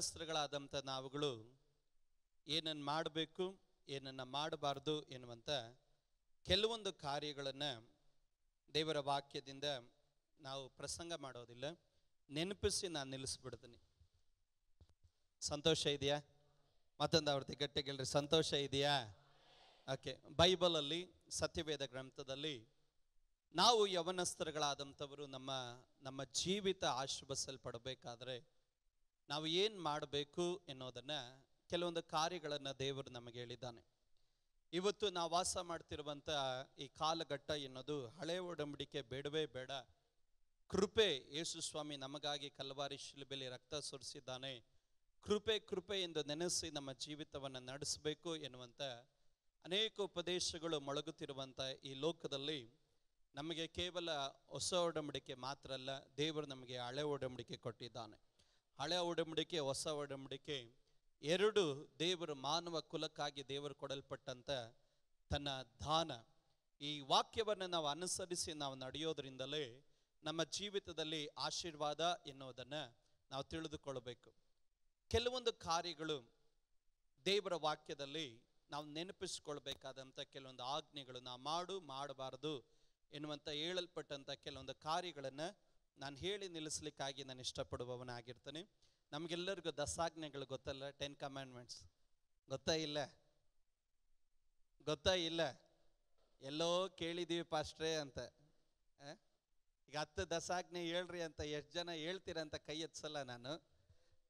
ಯವನಸ್ತ್ರಗಳಾದಂಥ ನಾವುಗಳು ಏನನ್ನು ಮಾಡಬೇಕು, ಏನನ್ನು ಮಾಡಬಾರ್ದು ಎನ್ನುವಂಥ ಕೆಲವೊಂದು ಕಾರ್ಯಗಳನ್ನು ದೇವರ ವಾಕ್ಯದಿಂದ ನಾವು ಪ್ರಸಂಗ ಮಾಡೋದಿಲ್ಲ. ನೆನಪಿಸಿ ನಾನು ನಿಲ್ಲಿಸ್ಬಿಡ್ತೀನಿ. ಸಂತೋಷ ಇದೆಯಾ? ಮತ್ತೊಂದು ಅವ್ರದ್ದು ಗಟ್ಟಿಗೆಲ್ರಿ ಸಂತೋಷ ಇದೆಯಾ? ಓಕೆ. ಬೈಬಲಲ್ಲಿ, ಸತ್ಯವೇದ ಗ್ರಂಥದಲ್ಲಿ ನಾವು ಯವನಸ್ತ್ರಗಳಾದಂಥವರು ನಮ್ಮ ನಮ್ಮ ಜೀವಿತ ಆಶೀರ್ವಸಲ್ಪಡಬೇಕಾದ್ರೆ ನಾವು ಏನು ಮಾಡಬೇಕು ಎನ್ನೋದನ್ನು ಕೆಲವೊಂದು ಕಾರ್ಯಗಳನ್ನು ದೇವರು ನಮಗೆ ಹೇಳಿದ್ದಾನೆ. ಇವತ್ತು ನಾವು ವಾಸ ಮಾಡ್ತಿರುವಂಥ ಈ ಕಾಲಘಟ್ಟ ಎನ್ನೋದು ಹಳೆ ಒಡಂಬಡಿಕೆ ಬೇಡವೇ ಬೇಡ. ಕೃಪೆ ಯೇಸು ಸ್ವಾಮಿ ನಮಗಾಗಿ ಕಲವಾರಿ ಶಿಲುಬೆಲಿ ರಕ್ತ ಸುರಿಸಿದ್ದಾನೆ. ಕೃಪೆ ಕೃಪೆ ಎಂದು ನೆನೆಸಿ ನಮ್ಮ ಜೀವಿತವನ್ನು ನಡೆಸಬೇಕು ಎನ್ನುವಂಥ ಅನೇಕ ಉಪದೇಶಗಳು ಮೊಳಗುತ್ತಿರುವಂಥ ಈ ಲೋಕದಲ್ಲಿ ನಮಗೆ ಕೇವಲ ಹೊಸ ಒಡಂಬಡಿಕೆ ಮಾತ್ರ ಅಲ್ಲ, ದೇವರು ನಮಗೆ ಹಳೆ ಒಡಂಬಡಿಕೆ ಕೊಟ್ಟಿದ್ದಾನೆ. ಹಳೆ ಒಡಂಬಡಿಕೆ, ಹೊಸ ಒಡಂಬಡಿಕೆ, ಎರಡು ದೇವರು ಮಾನವ ಕುಲಕ್ಕಾಗಿ ದೇವರು ಕೊಡಲ್ಪಟ್ಟಂತ ತನ್ನ ದಾನ. ಈ ವಾಕ್ಯವನ್ನು ನಾವು ಅನುಸರಿಸಿ ನಾವು ನಡೆಯೋದ್ರಿಂದಲೇ ನಮ್ಮ ಜೀವಿತದಲ್ಲಿ ಆಶೀರ್ವಾದ ಎನ್ನುವುದನ್ನು ನಾವು ತಿಳಿದುಕೊಳ್ಳಬೇಕು ಕೆಲವೊಂದು ಕಾರ್ಯಗಳು ದೇವರ ವಾಕ್ಯದಲ್ಲಿ ನಾವು ನೆನಪಿಸ್ಕೊಳ್ಬೇಕಾದಂಥ ಕೆಲವೊಂದು ಆಜ್ಞೆಗಳು ನಾವು ಮಾಡು, ಮಾಡಬಾರದು ಎನ್ನುವಂಥ ಹೇಳಲ್ಪಟ್ಟಂಥ ಕೆಲವೊಂದು ಕಾರ್ಯಗಳನ್ನು ನಾನು ಹೇಳಿ ನಿಲ್ಲಿಸ್ಲಿಕ್ಕಾಗಿ ನಾನು ಇಷ್ಟಪಡುವವನಾಗಿರ್ತೀನಿ. ನಮಗೆಲ್ಲರಿಗೂ ದಸಾಜ್ಞೆಗಳು ಗೊತ್ತಲ್ಲ ಟೆನ್ ಕಮ್ಯಾಂಡ್ಮೆಂಟ್ಸ್ ಗೊತ್ತಾ ಇಲ್ಲ? ಗೊತ್ತಾ ಇಲ್ಲ? ಎಲ್ಲೋ ಕೇಳಿದೀವಿ ಪಾಸ್ಟ್ರೇ ಅಂತ? ಈಗ ಹತ್ತು ದಸಾಜ್ಞೆ ಹೇಳ್ರಿ ಅಂತ ಎಷ್ಟು ಜನ ಹೇಳ್ತೀರಂತ ಕೈ ಎತ್ಸಲ್ಲ ನಾನು.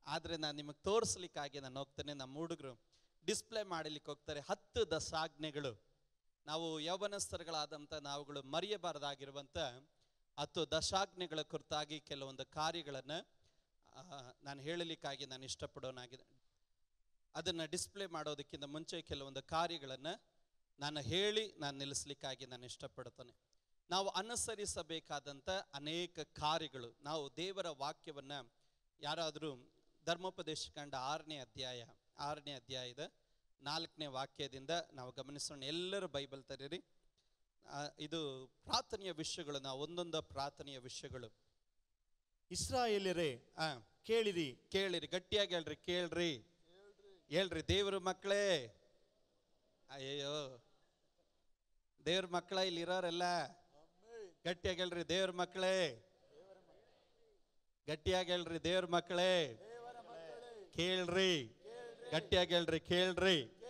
ಆದರೆ ನಾನು ನಿಮಗೆ ತೋರಿಸ್ಲಿಕ್ಕಾಗಿ ನಾನು ಹೋಗ್ತೇನೆ. ನಮ್ಮ ಹುಡುಗರು ಡಿಸ್ಪ್ಲೇ ಮಾಡಲಿಕ್ಕೆ ಹೋಗ್ತಾರೆ. ಹತ್ತು ದಸಾಜ್ಞೆಗಳು. ನಾವು ಯೌವನಸ್ಥರುಗಳಾದಂಥ ನಾವುಗಳು ಮರೆಯಬಾರದಾಗಿರುವಂಥ ಹತ್ತು ದಶಾಜ್ಞೆಗಳ ಕುರಿತಾಗಿ ಕೆಲವೊಂದು ಕಾರ್ಯಗಳನ್ನು ನಾನು ಹೇಳಲಿಕ್ಕಾಗಿ ನಾನು ಇಷ್ಟಪಡೋನಾಗಿದೆ. ಅದನ್ನು ಡಿಸ್ಪ್ಲೇ ಮಾಡೋದಕ್ಕಿಂತ ಮುಂಚೆ ಕೆಲವೊಂದು ಕಾರ್ಯಗಳನ್ನು ನಾನು ಹೇಳಿ ನಾನು ನಿಲ್ಲಿಸ್ಲಿಕ್ಕಾಗಿ ನಾನು ಇಷ್ಟಪಡ್ತೇನೆ ನಾವು ಅನುಸರಿಸಬೇಕಾದಂಥ ಅನೇಕ ಕಾರ್ಯಗಳು, ನಾವು ದೇವರ ವಾಕ್ಯವನ್ನು ಯಾರಾದರೂ ಧರ್ಮೋಪದೇಶ ಕಂಡ ಆರನೇ ಅಧ್ಯಾಯ, ಆರನೇ ಅಧ್ಯಾಯದ ನಾಲ್ಕನೇ ವಾಕ್ಯದಿಂದ ನಾವು ಗಮನಿಸೋಣ. ಎಲ್ಲರೂ ಬೈಬಲ್ ತರೀರಿ ಇದು ಪ್ರಾರ್ಥನೆಯ ವಿಷಯಗಳು ನಾವು ಒಂದೊಂದು ಪ್ರಾರ್ಥನೆಯ ವಿಷಯಗಳು. ಇಸ್ರಾಯೇಲ್ಯರೇ ಆ ಕೇಳಿರಿ. ಕೇಳಿರಿ ಗಟ್ಟಿಯಾಗಿ ಹೇಳ್ರಿ ಕೇಳ್ರಿ. ಹೇಳ್ರಿ ದೇವ್ರ ಮಕ್ಕಳೇ. ಅಯ್ಯೋ ದೇವ್ರ ಮಕ್ಕಳ ಇಲ್ಲಿ ಇರೋರೆಲ್ಲ. ಗಟ್ಟಿಯಾಗಿ ಹೇಳ್ರಿ ದೇವ್ರ ಮಕ್ಕಳೇ. ಗಟ್ಟಿಯಾಗಿ ಹೇಳ್ರಿ ದೇವ್ರ ಮಕ್ಕಳೇ. ಕೇಳ್ರಿ. ಗಟ್ಟಿಯಾಗಿ ಹೇಳ್ರಿ ಕೇಳ್ರಿ.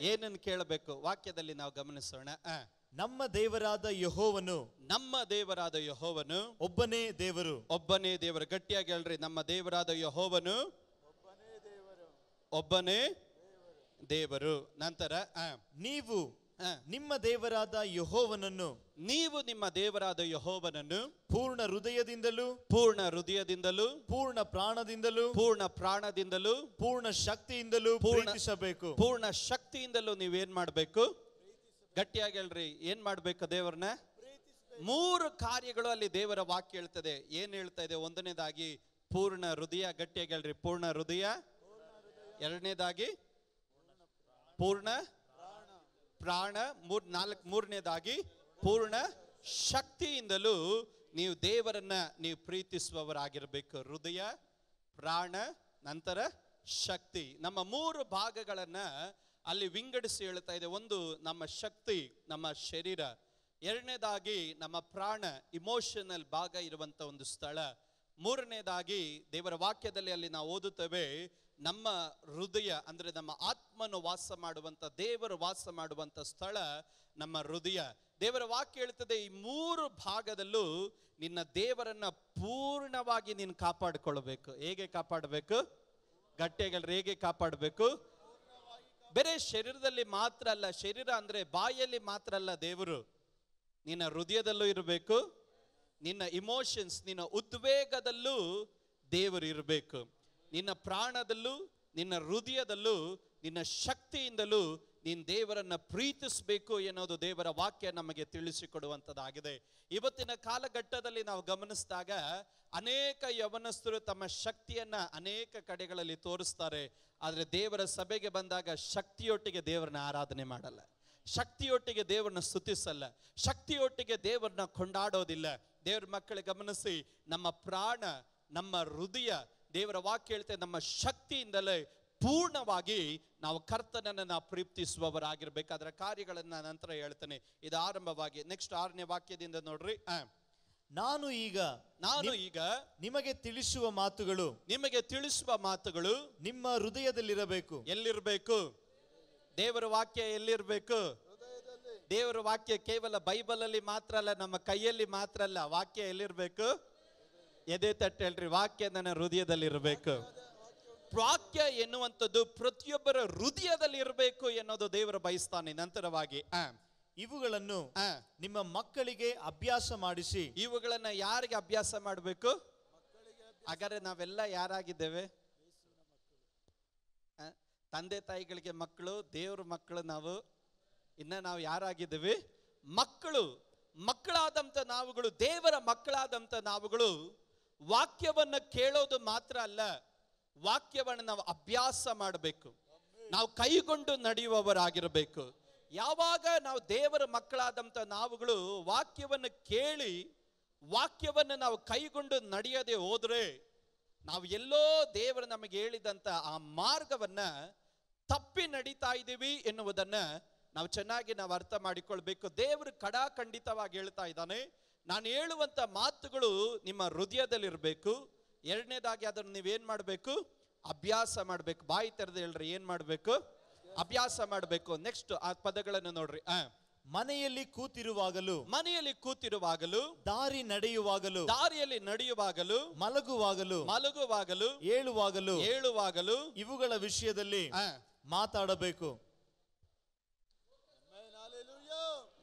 ಏನನ್ನು ಕೇಳಬೇಕು ವಾಕ್ಯದಲ್ಲಿ ನಾವು ಗಮನಿಸೋಣ. ಆ, ನಮ್ಮ ದೇವರಾದ ಯಹೋವನು ನಮ್ಮ ದೇವರಾದ ಯಹೋವನು ಒಬ್ಬನೇ ದೇವರು. ಒಬ್ಬನೇ ದೇವರು. ಗಟ್ಟಿಯಾಗಿ ಹೇಳ್ರಿ ನಮ್ಮ ದೇವರಾದ ಯಹೋವನು ಒಬ್ಬನೇ ದೇವರು. ನಂತರ ನೀವು ನಿಮ್ಮ ದೇವರಾದ ಯಹೋವನನ್ನು ನೀವು ನಿಮ್ಮ ದೇವರಾದ ಯಹೋವನನ್ನು ಪೂರ್ಣ ಹೃದಯದಿಂದಲೂ ಪೂರ್ಣ ಹೃದಯದಿಂದಲೂ ಪೂರ್ಣ ಪ್ರಾಣದಿಂದಲೂ ಪೂರ್ಣ ಪ್ರಾಣದಿಂದಲೂ ಪೂರ್ಣ ಶಕ್ತಿಯಿಂದಲೂ ಪೂರ್ಣಿಸಬೇಕು ಪೂರ್ಣ ಶಕ್ತಿಯಿಂದಲೂ ನೀವೇನ್ ಮಾಡ್ಬೇಕು? ಗಟ್ಟಿಯಾಗಿ ಹೇಳ್ರಿ, ಏನ್ ಮಾಡ್ಬೇಕು ದೇವರನ್ನ? ಮೂರು ಕಾರ್ಯಗಳು ಅಲ್ಲಿ ದೇವರ ವಾಕ್ಯ ಹೇಳ್ತದೆ. ಏನ್ ಹೇಳ್ತಾ ಇದೆ? ಒಂದನೇದಾಗಿ ಪೂರ್ಣ ಹೃದಯ, ಗಟ್ಟಿಯಾಗಿ ಹೇಳ್ರಿ, ಪೂರ್ಣ ಹೃದಯ. ಎರಡನೇದಾಗಿ ಪೂರ್ಣ ಪ್ರಾಣ, ಮೂರ್, ನಾಲ್ಕು, ಮೂರನೇದಾಗಿ ಪೂರ್ಣ ಶಕ್ತಿಯಿಂದಲೂ ನೀವು ದೇವರನ್ನ ನೀವು ಪ್ರೀತಿಸುವವರಾಗಿರ್ಬೇಕು. ಹೃದಯ, ಪ್ರಾಣ, ನಂತರ ಶಕ್ತಿ. ನಮ್ಮ ಮೂರು ಭಾಗಗಳನ್ನ ಅಲ್ಲಿ ವಿಂಗಡಿಸಿ ಹೇಳ್ತಾ ಇದೆ, ಒಂದು ನಮ್ಮ ಶಕ್ತಿ, ನಮ್ಮ ಶರೀರ, ಎರಡನೇದಾಗಿ ನಮ್ಮ ಪ್ರಾಣ ಇಮೋಷನಲ್ ಭಾಗ ಇರುವಂತ ಒಂದು ಸ್ಥಳ, ಮೂರನೇದಾಗಿ ದೇವರ ವಾಕ್ಯದಲ್ಲಿ ಅಲ್ಲಿ ನಾವು ಓದುತ್ತೇವೆ, ನಮ್ಮ ಹೃದಯ ಅಂದ್ರೆ ನಮ್ಮ ಆತ್ಮನು ವಾಸ ಮಾಡುವಂತ, ದೇವರು ವಾಸ ಮಾಡುವಂತ ಸ್ಥಳ ನಮ್ಮ ಹೃದಯ. ದೇವರ ವಾಕ್ಯ ಹೇಳ್ತದೆ, ಈ ಮೂರು ಭಾಗದಲ್ಲೂ ನಿನ್ನ ದೇವರನ್ನ ಪೂರ್ಣವಾಗಿ ನೀನು ಕಾಪಾಡಿಕೊಳ್ಬೇಕು. ಹೇಗೆ ಕಾಪಾಡಬೇಕು? ಗಟ್ಟೆಗಳ ಹೇಗೆ ಕಾಪಾಡಬೇಕು? ಬೇರೆ ಶರೀರದಲ್ಲಿ ಮಾತ್ರ ಅಲ್ಲ, ಶರೀರ ಅಂದ್ರೆ ಬಾಯಲ್ಲಿ ಮಾತ್ರ ಅಲ್ಲ ದೇವರು. ನಿನ್ನ ಹೃದಯದಲ್ಲೂ ಇರಬೇಕು, ನಿನ್ನ ಇಮೋಷನ್ಸ್ ನಿನ್ನ ಉದ್ವೇಗದಲ್ಲೂ ದೇವರು ಇರಬೇಕು. ನಿನ್ನ ಪ್ರಾಣದಲ್ಲೂ, ನಿನ್ನ ಹೃದಯದಲ್ಲೂ, ನಿನ್ನ ಶಕ್ತಿಯಿಂದಲೂ ನೀನು ದೇವರನ್ನ ಪ್ರೀತಿಸಬೇಕು ಎನ್ನುವುದು ದೇವರ ವಾಕ್ಯ ನಮಗೆ ತಿಳಿಸಿಕೊಡುವಂಥದ್ದಾಗಿದೆ. ಇವತ್ತಿನ ಕಾಲಘಟ್ಟದಲ್ಲಿ ನಾವು ಗಮನಿಸಿದಾಗ ಅನೇಕ ಯವನಸ್ಥರು ತಮ್ಮ ಶಕ್ತಿಯನ್ನ ಅನೇಕ ಕಡೆಗಳಲ್ಲಿ ತೋರಿಸ್ತಾರೆ. ಆದರೆ ದೇವರ ಸಭೆಗೆ ಬಂದಾಗ ಶಕ್ತಿಯೊಟ್ಟಿಗೆ ದೇವರನ್ನ ಆರಾಧನೆ ಮಾಡಲ್ಲ. ಶಕ್ತಿಯೊಟ್ಟಿಗೆ ದೇವರನ್ನ ಸ್ತುತಿಸಲ್ಲ. ಶಕ್ತಿಯೊಟ್ಟಿಗೆ ದೇವರನ್ನ ಕೊಂಡಾಡೋದಿಲ್ಲ. ದೇವ್ರ ಮಕ್ಕಳು ಗಮನಿಸಿ, ನಮ್ಮ ಪ್ರಾಣ, ನಮ್ಮ ಹೃದಯ ದೇವರ ವಾಕ್ಯ ಹೇಳ್ತೆ ನಮ್ಮ ಶಕ್ತಿಯಿಂದಲೇ ಪೂರ್ಣವಾಗಿ ನಾವು ಕರ್ತನನ್ನ ಅದರ ಕಾರ್ಯಗಳನ್ನ ನಂತರ ಹೇಳ್ತೇನೆ. ಇದು ಆರಂಭವಾಗಿ ನೆಕ್ಸ್ಟ್ ಆರನೇ ವಾಕ್ಯದಿಂದ ನೋಡ್ರಿ. ನಾನು ಈಗ ನಾನು ಈಗ ನಿಮಗೆ ತಿಳಿಸುವ ಮಾತುಗಳು ನಿಮಗೆ ತಿಳಿಸುವ ಮಾತುಗಳು ನಿಮ್ಮ ಹೃದಯದಲ್ಲಿರಬೇಕು. ಎಲ್ಲಿರ್ಬೇಕು? ದೇವರ ವಾಕ್ಯ ಎಲ್ಲಿರ್ಬೇಕು? ದೇವರ ವಾಕ್ಯ ಕೇವಲ ಬೈಬಲ್ ಅಲ್ಲಿ ಮಾತ್ರ ಅಲ್ಲ ನಮ್ಮ ಕೈಯಲ್ಲಿ ಮಾತ್ರ ಅಲ್ಲ ವಾಕ್ಯ ಎಲ್ಲಿರ್ಬೇಕು? ಎದೆ ತಟ್ಟೆ ಹೇಳ್ರಿ ವಾಕ್ಯ ನನ್ನ ಹೃದಯದಲ್ಲಿ ಇರಬೇಕು ವಾಕ್ಯ ಎನ್ನುವಂಥದ್ದು ಪ್ರತಿಯೊಬ್ಬರ ಹೃದಯದಲ್ಲಿ ಇರಬೇಕು ಎನ್ನೋದು ದೇವರು ಬಯಸ್ತಾನೆ. ನಂತರವಾಗಿ ಇವುಗಳನ್ನು ನಿಮ್ಮ ಮಕ್ಕಳಿಗೆ ಅಭ್ಯಾಸ ಮಾಡಿಸಿ. ಇವುಗಳನ್ನ ಯಾರಿಗೆ ಅಭ್ಯಾಸ ಮಾಡಬೇಕು? ಹಾಗಾದ್ರೆ ನಾವೆಲ್ಲ ಯಾರಾಗಿದ್ದೇವೆ? ತಂದೆ ತಾಯಿಗಳಿಗೆ ಮಕ್ಕಳು ದೇವ್ರ ಮಕ್ಕಳು ನಾವು. ಇನ್ನ ನಾವು ಯಾರಾಗಿದ್ದೇವೆ? ಮಕ್ಕಳು. ಮಕ್ಕಳಾದಂತ ನಾವುಗಳು ದೇವರ ಮಕ್ಕಳಾದಂತ ನಾವುಗಳು ವಾಕ್ಯವನ್ನ ಕೇಳೋದು ಮಾತ್ರ ಅಲ್ಲ. ವಾಕ್ಯವನ್ನು ನಾವು ಅಭ್ಯಾಸ ಮಾಡಬೇಕು. ನಾವು ಕೈಗೊಂಡು ನಡೆಯುವವರಾಗಿರಬೇಕು. ಯಾವಾಗ ನಾವು ದೇವರ ಮಕ್ಕಳಾದಂತ ನಾವುಗಳು ವಾಕ್ಯವನ್ನು ಕೇಳಿ, ವಾಕ್ಯವನ್ನು ನಾವು ಕೈಗೊಂಡು ನಡೆಯದೆ ಹೋದರೆ ನಾವು ಎಲ್ಲೋ ದೇವರು ನಮಗೆ ಹೇಳಿದಂತ ಆ ಮಾರ್ಗವನ್ನ ತಪ್ಪಿ ನಡೀತಾ ಇದ್ದೀವಿ ಎನ್ನುವುದನ್ನು ನಾವು ಚೆನ್ನಾಗಿ ನಾವು ಅರ್ಥ ಮಾಡಿಕೊಳ್ಬೇಕು. ದೇವರು ಕಡಾಖಂಡಿತವಾಗಿ ಹೇಳ್ತಾ ಇದ್ದಾನೆ, ನಾನು ಹೇಳುವಂತ ಮಾತುಗಳು ನಿಮ್ಮ ಹೃದಯದಲ್ಲಿರ್ಬೇಕು. ಎರಡನೇದಾಗಿ ಅದನ್ನು ನೀವೇನ್ ಮಾಡಬೇಕು? ಅಭ್ಯಾಸ ಮಾಡಬೇಕು. ಬಾಯಿ ತೆರೆದು ಹೇಳ್ರಿ ಏನ್ ಮಾಡಬೇಕು? ಅಭ್ಯಾಸ ಮಾಡಬೇಕು. ನೆಕ್ಸ್ಟ್ ಆ ಪದಗಳನ್ನು ನೋಡ್ರಿ. ಆ. ಮನೆಯಲ್ಲಿ ಕೂತಿರುವಾಗಲೂ ಮನೆಯಲ್ಲಿ ಕೂತಿರುವಾಗಲೂ ದಾರಿ ನಡೆಯುವಾಗಲೂ ದಾರಿಯಲ್ಲಿ ನಡೆಯುವಾಗಲೂ ಮಲಗುವಾಗಲೂ ಮಲಗುವಾಗಲೂ ಏಳುವಾಗಲೂ ಏಳುವಾಗಲೂ ಇವುಗಳ ವಿಷಯದಲ್ಲಿ ಮಾತಾಡಬೇಕು.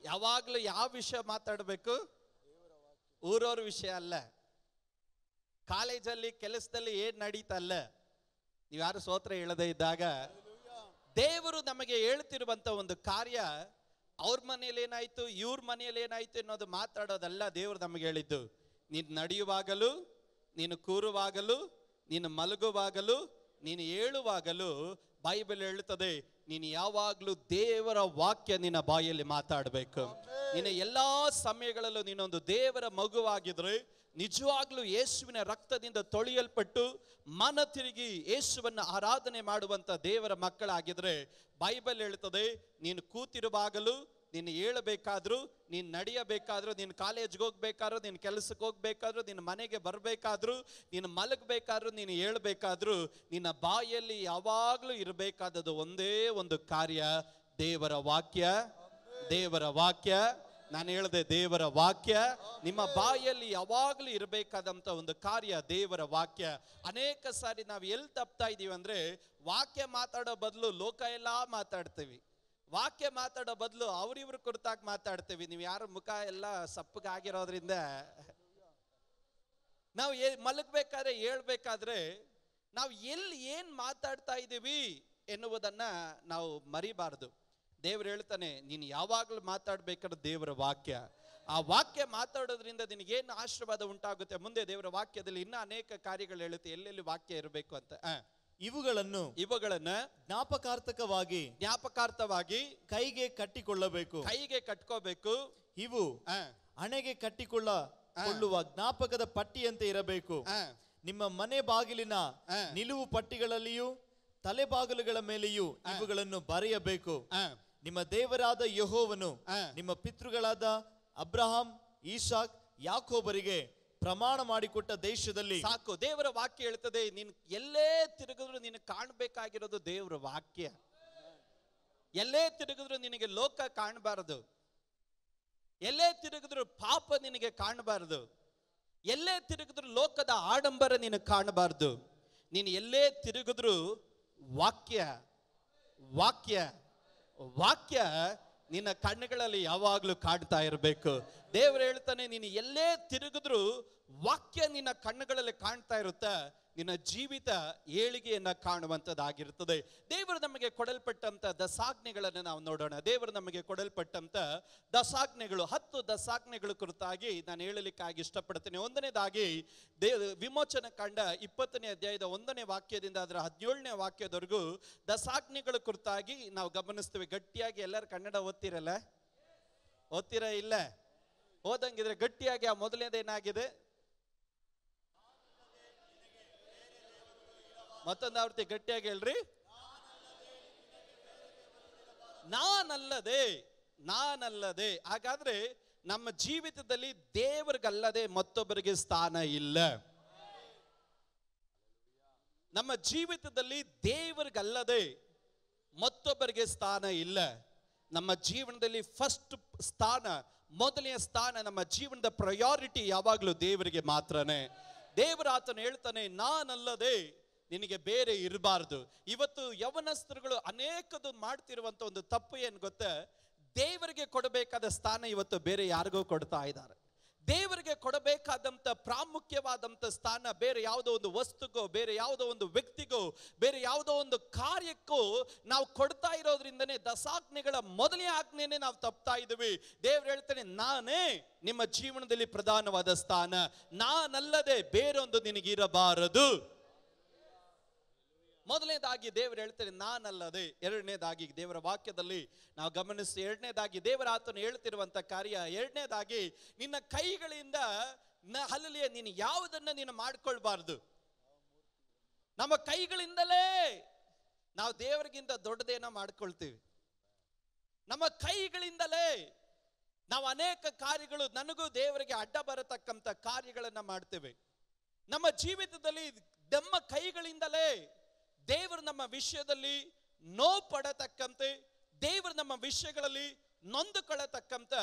ಯಾವಾಗ್ಲೂ ಯಾವ ವಿಷಯ ಮಾತಾಡಬೇಕು? ಊರವ್ರ ವಿಷಯ ಅಲ್ಲ. ಕಾಲೇಜಲ್ಲಿ ಕೆಲಸದಲ್ಲಿ ಏನ್ ನಡೀತಲ್ಲ ನೀವು ಯಾರು ಸೋತ್ರ ಹೇಳದೇ ಇದ್ದಾಗ ದೇವರು ನಮಗೆ ಹೇಳ್ತಿರುವಂತ ಒಂದು ಕಾರ್ಯ ಅವ್ರ ಮನೆಯಲ್ಲಿ ಏನಾಯ್ತು ಇವ್ರ ಮನೆಯಲ್ಲಿ ಏನಾಯ್ತು ಅನ್ನೋದು ಮಾತಾಡೋದಲ್ಲ ದೇವರು ನಮಗೆ ಹೇಳಿದ್ದು. ನೀನು ನಡೆಯುವಾಗಲೂ ನೀನು ಕೂರುವಾಗಲೂ ನೀನು ಮಲಗುವಾಗಲೂ ನೀನು ಹೇಳುವಾಗಲೂ ಬೈಬಲ್ ಹೇಳುತ್ತದೆ ನೀನು ಯಾವಾಗಲೂ ದೇವರ ವಾಕ್ಯ ನಿನ್ನ ಬಾಯಲ್ಲಿ ಮಾತಾಡಬೇಕು. ನಿನ್ನ ಎಲ್ಲಾ ಸಮಯಗಳಲ್ಲೂ ನೀನೊಂದು ದೇವರ ಮಗುವಾಗಿದ್ರೆ ನಿಜವಾಗ್ಲೂ ಯೇಸುವಿನ ರಕ್ತದಿಂದ ತೊಳೆಯಲ್ಪಟ್ಟು ಮನ ತಿರುಗಿ ಯೇಸುವನ್ನ ಆರಾಧನೆ ಮಾಡುವಂತ ದೇವರ ಮಕ್ಕಳಾಗಿದ್ರೆ ಬೈಬಲ್ ಹೇಳ್ತದೆ ನೀನು ಕೂತಿರುವಾಗಲೂ, ನೀನು ಏಳಬೇಕಾದ್ರೂ, ನೀನು ನಡೆಯಬೇಕಾದ್ರೂ, ನೀನು ಕಾಲೇಜ್ಗೆ ಹೋಗ್ಬೇಕಾದ್ರೂ, ನೀನು ಕೆಲಸಕ್ಕೆ ಹೋಗ್ಬೇಕಾದ್ರೂ ನಿನ್ನ ಮನೆಗೆ ಬರಬೇಕಾದ್ರೂ, ನೀನು ಮಲಗಬೇಕಾದ್ರೂ, ನೀನು ಹೇಳ್ಬೇಕಾದ್ರೂ ನಿನ್ನ ಬಾಯಲ್ಲಿ ಯಾವಾಗಲೂ ಇರಬೇಕಾದದ್ದು ಒಂದೇ ಒಂದು ಕಾರ್ಯ, ದೇವರ ವಾಕ್ಯ ದೇವರ ವಾಕ್ಯ. ನಾನು ಹೇಳಿದೆ ದೇವರ ವಾಕ್ಯ ನಿಮ್ಮ ಬಾಯಲ್ಲಿ ಯಾವಾಗಲೂ ಇರಬೇಕಾದಂತ ಒಂದು ಕಾರ್ಯ ದೇವರ ವಾಕ್ಯ. ಅನೇಕ ಸಾರಿ ನಾವು ಎಲ್ಲಿ ತಪ್ತಾ ಇದೀವಿ ಅಂದ್ರೆ ವಾಕ್ಯ ಮಾತಾಡೋ ಬದಲು ಲೋಕ ಎಲ್ಲ ಮಾತಾಡ್ತೀವಿ. ವಾಕ್ಯ ಮಾತಾಡೋ ಬದಲು ಅವ್ರಿವ್ರ ಕುರಿತಾಗಿ ಮಾತಾಡ್ತೀವಿ. ನೀವು ಯಾರ ಮುಖ ಎಲ್ಲ ಸಪ್ಪಗಾಗಿರೋದ್ರಿಂದ ನಾವು ಏ- ಮಲಗ್ಬೇಕಾದ್ರೆ ಹೇಳ್ಬೇಕಾದ್ರೆ ನಾವು ಎಲ್ಲಿ ಏನ್ ಮಾತಾಡ್ತಾ ಇದ್ದೀವಿ ಎನ್ನುವುದನ್ನ ನಾವು ಮರಿಬಾರದು. ದೇವ್ರು ಹೇಳ್ತಾನೆ ನೀನು ಯಾವಾಗಲೂ ಮಾತಾಡ್ಬೇಕಾದ್ರೆ ದೇವರ ವಾಕ್ಯ. ಆ ವಾಕ್ಯ ಮಾತಾಡೋದ್ರಿಂದ ನಿನಗೇನು ಆಶೀರ್ವಾದ ಉಂಟಾಗುತ್ತೆ? ಮುಂದೆ ದೇವರ ವಾಕ್ಯದಲ್ಲಿ ಇನ್ನೂ ಅನೇಕ ಕಾರ್ಯಗಳು ಹೇಳುತ್ತೆ. ಎಲ್ಲೆಲ್ಲಿ ವಾಕ್ಯ ಇರಬೇಕು ಅಂತ? ಇವುಗಳನ್ನು ಇವುಗಳನ್ನು ಜ್ಞಾಪಕಾರ್ಥಕವಾಗಿ ಜ್ಞಾಪಕಾರ್ಥವಾಗಿ ಕೈಗೆ ಕಟ್ಟಿಕೊಳ್ಳಬೇಕು. ಕೈಗೆ ಕಟ್ಕೋಬೇಕು. ಇವು ಹಣೆಗೆ ಕಟ್ಟಿಕೊಳ್ಳ ಕೊಳ್ಳುವ ಜ್ಞಾಪಕದ ಪಟ್ಟಿಯಂತೆ ಇರಬೇಕು. ನಿಮ್ಮ ಮನೆ ಬಾಗಿಲಿನ. ನಿಲುವು ಪಟ್ಟಿಗಳಲ್ಲಿಯೂ ತಲೆ ಬಾಗಿಲುಗಳ ಮೇಲೆಯೂ ಇವುಗಳನ್ನು ಬರೆಯಬೇಕು. ನಿಮ್ಮ ದೇವರಾದ ಯಹೋವನು. ನಿಮ್ಮ ಪಿತೃಗಳಾದ ಅಬ್ರಹಾಂ ಈಶಾಕ್ ಯಾಕೋಬರಿಗೆ ಪ್ರಮಾಣ ಮಾಡಿಕೊಟ್ಟ ದೇಶದಲ್ಲಿ ಸಾಕು ದೇವರ ವಾಕ್ಯ ಹೇಳ್ತದೆ ನೀನು ಎಲ್ಲೇ ತಿರುಗಿದ್ರು ನಿನಗೆ ಕಾಣ್ಬೇಕಾಗಿರೋದು ದೇವರ ವಾಕ್ಯ. ಎಲ್ಲೇ ತಿರುಗಿದ್ರು ನಿನಗೆ ಲೋಕ ಕಾಣಬಾರದು. ಎಲ್ಲೇ ತಿರುಗಿದ್ರು ಪಾಪ ನಿನಗೆ ಕಾಣಬಾರದು. ಎಲ್ಲೇ ತಿರುಗಿದ್ರು ಲೋಕದ ಆಡಂಬರ ನಿನಗೆ ಕಾಣಬಾರದು. ನೀನು ಎಲ್ಲೇ ತಿರುಗಿದ್ರು ವಾಕ್ಯ ವಾಕ್ಯ. ವಾಕ್ಯ ನಿನ್ನ ಕಣ್ಣುಗಳಲ್ಲಿ ಯಾವಾಗಲೂ ಕಾಡ್ತಾ ಇರಬೇಕು. ದೇವರು ಹೇಳ್ತಾನೆ, ನೀನು ಎಲ್ಲೇ ತಿರುಗಿದ್ರು ವಾಕ್ಯ ನಿನ್ನ ಕಣ್ಣುಗಳಲ್ಲಿ ಕಾಣ್ತಾ ಇರುತ್ತಾ, ನಿನ್ನ ಜೀವಿತ ಏಳಿಗೆಯನ್ನ ಕಾಣುವಂಥದ್ದಾಗಿರುತ್ತದೆ. ದೇವರು ನಮಗೆ ಕೊಡಲ್ಪಟ್ಟಂತ ದಸಾಜ್ಞೆಗಳನ್ನು ನಾವು ನೋಡೋಣ. ದೇವರು ನಮಗೆ ಕೊಡಲ್ಪಟ್ಟಂತ ದಸಾಜ್ಞೆಗಳು, ಹತ್ತು ದಸಾಜ್ಞೆಗಳ ಕುರಿತಾಗಿ ನಾನು ಹೇಳಲಿಕ್ಕಾಗಿ ಇಷ್ಟಪಡ್ತೇನೆ. ಒಂದನೇದಾಗಿ, ದೇ, ವಿಮೋಚನ ಕಂಡ ಇಪ್ಪತ್ತನೇ ಅಧ್ಯಾಯದ ಒಂದನೇ ವಾಕ್ಯದಿಂದ ಅದರ ಹದಿನೇಳನೇ ವಾಕ್ಯದವರೆಗೂ ದಸಾಜ್ಞೆಗಳ ಕುರಿತಾಗಿ ನಾವು ಗಮನಿಸ್ತೇವೆ. ಗಟ್ಟಿಯಾಗಿ ಎಲ್ಲರೂ ಕನ್ನಡ ಓದ್ತಿರಲ್ಲ? ಓದ್ತಿರ ಇಲ್ಲ? ಓದಂಗಿದ್ರೆ ಗಟ್ಟಿಯಾಗಿ ಆ ಮೊದಲನೇದೇನಾಗಿದೆ ಮತ್ತೊಂದು ಆವೃತ್ತಿ ಗಟ್ಟಿಯಾಗಿ ಹೇಳ್ರಿ. ನಾನಲ್ಲದೆ ನಾನಲ್ಲದೆ, ಹಾಗಾದ್ರೆ ನಮ್ಮ ಜೀವಿತದಲ್ಲಿ ದೇವರಿಗಲ್ಲದೆ ಮತ್ತೊಬ್ಬರಿಗೆ ಸ್ಥಾನ ಇಲ್ಲ. ನಮ್ಮ ಜೀವಿತದಲ್ಲಿ ದೇವರಿಗಲ್ಲದೆ ಮತ್ತೊಬ್ಬರಿಗೆ ಸ್ಥಾನ ಇಲ್ಲ. ನಮ್ಮ ಜೀವನದಲ್ಲಿ ಫಸ್ಟ್ ಸ್ಥಾನ ಮೊದಲನೆಯ ಸ್ಥಾನ ನಮ್ಮ ಜೀವನದ ಪ್ರಯಾರಿಟಿ ಯಾವಾಗಲೂ ದೇವರಿಗೆ ಮಾತ್ರನೇ. ದೇವರ ಆತನು ಹೇಳ್ತಾನೆ, ನಾನಲ್ಲದೆ ನಿನಗೆ ಬೇರೆ ಇರಬಾರ್ದು. ಇವತ್ತು ಯವನಸ್ತ್ರಗಳು ಅನೇಕದು ಮಾಡ್ತಿರುವಂತ ಒಂದು ತಪ್ಪು ಏನು ಗೊತ್ತಾ? ದೇವರಿಗೆ ಕೊಡಬೇಕಾದ ಸ್ಥಾನ ಇವತ್ತು ಬೇರೆ ಯಾರಿಗೂ ಕೊಡ್ತಾ ಇದ್ದಾರೆ. ದೇವರಿಗೆ ಕೊಡಬೇಕಾದಂಥ ಪ್ರಾಮುಖ್ಯವಾದಂಥ ಸ್ಥಾನ, ಬೇರೆ ಯಾವುದೋ ಒಂದು ವಸ್ತುಗೋ, ಬೇರೆ ಯಾವುದೋ ಒಂದು ವ್ಯಕ್ತಿಗೋ, ಬೇರೆ ಯಾವುದೋ ಒಂದು ಕಾರ್ಯಕ್ಕೂ ನಾವು ಕೊಡ್ತಾ ಇರೋದ್ರಿಂದನೇ ದಸಾಜ್ಞೆಗಳ ಮೊದಲನೇ ಆಜ್ಞೆನೇ ನಾವು ತಪ್ತಾ ಇದ್ದೀವಿ. ದೇವ್ರು ಹೇಳ್ತಾನೆ, ನಾನೇ ನಿಮ್ಮ ಜೀವನದಲ್ಲಿ ಪ್ರಧಾನವಾದ ಸ್ಥಾನ. ನಾನಲ್ಲದೆ ಬೇರೊಂದು ನಿನಗಿರಬಾರದು. ಮೊದಲನೇದಾಗಿ ದೇವರು ಹೇಳ್ತಾರೆ, ನಾನಲ್ಲದೆ ಎರಡನೇದಾಗಿ ದೇವರ ವಾಕ್ಯದಲ್ಲಿ ನಾವು ಗಮನಿಸಿ, ಎರಡನೇದಾಗಿ ದೇವರ ಆತನು ಹೇಳ್ತಿರುವಂತ ಕಾರ್ಯ ಎರಡನೇದಾಗಿ ನಿನ್ನ ಕೈಗಳಿಂದ ನ ಹಲಲಿಯ ನೀನು ಯಾವುದನ್ನ ನೀನು ಮಾಡ್ಕೊಳ್ಬಾರ್ದು. ನಮ್ಮ ಕೈಗಳಿಂದಲೇ ನಾವು ದೇವರಿಗಿಂತ ದೊಡ್ಡದೇನ ಮಾಡ್ಕೊಳ್ತೀವಿ. ನಮ್ಮ ಕೈಗಳಿಂದಲೇ ನಾವು ಅನೇಕ ಕಾರ್ಯಗಳು ನನಗೂ ದೇವರಿಗೆ ಅಡ್ಡ ಬರತಕ್ಕಂಥ ಕಾರ್ಯಗಳನ್ನ ಮಾಡ್ತೇವೆ. ನಮ್ಮ ಜೀವಿತದಲ್ಲಿ ನಮ್ಮ ಕೈಗಳಿಂದಲೇ ದೇವರು ನಮ್ಮ ವಿಷಯದಲ್ಲಿ ನೋವು ಪಡತಕ್ಕಂತೆ, ದೇವರು ನಮ್ಮ ವಿಷಯಗಳಲ್ಲಿ ನೊಂದುಕೊಳ್ಳತಕ್ಕಂಥ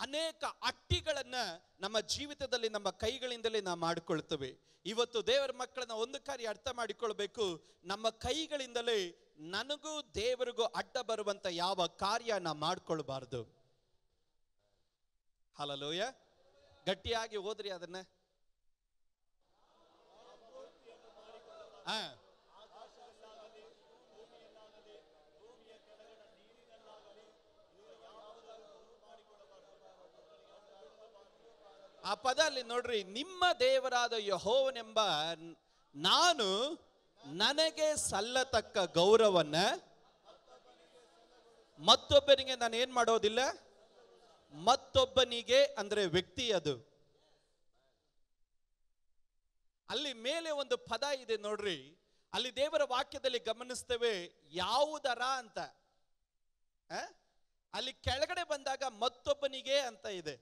ಅನೇಕ ಅಟ್ಟಿಗಳನ್ನ ನಮ್ಮ ಜೀವಿತದಲ್ಲಿ, ನಮ್ಮ ಕೈಗಳಿಂದಲೇ ನಾವು ಮಾಡಿಕೊಳ್ತೇವೆ. ಇವತ್ತು ದೇವರ ಮಕ್ಕಳನ್ನ ಒಂದು ಕಾರ್ಯ ಅರ್ಥ ಮಾಡಿಕೊಳ್ಬೇಕು. ನಮ್ಮ ಕೈಗಳಿಂದಲೇ ನನಗೂ ದೇವರಿಗೂ ಅಡ್ಡ ಬರುವಂತ ಯಾವ ಕಾರ್ಯ ನಾ ಮಾಡ್ಕೊಳ್ಬಾರ್ದು. ಹಲಲೋಯ ಗಟ್ಟಿಯಾಗಿ ಹೋದ್ರಿ ಅದನ್ನ. ಆ ಪದ ಅಲ್ಲಿ ನೋಡ್ರಿ, ನಿಮ್ಮ ದೇವರಾದ ಯಹೋವನೆಂಬ ನಾನು ನನಗೆ ಸಲ್ಲತಕ್ಕ ಗೌರವನ್ನ ಮತ್ತೊಬ್ಬನಿಗೆ ನಾನು ಏನ್ ಮಾಡೋದಿಲ್ಲ? ಮತ್ತೊಬ್ಬನಿಗೆ ಅಂದ್ರೆ ವ್ಯಕ್ತಿ ಅದು. ಅಲ್ಲಿ ಮೇಲೆ ಒಂದು ಪದ ಇದೆ ನೋಡ್ರಿ, ಅಲ್ಲಿ ದೇವರ ವಾಕ್ಯದಲ್ಲಿ ಗಮನಿಸ್ತೇವೆ, ಯಾವುದರ ಅಂತ? ಅಲ್ಲಿ ಕೆಳಗಡೆ ಬಂದಾಗ ಮತ್ತೊಬ್ಬನಿಗೆ ಅಂತ ಇದೆ.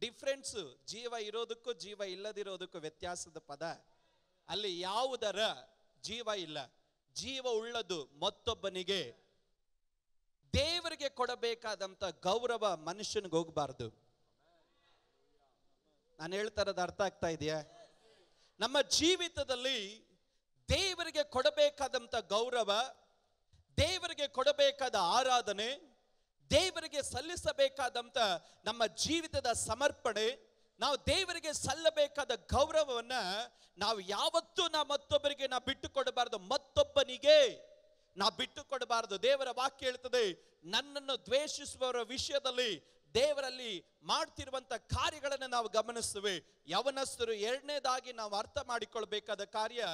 ಡಿಫ್ರೆನ್ಸ್ ಜೀವ ಇರೋದಕ್ಕೂ ಜೀವ ಇಲ್ಲದಿರೋದಕ್ಕೂ ವ್ಯತ್ಯಾಸದ ಪದ. ಅಲ್ಲಿ ಯಾವುದರ ಜೀವ ಇಲ್ಲ. ಜೀವ ಉಳ್ಳದು ಮತ್ತೊಬ್ಬನಿಗೆ ದೇವರಿಗೆ ಕೊಡಬೇಕಾದಂತ ಗೌರವ ಮನುಷ್ಯನಿಗೆ ಹೋಗಬಾರ್ದು. ನಾನು ಹೇಳ್ತಾ ಇರೋದು ಅರ್ಥ ಆಗ್ತಾ ಇದೆಯಾ? ನಮ್ಮ ಜೀವಿತದಲ್ಲಿ ದೇವರಿಗೆ ಕೊಡಬೇಕಾದಂತ ಗೌರವ, ದೇವರಿಗೆ ಕೊಡಬೇಕಾದ ಆರಾಧನೆ ದೇವರಿಗೆ ಸಲ್ಲಿಸಬೇಕಾದಂತ ನಮ್ಮ ಜೀವಿತದ ಸಮರ್ಪಣೆ, ನಾವು ದೇವರಿಗೆ ಸಲ್ಲಬೇಕಾದ ಗೌರವವನ್ನ ನಾವು ಯಾವತ್ತೂ ನಾ ಮತ್ತೊಬ್ಬರಿಗೆ ನಾ ಬಿಟ್ಟು ಕೊಡಬಾರದು ಮತ್ತೊಬ್ಬನಿಗೆ ನಾ ಬಿಟ್ಟು ಕೊಡಬಾರದು ದೇವರ ವಾಕ್ಯ ಹೇಳ್ತದೆ, ನನ್ನನ್ನು ದ್ವೇಷಿಸುವವರ ವಿಷಯದಲ್ಲಿ ದೇವರಲ್ಲಿ ಮಾಡ್ತಿರುವಂತ ಕಾರ್ಯಗಳನ್ನು ನಾವು ಗಮನಿಸ್ತೇವೆ ಯವನಸ್ಥರು ಎರಡನೇದಾಗಿ ನಾವು ಅರ್ಥ ಮಾಡಿಕೊಳ್ಬೇಕಾದ ಕಾರ್ಯ,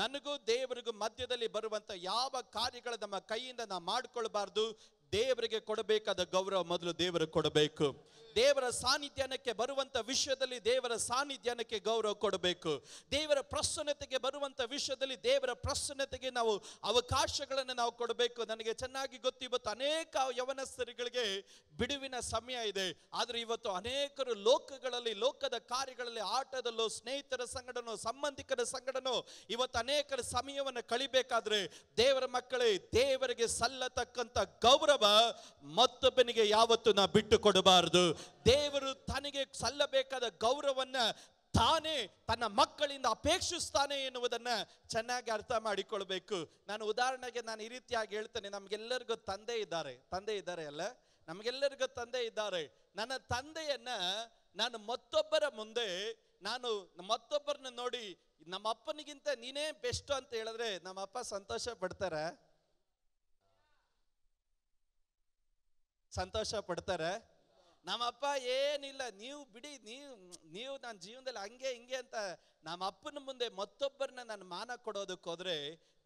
ನನಗೂ ದೇವರಿಗೂ ಮಧ್ಯದಲ್ಲಿ ಬರುವಂತ ಯಾವ ಕಾರ್ಯಗಳ ನಮ್ಮ ಕೈಯಿಂದ ನಾವು ಮಾಡಿಕೊಳ್ಬಾರ್ದು ದೇವರಿಗೆ ಕೊಡಬೇಕಾದ ಗೌರವ ಮೊದಲು ದೇವರಿಗೆ ಕೊಡಬೇಕು. ದೇವರ ಸಾನ್ನಿಧ್ಯಾನಕ್ಕೆ ಬರುವಂತ ವಿಷಯದಲ್ಲಿ ದೇವರ ಸಾನ್ನಿಧ್ಯಾನಕ್ಕೆ ಗೌರವ ಕೊಡಬೇಕು. ದೇವರ ಪ್ರಸನ್ನತೆಗೆ ಬರುವಂತ ವಿಷಯದಲ್ಲಿ ದೇವರ ಪ್ರಸನ್ನತೆಗೆ ನಾವು ಅವಕಾಶಗಳನ್ನು ನಾವು ಕೊಡಬೇಕು. ನನಗೆ ಚೆನ್ನಾಗಿ ಗೊತ್ತು, ಇವತ್ತು ಅನೇಕ ಯವನಸ್ಥರಿಗಳಿಗೆ ಬಿಡುವಿನ ಸಮಯ ಇದೆ. ಆದರೆ ಇವತ್ತು ಅನೇಕರು ಲೋಕಗಳಲ್ಲಿ, ಲೋಕದ ಕಾರ್ಯಗಳಲ್ಲಿ, ಆಟದಲ್ಲೋ, ಸ್ನೇಹಿತರ ಸಂಗಡನೋ ಸಂಬಂಧಿಕರ ಸಂಗಡನೋ ಇವತ್ತು ಅನೇಕರ ಸಮಯವನ್ನು ಕಳಿಬೇಕಾದ್ರೆ ದೇವರ ಮಕ್ಕಳೇ, ದೇವರಿಗೆ ಸಲ್ಲತಕ್ಕಂತ ಗೌರವ ಮತ್ತೊಬ್ಬನಿಗೆ ಯಾವತ್ತು ನಾ ಬಿಟ್ಟು ಕೊಡಬಾರದು ದೇವರು ತನಗೆ ಸಲ್ಲಬೇಕಾದ ಗೌರವನ್ನ ತಾನೇ ತನ್ನ ಮಕ್ಕಳಿಂದ ಅಪೇಕ್ಷಿಸ್ತಾನೆ ಎನ್ನುವುದನ್ನ ಚೆನ್ನಾಗಿ ಅರ್ಥ ಮಾಡಿಕೊಳ್ಬೇಕು. ನಾನು ಉದಾಹರಣೆಗೆ ನಾನು ಈ ರೀತಿಯಾಗಿ ಹೇಳ್ತೇನೆ, ನಮ್ಗೆಲ್ಲರಿಗೂ ತಂದೆ ಇದ್ದಾರೆ. ತಂದೆ ಇದ್ದಾರೆ ಅಲ್ಲ? ನಮಗೆಲ್ಲರಿಗೂ ತಂದೆ ಇದ್ದಾರೆ. ನನ್ನ ತಂದೆಯನ್ನ ನಾನು ಮತ್ತೊಬ್ಬರ ಮುಂದೆ, ನಾನು ಮತ್ತೊಬ್ಬರನ್ನ ನೋಡಿ ನಮ್ಮ ಅಪ್ಪನಿಗಿಂತ ನೀನೇ ಬೆಸ್ಟ್ ಅಂತ ಹೇಳಿದ್ರೆ ನಮ್ಮ ಅಪ್ಪ ಸಂತೋಷ ಪಡ್ತಾರ? ಸಂತೋಷ ಪಡ್ತಾರೆ? ನಮ್ಮಪ್ಪ ಏನಿಲ್ಲ, ನೀವು ಬಿಡಿ, ನೀವು ನೀವು ನನ್ನ ಜೀವನದಲ್ಲಿ ಹಂಗೆ, ಹಿಂಗೆ ಅಂತ ನಮ್ಮ ಅಪ್ಪನ ಮುಂದೆ ಮತ್ತೊಬ್ಬರನ್ನ ನಾನು ಮಾನ ಕೊಡೋದಕ್ಕೆ ಹೋದ್ರೆ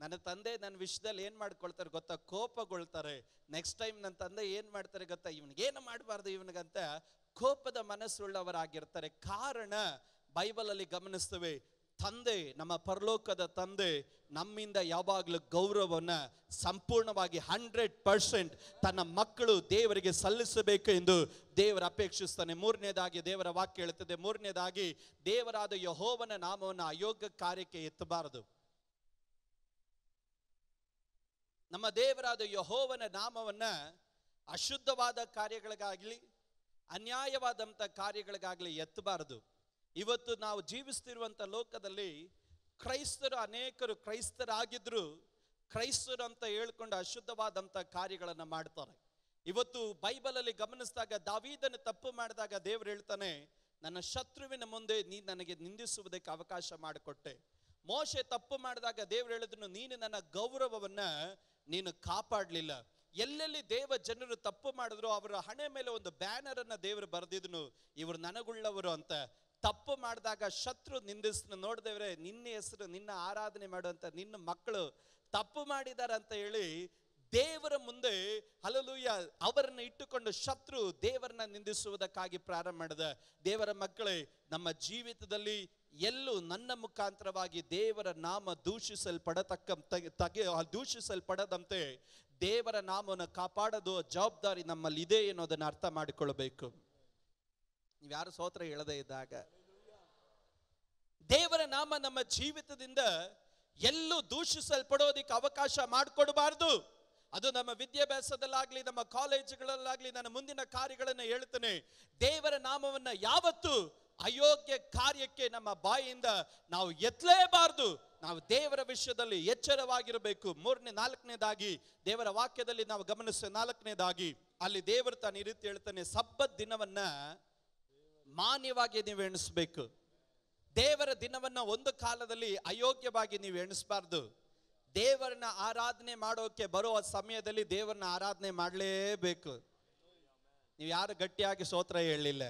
ನನ್ನ ತಂದೆ ನನ್ನ ವಿಷಯದಲ್ಲಿ ಏನ್ ಮಾಡ್ಕೊಳ್ತಾರೆ ಗೊತ್ತಾ? ಕೋಪಗೊಳ್ತಾರೆ. ನೆಕ್ಸ್ಟ್ ಟೈಮ್ ನನ್ನ ತಂದೆ ಏನ್ ಮಾಡ್ತಾರೆ ಗೊತ್ತಾ? ಇವನಿಗೇನು ಮಾಡಬಾರ್ದು ಇವನಿಗಂತ? ಕೋಪದ ಮನಸ್ಸುಳ್ಳವರಾಗಿರ್ತಾರೆ. ಕಾರಣ ಬೈಬಲಲ್ಲಿ ಗಮನಿಸ್ತೇವೆ. ತಂದೆ, ನಮ್ಮ ಪರಲೋಕದ ತಂದೆ, ನಮ್ಮಿಂದ ಯಾವಾಗಲೂ ಗೌರವವನ್ನು ಸಂಪೂರ್ಣವಾಗಿ ಹಂಡ್ರೆಡ್ ಪರ್ಸೆಂಟ್ ತನ್ನ ಮಕ್ಕಳು ದೇವರಿಗೆ ಸಲ್ಲಿಸಬೇಕು ಎಂದು ದೇವರ ಅಪೇಕ್ಷಿಸ್ತಾನೆ. ಮೂರನೇದಾಗಿ ದೇವರ ವಾಕ್ಯ ಹೇಳುತ್ತದೆ, ಮೂರನೇದಾಗಿ ದೇವರಾದ ಯಹೋವನ ನಾಮವನ್ನು ಅಯೋಗ್ಯ ಕಾರ್ಯಕ್ಕೆ ಎತ್ತಬಾರದು. ನಮ್ಮ ದೇವರಾದ ಯಹೋವನ ನಾಮವನ್ನ ಅಶುದ್ಧವಾದ ಕಾರ್ಯಗಳಿಗಾಗಲಿ ಅನ್ಯಾಯವಾದಂಥ ಕಾರ್ಯಗಳಿಗಾಗಲಿ ಎತ್ತಬಾರದು. ಇವತ್ತು ನಾವು ಜೀವಿಸ್ತಿರುವಂಥ ಲೋಕದಲ್ಲಿ ಕ್ರೈಸ್ತರು ಅನೇಕರು ಕ್ರೈಸ್ತರಾಗಿದ್ರು, ಕ್ರೈಸ್ತರು ಅಂತ ಹೇಳ್ಕೊಂಡು ಅಶುದ್ಧವಾದಂಥ ಕಾರ್ಯಗಳನ್ನು ಮಾಡ್ತಾರೆ. ಇವತ್ತು ಬೈಬಲಲ್ಲಿ ಗಮನಿಸಿದಾಗ, ದಾವೀದನ್ನು ತಪ್ಪು ಮಾಡಿದಾಗ ದೇವರು ಹೇಳ್ತಾನೆ, ನನ್ನ ಶತ್ರುವಿನ ಮುಂದೆ ನೀ ನನಗೆ ನಿಂದಿಸುವುದಕ್ಕೆ ಅವಕಾಶ ಮಾಡಿಕೊಟ್ಟೆ. ಮೋಶೆ ತಪ್ಪು ಮಾಡಿದಾಗ ದೇವರು ಹೇಳಿದ್ರು ನೀನು ನನ್ನ ಗೌರವವನ್ನ ನೀನು ಕಾಪಾಡಲಿಲ್ಲ. ಎಲ್ಲೆಲ್ಲಿ ದೇವ ಜನರು ತಪ್ಪು ಮಾಡಿದ್ರು, ಅವರ ಹಣೆ ಮೇಲೆ ಒಂದು ಬ್ಯಾನರ್ ಅನ್ನ ದೇವರು ಬರೆದಿದ್ನು, ಇವರು ನನಗುಳ್ಳವರು ಅಂತ. ತಪ್ಪು ಮಾಡಿದಾಗ ಶತ್ರು ನಿಂದಿಸ್ ನೋಡಿದವ್ರೆ ನಿನ್ನ ಹೆಸರು, ನಿನ್ನ ಆರಾಧನೆ ಮಾಡುವಂತ ನಿನ್ನ ಮಕ್ಕಳು ತಪ್ಪು ಮಾಡಿದಾರ ಅಂತ ಹೇಳಿ ದೇವರ ಮುಂದೆ ಹಲಲೂಯ ಅವರನ್ನು ಇಟ್ಟುಕೊಂಡು ಶತ್ರು ದೇವರನ್ನ ನಿಂದಿಸುವುದಕ್ಕಾಗಿ ಪ್ರಾರಂಭ ಮಾಡಿದ. ದೇವರ ಮಕ್ಕಳೇ, ನಮ್ಮ ಜೀವಿತದಲ್ಲಿ ಎಲ್ಲೂ ನನ್ನ ಮುಖಾಂತರವಾಗಿ ದೇವರ ನಾಮ ದೂಷಿಸಲ್ಪಡತಕ್ಕ, ತಗೆ- ದೂಷಿಸಲ್ಪಡದಂತೆ ದೇವರ ನಾಮವನ್ನು ಕಾಪಾಡೋದು, ಜವಾಬ್ದಾರಿ ನಮ್ಮಲ್ಲಿ ಇದೆ ಅನ್ನೋದನ್ನ ಅರ್ಥ ಮಾಡಿಕೊಳ್ಳಬೇಕು. ಯಾರು ಸೋತ್ರ ಹೇಳದೇ ಇದ್ದಾಗ? ದೇವರ, ನಾಮ ನಮ್ಮ ಜೀವಿತದಿಂದ ಎಲ್ಲೂ ದೂಷಿಸಲ್ಪಡೋದಿಕ್ಕೆ ಅವಕಾಶ ಮಾಡಿಕೊಡಬಾರ್ದು. ಅದು ನಮ್ಮ ವಿದ್ಯಾಭ್ಯಾಸದಲ್ಲಾಗ್ಲಿ, ನಮ್ಮ ಕಾಲೇಜುಗಳಲ್ಲಾಗ್ಲಿ, ನನ್ನ ಮುಂದಿನ ಕಾರ್ಯಗಳನ್ನು ಹೇಳ್ತೇನೆ. ದೇವರ ನಾಮವನ್ನ ಯಾವತ್ತು ಅಯೋಗ್ಯ ಕಾರ್ಯಕ್ಕೆ ನಮ್ಮ ಬಾಯಿಯಿಂದ ನಾವು ಎತ್ತಲೇಬಾರ್ದು. ನಾವು ದೇವರ ವಿಷಯದಲ್ಲಿ ಎಚ್ಚರವಾಗಿರಬೇಕು. ಮೂರನೇ, ನಾಲ್ಕನೇದಾಗಿ ದೇವರ ವಾಕ್ಯದಲ್ಲಿ ನಾವು ಗಮನಿಸ ನಾಲ್ಕನೇದಾಗಿ, ಅಲ್ಲಿ ದೇವರು ತಾನು ಈ ರೀತಿ ಹೇಳ್ತಾನೆ, ಸಬ್ಬತ್ ದಿನವನ್ನ ಮಾನ್ಯವಾಗಿ ನೀವು ಎಣಿಸ್ಬೇಕು. ದೇವರ ದಿನವನ್ನ ಒಂದು ಕಾಲದಲ್ಲಿ ಅಯೋಗ್ಯವಾಗಿ ನೀವು ಎಣಿಸ್ಬಾರ್ದು. ದೇವರನ್ನ ಆರಾಧನೆ ಮಾಡೋಕೆ ಬರುವ ಸಮಯದಲ್ಲಿ ದೇವರನ್ನ ಆರಾಧನೆ ಮಾಡಲೇಬೇಕು. ನೀವು ಯಾರು ಗಟ್ಟಿಯಾಗಿ ಸೋತ್ರ ಹೇಳಲಿಲ್ಲ.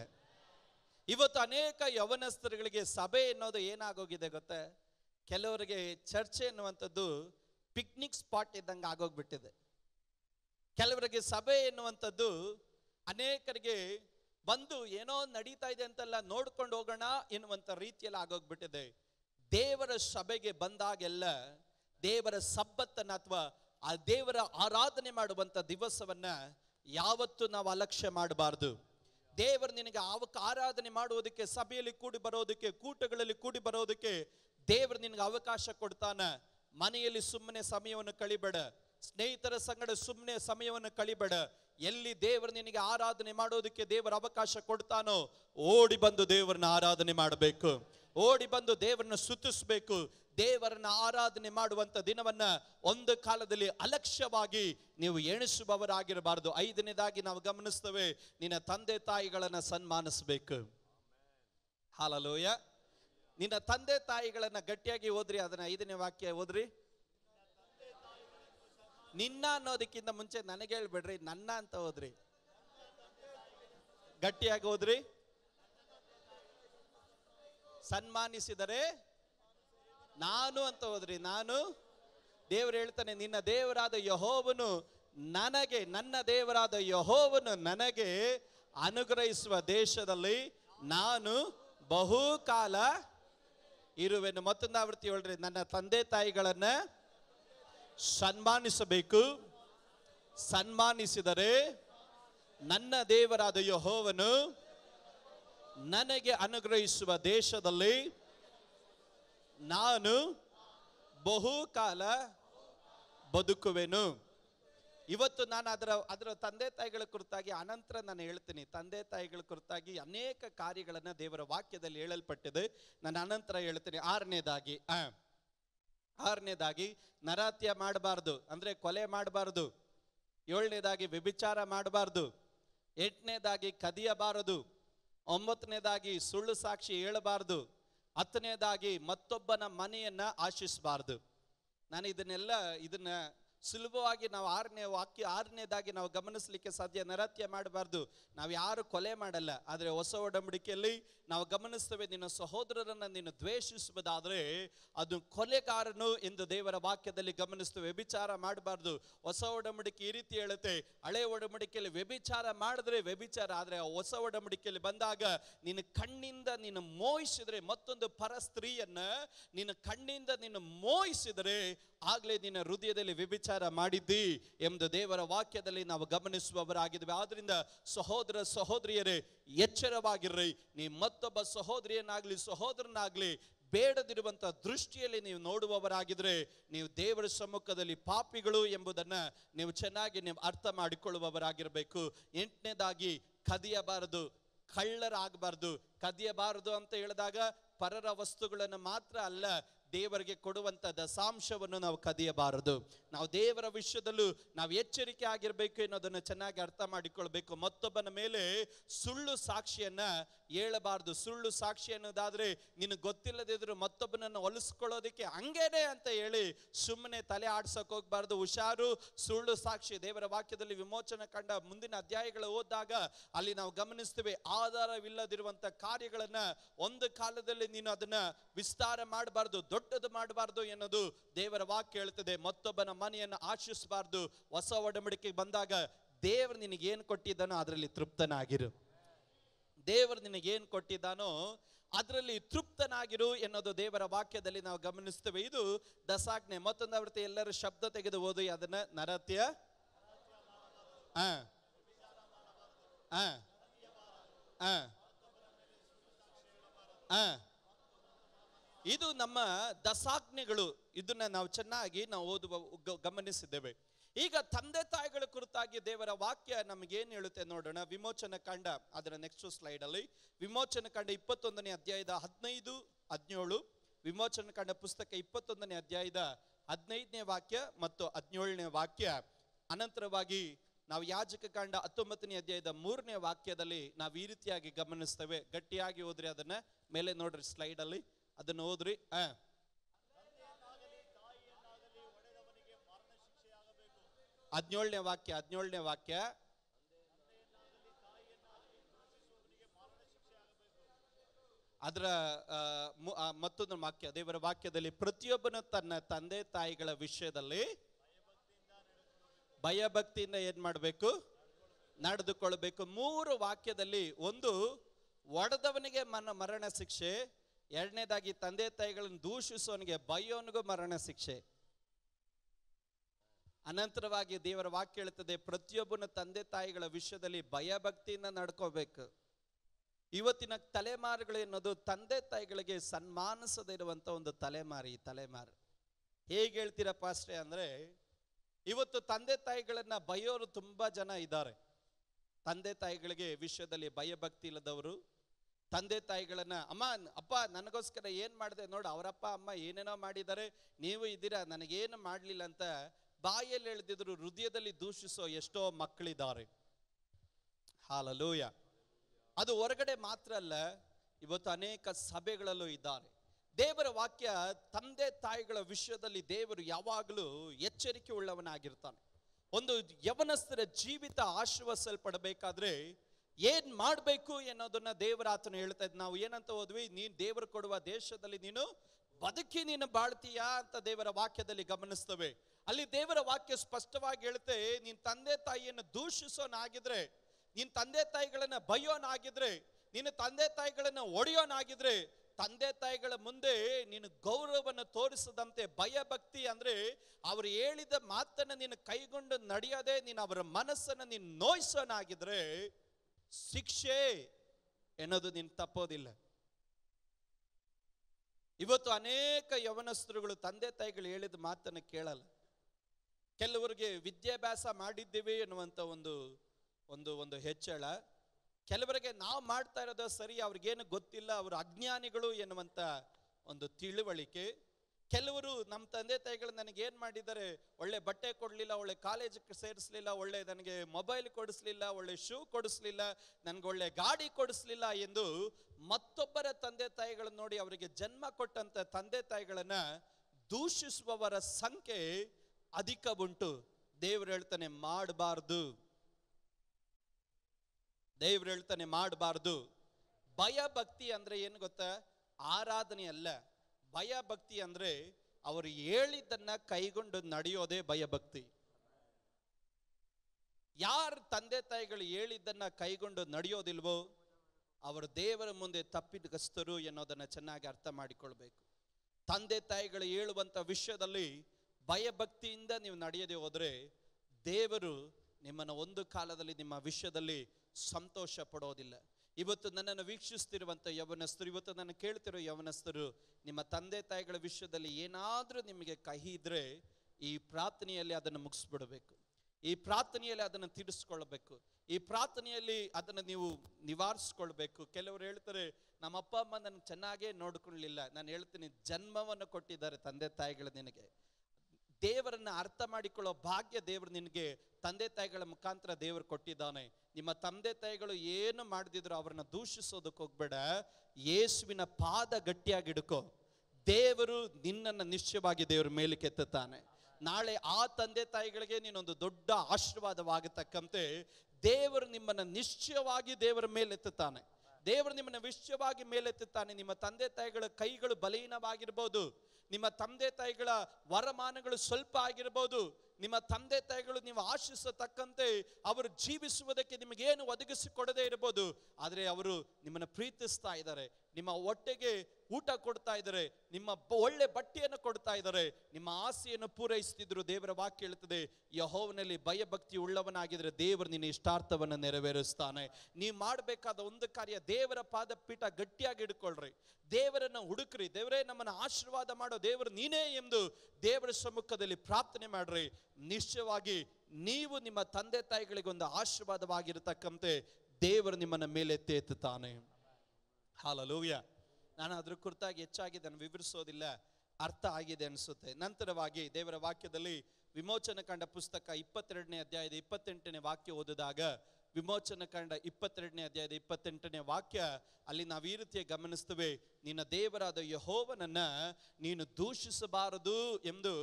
ಇವತ್ತು ಅನೇಕ ಯವನಸ್ಥರುಗಳಿಗೆ ಸಭೆ ಎನ್ನೋದು ಏನಾಗೋಗಿದೆ ಗೊತ್ತೇ? ಕೆಲವರಿಗೆ ಚರ್ಚೆ ಎನ್ನುವಂಥದ್ದು ಪಿಕ್ನಿಕ್ ಸ್ಪಾಟ್ ಇದ್ದಂಗೆ ಆಗೋಗ್ಬಿಟ್ಟಿದೆ. ಕೆಲವರಿಗೆ ಸಭೆ ಎನ್ನುವಂಥದ್ದು ಅನೇಕರಿಗೆ ಬಂದು ಏನೋ ನಡೀತಾ ಇದೆ ಅಂತೆಲ್ಲ ನೋಡ್ಕೊಂಡು ಹೋಗೋಣ ಎನ್ನುವಂಥ ರೀತಿಯಲ್ಲಿ ಆಗೋಗ್ಬಿಟ್ಟಿದೆ. ದೇವರ ಸಭೆಗೆ ಬಂದಾಗೆಲ್ಲ ದೇವರ ಸಬ್ಬತ್ತನ್ನ ಅಥವಾ ಆ ದೇವರ ಆರಾಧನೆ ಮಾಡುವಂಥ ದಿವಸವನ್ನ ಯಾವತ್ತೂ ನಾವು ಅಲಕ್ಷ್ಯ ಮಾಡಬಾರ್ದು. ದೇವರು ನಿನಗೆ ಅವಕ್ಕೆ ಆರಾಧನೆ ಮಾಡುವುದಕ್ಕೆ, ಸಭೆಯಲ್ಲಿ ಕೂಡಿ ಬರೋದಕ್ಕೆ, ಕೂಟಗಳಲ್ಲಿ ಕೂಡಿ ಬರೋದಕ್ಕೆ ದೇವರು ನಿನಗೆ ಅವಕಾಶ ಕೊಡ್ತಾನ. ಮನೆಯಲ್ಲಿ ಸುಮ್ಮನೆ ಸಮಯವನ್ನು ಕಳಿಬೇಡ. ಸ್ನೇಹಿತರ ಸಂಗಡ ಸುಮ್ಮನೆ ಸಮಯವನ್ನು ಕಳಿಬೇಡ. ಎಲ್ಲಿ ದೇವರು ನಿನಗೆ ಆರಾಧನೆ ಮಾಡೋದಕ್ಕೆ ದೇವರ ಅವಕಾಶ ಕೊಡ್ತಾನೋ, ಓಡಿ ಬಂದು ದೇವರನ್ನ ಆರಾಧನೆ ಮಾಡಬೇಕು. ಓಡಿ ಬಂದು ದೇವರನ್ನ ಸುತ್ತಿಸಬೇಕು. ದೇವರನ್ನ ಆರಾಧನೆ ಮಾಡುವಂತ ದಿನವನ್ನ ಒಂದು ಕಾಲದಲ್ಲಿ ಅಲಕ್ಷ್ಯವಾಗಿ ನೀವು ಎಣಿಸುವವರಾಗಿರಬಾರದು. ಐದನೇದಾಗಿ ನಾವು ಗಮನಿಸ್ತೇವೆ, ನಿನ್ನ ತಂದೆ ತಾಯಿಗಳನ್ನ ಸನ್ಮಾನಿಸಬೇಕು. ಹಾಲಲೋಯ. ನಿನ್ನ ತಂದೆ ತಾಯಿಗಳನ್ನ ಗಟ್ಟಿಯಾಗಿ ಓದ್ರಿ, ಅದನ್ನ ಐದನೇ ವಾಕ್ಯ ಓದ್ರಿ. ನಿನ್ನ ಅನ್ನೋದಕ್ಕಿಂತ ಮುಂಚೆ ನನಗೆ ಹೇಳ್ಬಿಡ್ರಿ, ನನ್ನ ಅಂತ ಹೋದ್ರಿ. ಗಟ್ಟಿಯಾಗಿ ಹೋದ್ರಿ. ಸನ್ಮಾನಿಸಿದರೆ ನಾನು ಅಂತ ಹೋದ್ರಿ, ನಾನು ದೇವರು ಹೇಳ್ತಾನೆ, ನಿನ್ನ ದೇವರಾದ ಯಹೋವನು ನನಗೆ, ನನ್ನ ದೇವರಾದ ಯಹೋವನು ನನಗೆ ಅನುಗ್ರಹಿಸುವ ದೇಶದಲ್ಲಿ ನಾನು ಬಹುಕಾಲ ಇರುವೆನು. ಮತ್ತೊಂದು ಆವೃತ್ತಿ ಹೇಳ್ರಿ, ನನ್ನ ತಂದೆ ತಾಯಿಗಳನ್ನ ಸನ್ಮಾನಿಸಬೇಕು. ಸನ್ಮಾನಿಸಿದರೆ ನನ್ನ ದೇವರಾದ ಯಹೋವನು ನನಗೆ ಅನುಗ್ರಹಿಸುವ ದೇಶದಲ್ಲಿ ನಾನು ಬಹುಕಾಲ ಬದುಕುವೆನು. ಇವತ್ತು ನಾನು ಅದರ ಅದರ ತಂದೆ ತಾಯಿಗಳ ಕುರಿತಾಗಿ, ಅನಂತರ ನಾನು ಹೇಳ್ತೀನಿ, ತಂದೆ ತಾಯಿಗಳ ಕುರಿತಾಗಿ ಅನೇಕ ಕಾರ್ಯಗಳನ್ನು ದೇವರ ವಾಕ್ಯದಲ್ಲಿ ಹೇಳಲ್ಪಟ್ಟಿದೆ. ನಾನು ಅನಂತರ ಹೇಳ್ತೀನಿ, ಆರನೇದಾಗಿ, ಆ. ಆರನೇದಾಗಿ ನರಾತ್ಯ ಮಾಡಬಾರ್ದು, ಅಂದ್ರೆ ಕೊಲೆ ಮಾಡಬಾರ್ದು. ಏಳನೇದಾಗಿ ವ್ಯಭಿಚಾರ ಮಾಡಬಾರ್ದು. ಎಂಟನೇದಾಗಿ ಕದಿಯಬಾರದು. ಒಂಬತ್ತನೇದಾಗಿ ಸುಳ್ಳು ಸಾಕ್ಷಿ ಹೇಳಬಾರದು. ಹತ್ತನೇದಾಗಿ ಮತ್ತೊಬ್ಬನ ಮನೆಯನ್ನ ಆಶಿಸಬಾರದು. ನಾನು ಇದನ್ನೆಲ್ಲ ಇದನ್ನ ಸುಲಭವಾಗಿ ನಾವು ಆರನೇ ವಾಕ್ಯ, ಆರನೇದಾಗಿ ನಾವು ಗಮನಿಸಲಿಕ್ಕೆ ಸಾಧ್ಯ ನರತ್ಯ ಮಾಡಬಾರ್ದು. ನಾವು ಯಾರು ಕೊಲೆ ಮಾಡಲ್ಲ, ಆದರೆ ಹೊಸ ಒಡಂಬಡಿಕೆಯಲ್ಲಿ ನಾವು ಗಮನಿಸ್ತೇವೆ, ನಿನ್ನ ಸಹೋದರರನ್ನ ನೀನು ದ್ವೇಷಿಸುವುದಾದರೆ ಅದು ಕೊಲೆಗಾರನು ಎಂದು ದೇವರ ವಾಕ್ಯದಲ್ಲಿ ಗಮನಿಸ್ತೇವೆ ವ್ಯಭಿಚಾರ ಮಾಡಬಾರ್ದು. ಹೊಸ ಒಡಂಬಡಿಕೆ ಈ ರೀತಿ ಹೇಳುತ್ತೆ, ಹಳೆ ಒಡಂಬಡಿಕೆಯಲ್ಲಿ ವ್ಯಭಿಚಾರ ಮಾಡಿದ್ರೆ ವ್ಯಭಿಚಾರ, ಆದರೆ ಹೊಸ ಒಡಂಬಡಿಕೆಯಲ್ಲಿ ಬಂದಾಗ ನಿನ್ನ ಕಣ್ಣಿಂದ ನೀನು ಮೋಹಿಸಿದರೆ ಮತ್ತೊಂದು ಪರ ಸ್ತ್ರೀಯನ್ನ ನಿನ್ನ ಕಣ್ಣಿಂದ ನೀನು ಮೋಹಿಸಿದರೆ ಆಗ್ಲೇ ನಿನ್ನ ಹೃದಯದಲ್ಲಿ ವ್ಯಭಿಚಾರ ಮಾಡಿದ್ದಿ ಎಂದು ದೇವರ ವಾಕ್ಯದಲ್ಲಿ ನಾವು ಗಮನಿಸುವವರಾಗಿದ್ದೇವೆ. ಆದ್ರಿಂದ ಸಹೋದರ ಸಹೋದರಿಯರೇ, ಎಚ್ಚರವಾಗಿರ್ರಿ. ನೀ ಮತ್ತೊಬ್ಬ ಸಹೋದರಿಯನ್ನಾಗ್ಲಿ ಸಹೋದರನಾಗ್ಲಿ ಬೇಡದಿರುವಂತ ದೃಷ್ಟಿಯಲ್ಲಿ ನೀವು ನೋಡುವವರಾಗಿದ್ರೆ ನೀವು ದೇವರ ಸಮ್ಮುಖದಲ್ಲಿ ಪಾಪಿಗಳು ಎಂಬುದನ್ನ ನೀವು ಚೆನ್ನಾಗಿ ನೀವು ಅರ್ಥ ಮಾಡಿಕೊಳ್ಳುವವರಾಗಿರಬೇಕು. ಎಂಟನೇದಾಗಿ, ಕದಿಯಬಾರದು, ಕಳ್ಳರಾಗಬಾರ್ದು. ಕದಿಯಬಾರದು ಅಂತ ಹೇಳಿದಾಗ ಪರರ ವಸ್ತುಗಳನ್ನು ಮಾತ್ರ ಅಲ್ಲ ದೇವರಿಗೆ ಕೊಡುವಂತ ದಸಾಂಶವನ್ನು ನಾವು ಕದಿಯಬಾರದು. ನಾವು ದೇವರ ವಿಷಯದಲ್ಲೂ ನಾವು ಎಚ್ಚರಿಕೆ ಆಗಿರ್ಬೇಕು ಅನ್ನೋದನ್ನು ಚೆನ್ನಾಗಿ ಅರ್ಥ ಮಾಡಿಕೊಳ್ಬೇಕು. ಮತ್ತೊಬ್ಬನ ಮೇಲೆ ಸುಳ್ಳು ಸಾಕ್ಷಿಯನ್ನ ಹೇಳಬಾರದು. ಸುಳ್ಳು ಸಾಕ್ಷಿ ಅನ್ನೋದಾದ್ರೆ ನಿನಗೆ ಗೊತ್ತಿಲ್ಲದಿದ್ರು ಮತ್ತೊಬ್ಬನನ್ನು ಹೊಲಿಸ್ಕೊಳ್ಳೋದಕ್ಕೆ ಹಂಗೇನೆ ಅಂತ ಹೇಳಿ ಸುಮ್ಮನೆ ತಲೆ ಆಡ್ಸಕ್ ಹೋಗ್ಬಾರ್ದು. ಹುಷಾರು, ಸುಳ್ಳು ಸಾಕ್ಷಿ ದೇವರ ವಾಕ್ಯದಲ್ಲಿ ವಿಮೋಚನೆ ಕಂಡ ಮುಂದಿನ ಅಧ್ಯಾಯಗಳು ಓದಿದಾಗ ಅಲ್ಲಿ ನಾವು ಗಮನಿಸ್ತೇವೆ, ಆಧಾರವಿಲ್ಲದಿರುವಂತ ಕಾರ್ಯಗಳನ್ನ ಒಂದು ಕಾಲದಲ್ಲಿ ನೀನು ಅದನ್ನ ವಿಸ್ತಾರ ಮಾಡಬಾರ್ದು. ದೊಡ್ಡದು ಮಾಡಬಾರ್ದು ಎನ್ನುವುದು ದೇವರ ವಾಕ್ಯ ಹೇಳ್ತದೆ ಮತ್ತೊಬ್ಬನ ಮನೆಯನ್ನು ಆಶಿಸಬಾರ್ದು ಹೊಸ ಒಡಂಬಡಿಕೆಗೆ ಬಂದಾಗ ದೇವರು ನಿನಗೇನು ಕೊಟ್ಟಿದ್ದಾನೋ ಅದರಲ್ಲಿ ತೃಪ್ತನಾಗಿರು. ದೇವರು ನಿನಗೇನು ಕೊಟ್ಟಿದ್ದಾನೋ ಅದರಲ್ಲಿ ತೃಪ್ತನಾಗಿರು ಎನ್ನೋದು ದೇವರ ವಾಕ್ಯದಲ್ಲಿ ನಾವು ಗಮನಿಸ್ತೇವೆ. ಇದು ದಸಾಜ್ಞೆ ಮತ್ತೊಂದು ಆವೃತ್ತಿ ಎಲ್ಲರೂ ಶಬ್ದ ತೆಗೆದು ಓದು ಅದನ್ನ ನರತ್ಯ. ಆ. ಆ. ಆ. ಇದು ನಮ್ಮ ದಸಾಜ್ಞೆಗಳು. ಇದನ್ನ ನಾವು ಚೆನ್ನಾಗಿ ನಾವು ಓದುವ ಗಮನಿಸಿದ್ದೇವೆ. ಈಗ ತಂದೆ ತಾಯಿಗಳ ಕುರಿತಾಗಿ ದೇವರ ವಾಕ್ಯ ನಮಗೇನು ಹೇಳುತ್ತೆ ನೋಡೋಣ. ವಿಮೋಚನ ಕಾಂಡ, ಅದರ ನೆಕ್ಸ್ಟ್ ಸ್ಲೈಡ್ ಅಲ್ಲಿ. ವಿಮೋಚನ ಕಾಂಡ ಇಪ್ಪತ್ತೊಂದನೇ ಅಧ್ಯಾಯದ ಹದಿನೈದು, ಹದಿನೇಳು. ವಿಮೋಚನ ಕಾಂಡ ಪುಸ್ತಕ ಇಪ್ಪತ್ತೊಂದನೇ ಅಧ್ಯಾಯದ ಹದಿನೈದನೇ ವಾಕ್ಯ ಮತ್ತು ಹದಿನೇಳನೇ ವಾಕ್ಯ. ಅನಂತರವಾಗಿ ನಾವು ಯಾಜಕ ಕಾಂಡ ಹತ್ತೊಂಬತ್ತನೇ ಅಧ್ಯಾಯದ ಮೂರನೇ ವಾಕ್ಯದಲ್ಲಿ ನಾವು ಈ ರೀತಿಯಾಗಿ ಗಮನಿಸ್ತೇವೆ. ಗಟ್ಟಿಯಾಗಿ ಹೋದ್ರೆ ಅದನ್ನ. ಮೇಲೆ ನೋಡ್ರಿ ಸ್ಲೈಡ್ ಅಲ್ಲಿ. ಅದನ್ನ ಓದ್ರಿ. ಹದಿನೇಳನೇ ವಾಕ್ಯ ಹದಿನೇಳನೇ ವಾಕ್ಯ. ಅದರ ಮತ್ತೊಂದು ವಾಕ್ಯ, ದೇವರ ವಾಕ್ಯದಲ್ಲಿ ಪ್ರತಿಯೊಬ್ಬನು ತನ್ನ ತಂದೆ ತಾಯಿಗಳ ವಿಷಯದಲ್ಲಿ ಭಯಭಕ್ತಿಯಿಂದ ಏನ್ ಮಾಡಬೇಕು? ನಡೆದುಕೊಳ್ಬೇಕು. ಮೂರು ವಾಕ್ಯದಲ್ಲಿ ಒಂದು, ಒಡೆದವನಿಗೆ ಮನ ಮರಣ ಶಿಕ್ಷೆ ಎರಡನೇದಾಗಿ ತಂದೆ ತಾಯಿಗಳನ್ನು ದೂಷಿಸೋನಿಗೆ ಬೈಯೋನಿಗೂ ಮರಣ ಶಿಕ್ಷೆ. ಅನಂತರವಾಗಿ ದೇವರ ವಾಕ್ಯ ಹೇಳ್ತದೆ ಪ್ರತಿಯೊಬ್ಬನ ತಂದೆ ತಾಯಿಗಳ ವಿಷಯದಲ್ಲಿ ಭಯಭಕ್ತಿಯಿಂದ ನಡ್ಕೋಬೇಕು. ಇವತ್ತಿನ ತಲೆಮಾರುಗಳು ಎನ್ನೋದು ತಂದೆ ತಾಯಿಗಳಿಗೆ ಸನ್ಮಾನಿಸದೇ ಇರುವಂತ ಒಂದು ತಲೆಮಾರಿ, ಈ ತಲೆಮಾರು. ಹೇಗೆ ಹೇಳ್ತೀರಾ ಪಾಸ್ಟ್ರೆ ಅಂದ್ರೆ, ಇವತ್ತು ತಂದೆ ತಾಯಿಗಳನ್ನ ಬೈಯೋರು ತುಂಬಾ ಜನ ಇದ್ದಾರೆ. ತಂದೆ ತಾಯಿಗಳಿಗೆ ವಿಷಯದಲ್ಲಿ ಭಯಭಕ್ತಿ ಇಲ್ಲದವರು ತಂದೆ ತಾಯಿಗಳನ್ನ, ಅಮ್ಮ, ಅಪ್ಪ, ನನಗೋಸ್ಕರ ಏನ್ ಮಾಡಿದೆ ನೋಡು, ಅವರಪ್ಪ, ಅಮ್ಮ ಏನೇನೋ ಮಾಡಿದ್ದಾರೆ, ನೀವು ಇದ್ದೀರಾ, ನನಗೇನು ಮಾಡಲಿಲ್ಲ ಅಂತ ಬಾಯಲ್ಲಿ ಎಳೆದಿದ್ರು, ಹೃದಯದಲ್ಲಿ ದೂಷಿಸೋ ಎಷ್ಟೋ ಮಕ್ಕಳಿದ್ದಾರೆ. ಹಾಲಲೂಯ. ಅದು ಹೊರಗಡೆ ಮಾತ್ರ ಅಲ್ಲ, ಇವತ್ತು ಅನೇಕ ಸಭೆಗಳಲ್ಲೂ ಇದ್ದಾರೆ. ದೇವರ ವಾಕ್ಯ, ತಂದೆ ತಾಯಿಗಳ ವಿಷಯದಲ್ಲಿ ದೇವರು ಯಾವಾಗಲೂ ಎಚ್ಚರಿಕೆ ಉಳ್ಳವನಾಗಿರ್ತಾನೆ ಒಂದು ಯವನಸ್ಥರ ಜೀವಿತ ಆಶ್ವಾಸಲ್ಪಡಬೇಕಾದ್ರೆ ಏನ್ ಮಾಡಬೇಕು ಅನ್ನೋದನ್ನ ದೇವರ ಆತನು ಹೇಳ್ತಾ ಇದ್ದ. ನಾವು ಏನಂತ ಹೋದ್ವಿ? ನೀನ್ ದೇವರು ಕೊಡುವ ದೇಶದಲ್ಲಿ ನೀನು ಬದುಕಿ ನೀನು ಬಾಳ್ತೀಯಾ ಅಂತ ದೇವರ ವಾಕ್ಯದಲ್ಲಿ ಗಮನಿಸ್ತವೆ. ಅಲ್ಲಿ ದೇವರ ವಾಕ್ಯ ಸ್ಪಷ್ಟವಾಗಿ ಹೇಳುತ್ತೆ, ನಿನ್ ತಂದೆ ತಾಯಿಯನ್ನು ದೂಷಿಸೋನಾಗಿದ್ರೆ, ನಿನ್ ತಂದೆ ತಾಯಿಗಳನ್ನ ಬೈಯೋನಾಗಿದ್ರೆ ನಿನ್ನ ತಂದೆ ತಾಯಿಗಳನ್ನ ಒಡೆಯೋನಾಗಿದ್ರೆ, ತಂದೆ ತಾಯಿಗಳ ಮುಂದೆ ನೀನು ಗೌರವವನ್ನು ತೋರಿಸದಂತೆ ಭಯಭಕ್ತಿ ಅಂದ್ರೆ ಅವರು ಹೇಳಿದ ಮಾತನ್ನ ನೀನು ಕೈಗೊಂಡು ನಡೆಯದೆ ನೀನು ಅವರ ಮನಸ್ಸನ್ನ ನೀನು ನೋಯಿಸೋನಾಗಿದ್ರೆ ಶಿಕ್ಷೆ ಎನ್ನೋದು ನೀನು ತಪ್ಪೋದಿಲ್ಲ. ಇವತ್ತು ಅನೇಕ ಯವನಸ್ತ್ರುಗಳು ತಂದೆ ತಾಯಿಗಳು ಹೇಳಿದ ಮಾತನ್ನು ಕೇಳಲ್ಲ. ಕೆಲವರಿಗೆ ವಿದ್ಯಾಭ್ಯಾಸ ಮಾಡಿದ್ದೀವಿ ಎನ್ನುವಂತ ಒಂದು ಒಂದು ಒಂದು ಹೆಚ್ಚಳ. ಕೆಲವರಿಗೆ ನಾವು ಮಾಡ್ತಾ ಇರೋದು ಸರಿ, ಅವ್ರಿಗೇನು ಗೊತ್ತಿಲ್ಲ, ಅವರು ಅಜ್ಞಾನಿಗಳು ಎನ್ನುವಂತ ಒಂದು ತಿಳುವಳಿಕೆ. ಕೆಲವರು ನಮ್ಮ ತಂದೆ ತಾಯಿಗಳು ನನಗೆ ಏನು ಮಾಡಿದ್ದಾರೆ, ಒಳ್ಳೆ ಬಟ್ಟೆ ಕೊಡಲಿಲ್ಲ, ಒಳ್ಳೆ ಕಾಲೇಜಿಗೆ ಸೇರಿಸ್ಲಿಲ್ಲ, ಒಳ್ಳೆ ನನಗೆ ಮೊಬೈಲ್ ಕೊಡಿಸ್ಲಿಲ್ಲ, ಒಳ್ಳೆ ಶೂ ಕೊಡಿಸ್ಲಿಲ್ಲ, ನನಗೆ ಒಳ್ಳೆ ಗಾಡಿ ಕೊಡಿಸ್ಲಿಲ್ಲ ಎಂದು ಮತ್ತೊಬ್ಬರ ತಂದೆ ತಾಯಿಗಳನ್ನ ನೋಡಿ ಅವರಿಗೆ ಜನ್ಮ ಕೊಟ್ಟಂತ ತಂದೆ ತಾಯಿಗಳನ್ನ ದೂಷಿಸುವವರ ಸಂಖ್ಯೆ ಅಧಿಕ ಉಂಟು. ದೇವ್ರು ಹೇಳ್ತಾನೆ ಮಾಡಬಾರ್ದು. ದೇವ್ರು ಹೇಳ್ತಾನೆ ಮಾಡಬಾರ್ದು. ಭಯ ಭಕ್ತಿ ಅಂದ್ರೆ ಏನು ಗೊತ್ತಾ? ಆರಾಧನೆ ಅಲ್ಲ. ಭಯ ಭಕ್ತಿ ಅಂದ್ರೆ ಅವರು ಹೇಳಿದ್ದನ್ನ ಕೈಗೊಂಡು ನಡೆಯೋದೇ ಭಯಭಕ್ತಿ. ಯಾರು ತಂದೆ ತಾಯಿಗಳು ಹೇಳಿದ್ದನ್ನ ಕೈಗೊಂಡು ನಡೆಯೋದಿಲ್ವೋ ಅವರು ದೇವರ ಮುಂದೆ ತಪ್ಪಿದಗಸ್ತರು ಎನ್ನೋದನ್ನ ಚೆನ್ನಾಗಿ ಅರ್ಥ ಮಾಡಿಕೊಳ್ಬೇಕು. ತಂದೆ ತಾಯಿಗಳು ಹೇಳುವಂತ ವಿಷಯದಲ್ಲಿ ಭಯಭಕ್ತಿಯಿಂದ ನೀವು ನಡೆಯದೆ ಹೋದ್ರೆ ದೇವರು ನಿಮ್ಮನ್ನು ಒಂದು ಕಾಲದಲ್ಲಿ ನಿಮ್ಮ ವಿಷಯದಲ್ಲಿ ಸಂತೋಷ ಪಡೋದಿಲ್ಲ. ಇವತ್ತು ನನ್ನನ್ನು ವೀಕ್ಷಿಸ್ತಿರುವಂಥ ಯವನಸ್ಥರು, ಇವತ್ತು ನನ್ನ ಕೇಳ್ತಿರೋ ಯವನಸ್ಥರು, ನಿಮ್ಮ ತಂದೆ ತಾಯಿಗಳ ವಿಷಯದಲ್ಲಿ ಏನಾದರೂ ನಿಮಗೆ ಕಹಿ ಇದ್ರೆ ಈ ಪ್ರಾರ್ಥನೆಯಲ್ಲಿ ಅದನ್ನು ಮುಗಿಸ್ಬಿಡಬೇಕು. ಈ ಪ್ರಾರ್ಥನೆಯಲ್ಲಿ ಅದನ್ನು ತಿಳಿಸ್ಕೊಳ್ಬೇಕು ಈ ಪ್ರಾರ್ಥನೆಯಲ್ಲಿ ಅದನ್ನು ನೀವು ನಿವಾರಿಸ್ಕೊಳ್ಬೇಕು. ಕೆಲವರು ಹೇಳ್ತಾರೆ ನಮ್ಮ ಅಪ್ಪ ಅಮ್ಮ ನನ್ನ ಚೆನ್ನಾಗೇ ನೋಡ್ಕೊಳ್ಳಿಲ್ಲ. ನಾನು ಹೇಳ್ತೀನಿ, ಜನ್ಮವನ್ನು ಕೊಟ್ಟಿದ್ದಾರೆ ತಂದೆ ತಾಯಿಗಳು ನಿನಗೆ. ದೇವರನ್ನ ಅರ್ಥ ಮಾಡಿಕೊಳ್ಳೋ ಭಾಗ್ಯ ದೇವರು ನಿನಗೆ ತಂದೆ ತಾಯಿಗಳ ಮುಖಾಂತರ ದೇವರು ಕೊಟ್ಟಿದ್ದಾನೆ. ನಿಮ್ಮ ತಂದೆ ತಾಯಿಗಳು ಏನು ಮಾಡದಿದ್ರು ಅವ್ರನ್ನ ದೂಷಿಸೋದಕ್ಕೆ ಹೋಗ್ಬೇಡ. ಯೇಸುವಿನ ಪಾದ ಗಟ್ಟಿಯಾಗಿ ಹಿಡ್ಕೋ. ದೇವರು ನಿನ್ನನ್ನು ನಿಶ್ಚಯವಾಗಿ ದೇವರ ಮೇಲೆ ಕೆತ್ತುತ್ತಾನೆ. ನಾಳೆ ಆ ತಂದೆ ತಾಯಿಗಳಿಗೆ ನೀನೊಂದು ದೊಡ್ಡ ಆಶೀರ್ವಾದವಾಗತಕ್ಕಂತೆ ದೇವರು ನಿಮ್ಮನ್ನು ನಿಶ್ಚಯವಾಗಿ ದೇವರ ಮೇಲೆತ್ತುತ್ತಾನೆ ದೇವರು ನಿಮ್ಮನ್ನು ವಿಶ್ವವಾಗಿ ಮೇಲೆತ್ತುತ್ತಾನೆ. ನಿಮ್ಮ ತಂದೆ ತಾಯಿಗಳ ಕೈಗಳು ಬಲಹೀನವಾಗಿರ್ಬೋದು. ನಿಮ್ಮ ತಂದೆ ತಾಯಿಗಳ ವರಮಾನಗಳು ಸ್ವಲ್ಪ ಆಗಿರ್ಬೋದು. ನಿಮ್ಮ ತಂದೆ ತಾಯಿಗಳು ನೀವು ಆಶಿಸತಕ್ಕಂತೆ ಅವರು ಜೀವಿಸುವುದಕ್ಕೆ ನಿಮಗೇನು ಒದಗಿಸಿಕೊಡದೇ ಇರಬಹುದು ಆದರೆ ಅವರು ನಿಮ್ಮನ್ನು ಪ್ರೀತಿಸ್ತಾ ಇದ್ದಾರೆ. ನಿಮ್ಮ ಹೊಟ್ಟೆಗೆ ಊಟ ಕೊಡ್ತಾ ಇದ್ದಾರೆ, ನಿಮ್ಮ ಒಳ್ಳೆ ಬಟ್ಟೆಯನ್ನು ಕೊಡ್ತಾ ಇದ್ದಾರೆ, ನಿಮ್ಮ ಆಸೆಯನ್ನು ಪೂರೈಸ್ತಿದ್ರು ದೇವರ ವಾಕ್ಯ ಹೇಳ್ತದೆ ಯಹೋವನಲ್ಲಿ ಭಯಭಕ್ತಿ ಉಳ್ಳವನಾಗಿದ್ರೆ ದೇವರು ನಿನ್ನ ಇಷ್ಟಾರ್ಥವನ್ನು ನೆರವೇರಿಸ್ತಾನೆ. ನೀವು ಮಾಡಬೇಕಾದ ಒಂದು ಕಾರ್ಯ ದೇವರ ಪಾದಪೀಠ ಗಟ್ಟಿಯಾಗಿ ಹಿಡ್ಕೊಳ್ರಿ. ದೇವರನ್ನ ಹುಡುಕ್ರಿ. ದೇವರೇ ನಮ್ಮನ್ನು ಆಶೀರ್ವಾದ ಮಾಡೋ ದೇವರು ನೀನೇ ಎಂದು ದೇವರ ಸಮ್ಮುಖದಲ್ಲಿ ಪ್ರಾರ್ಥನೆ ಮಾಡ್ರಿ. ನಿಶ್ಚಯವಾಗಿ ನೀವು ನಿಮ್ಮ ತಂದೆ ತಾಯಿಗಳಿಗೆ ಒಂದು ಆಶೀರ್ವಾದವಾಗಿರತಕ್ಕಂತೆ ದೇವರು ನಿಮ್ಮನ್ನ ಮೇಲೆ ಎತ್ತುತ್ತಾನೆ. ಹಾಲಲೂಯ. ನಾನು ಅದ್ರ ಕುರಿತಾಗಿ ಹೆಚ್ಚಾಗಿ ನಾನು ವಿವರಿಸೋದಿಲ್ಲ, ಅರ್ಥ ಆಗಿದೆ ಅನಿಸುತ್ತೆ. ನಂತರವಾಗಿ ದೇವರ ವಾಕ್ಯದಲ್ಲಿ ವಿಮೋಚನ ಕಂಡ ಪುಸ್ತಕ ಇಪ್ಪತ್ತೆರಡನೇ ಅಧ್ಯಾಯದ ಇಪ್ಪತ್ತೆಂಟನೇ ವಾಕ್ಯ ಓದಿದಾಗ, ವಿಮೋಚನ ಕಂಡ ಇಪ್ಪತ್ತೆರಡನೇ ಅಧ್ಯಾಯದ ಇಪ್ಪತ್ತೆಂಟನೇ ವಾಕ್ಯ, ಅಲ್ಲಿ ನಾವು ಈ ರೀತಿಯ ಗಮನಿಸ್ತೇವೆ, ನಿನ್ನ ದೇವರಾದ ಯಹೋವನನ್ನ ನೀನು ದೂಷಿಸಬಾರದು ಎಂದು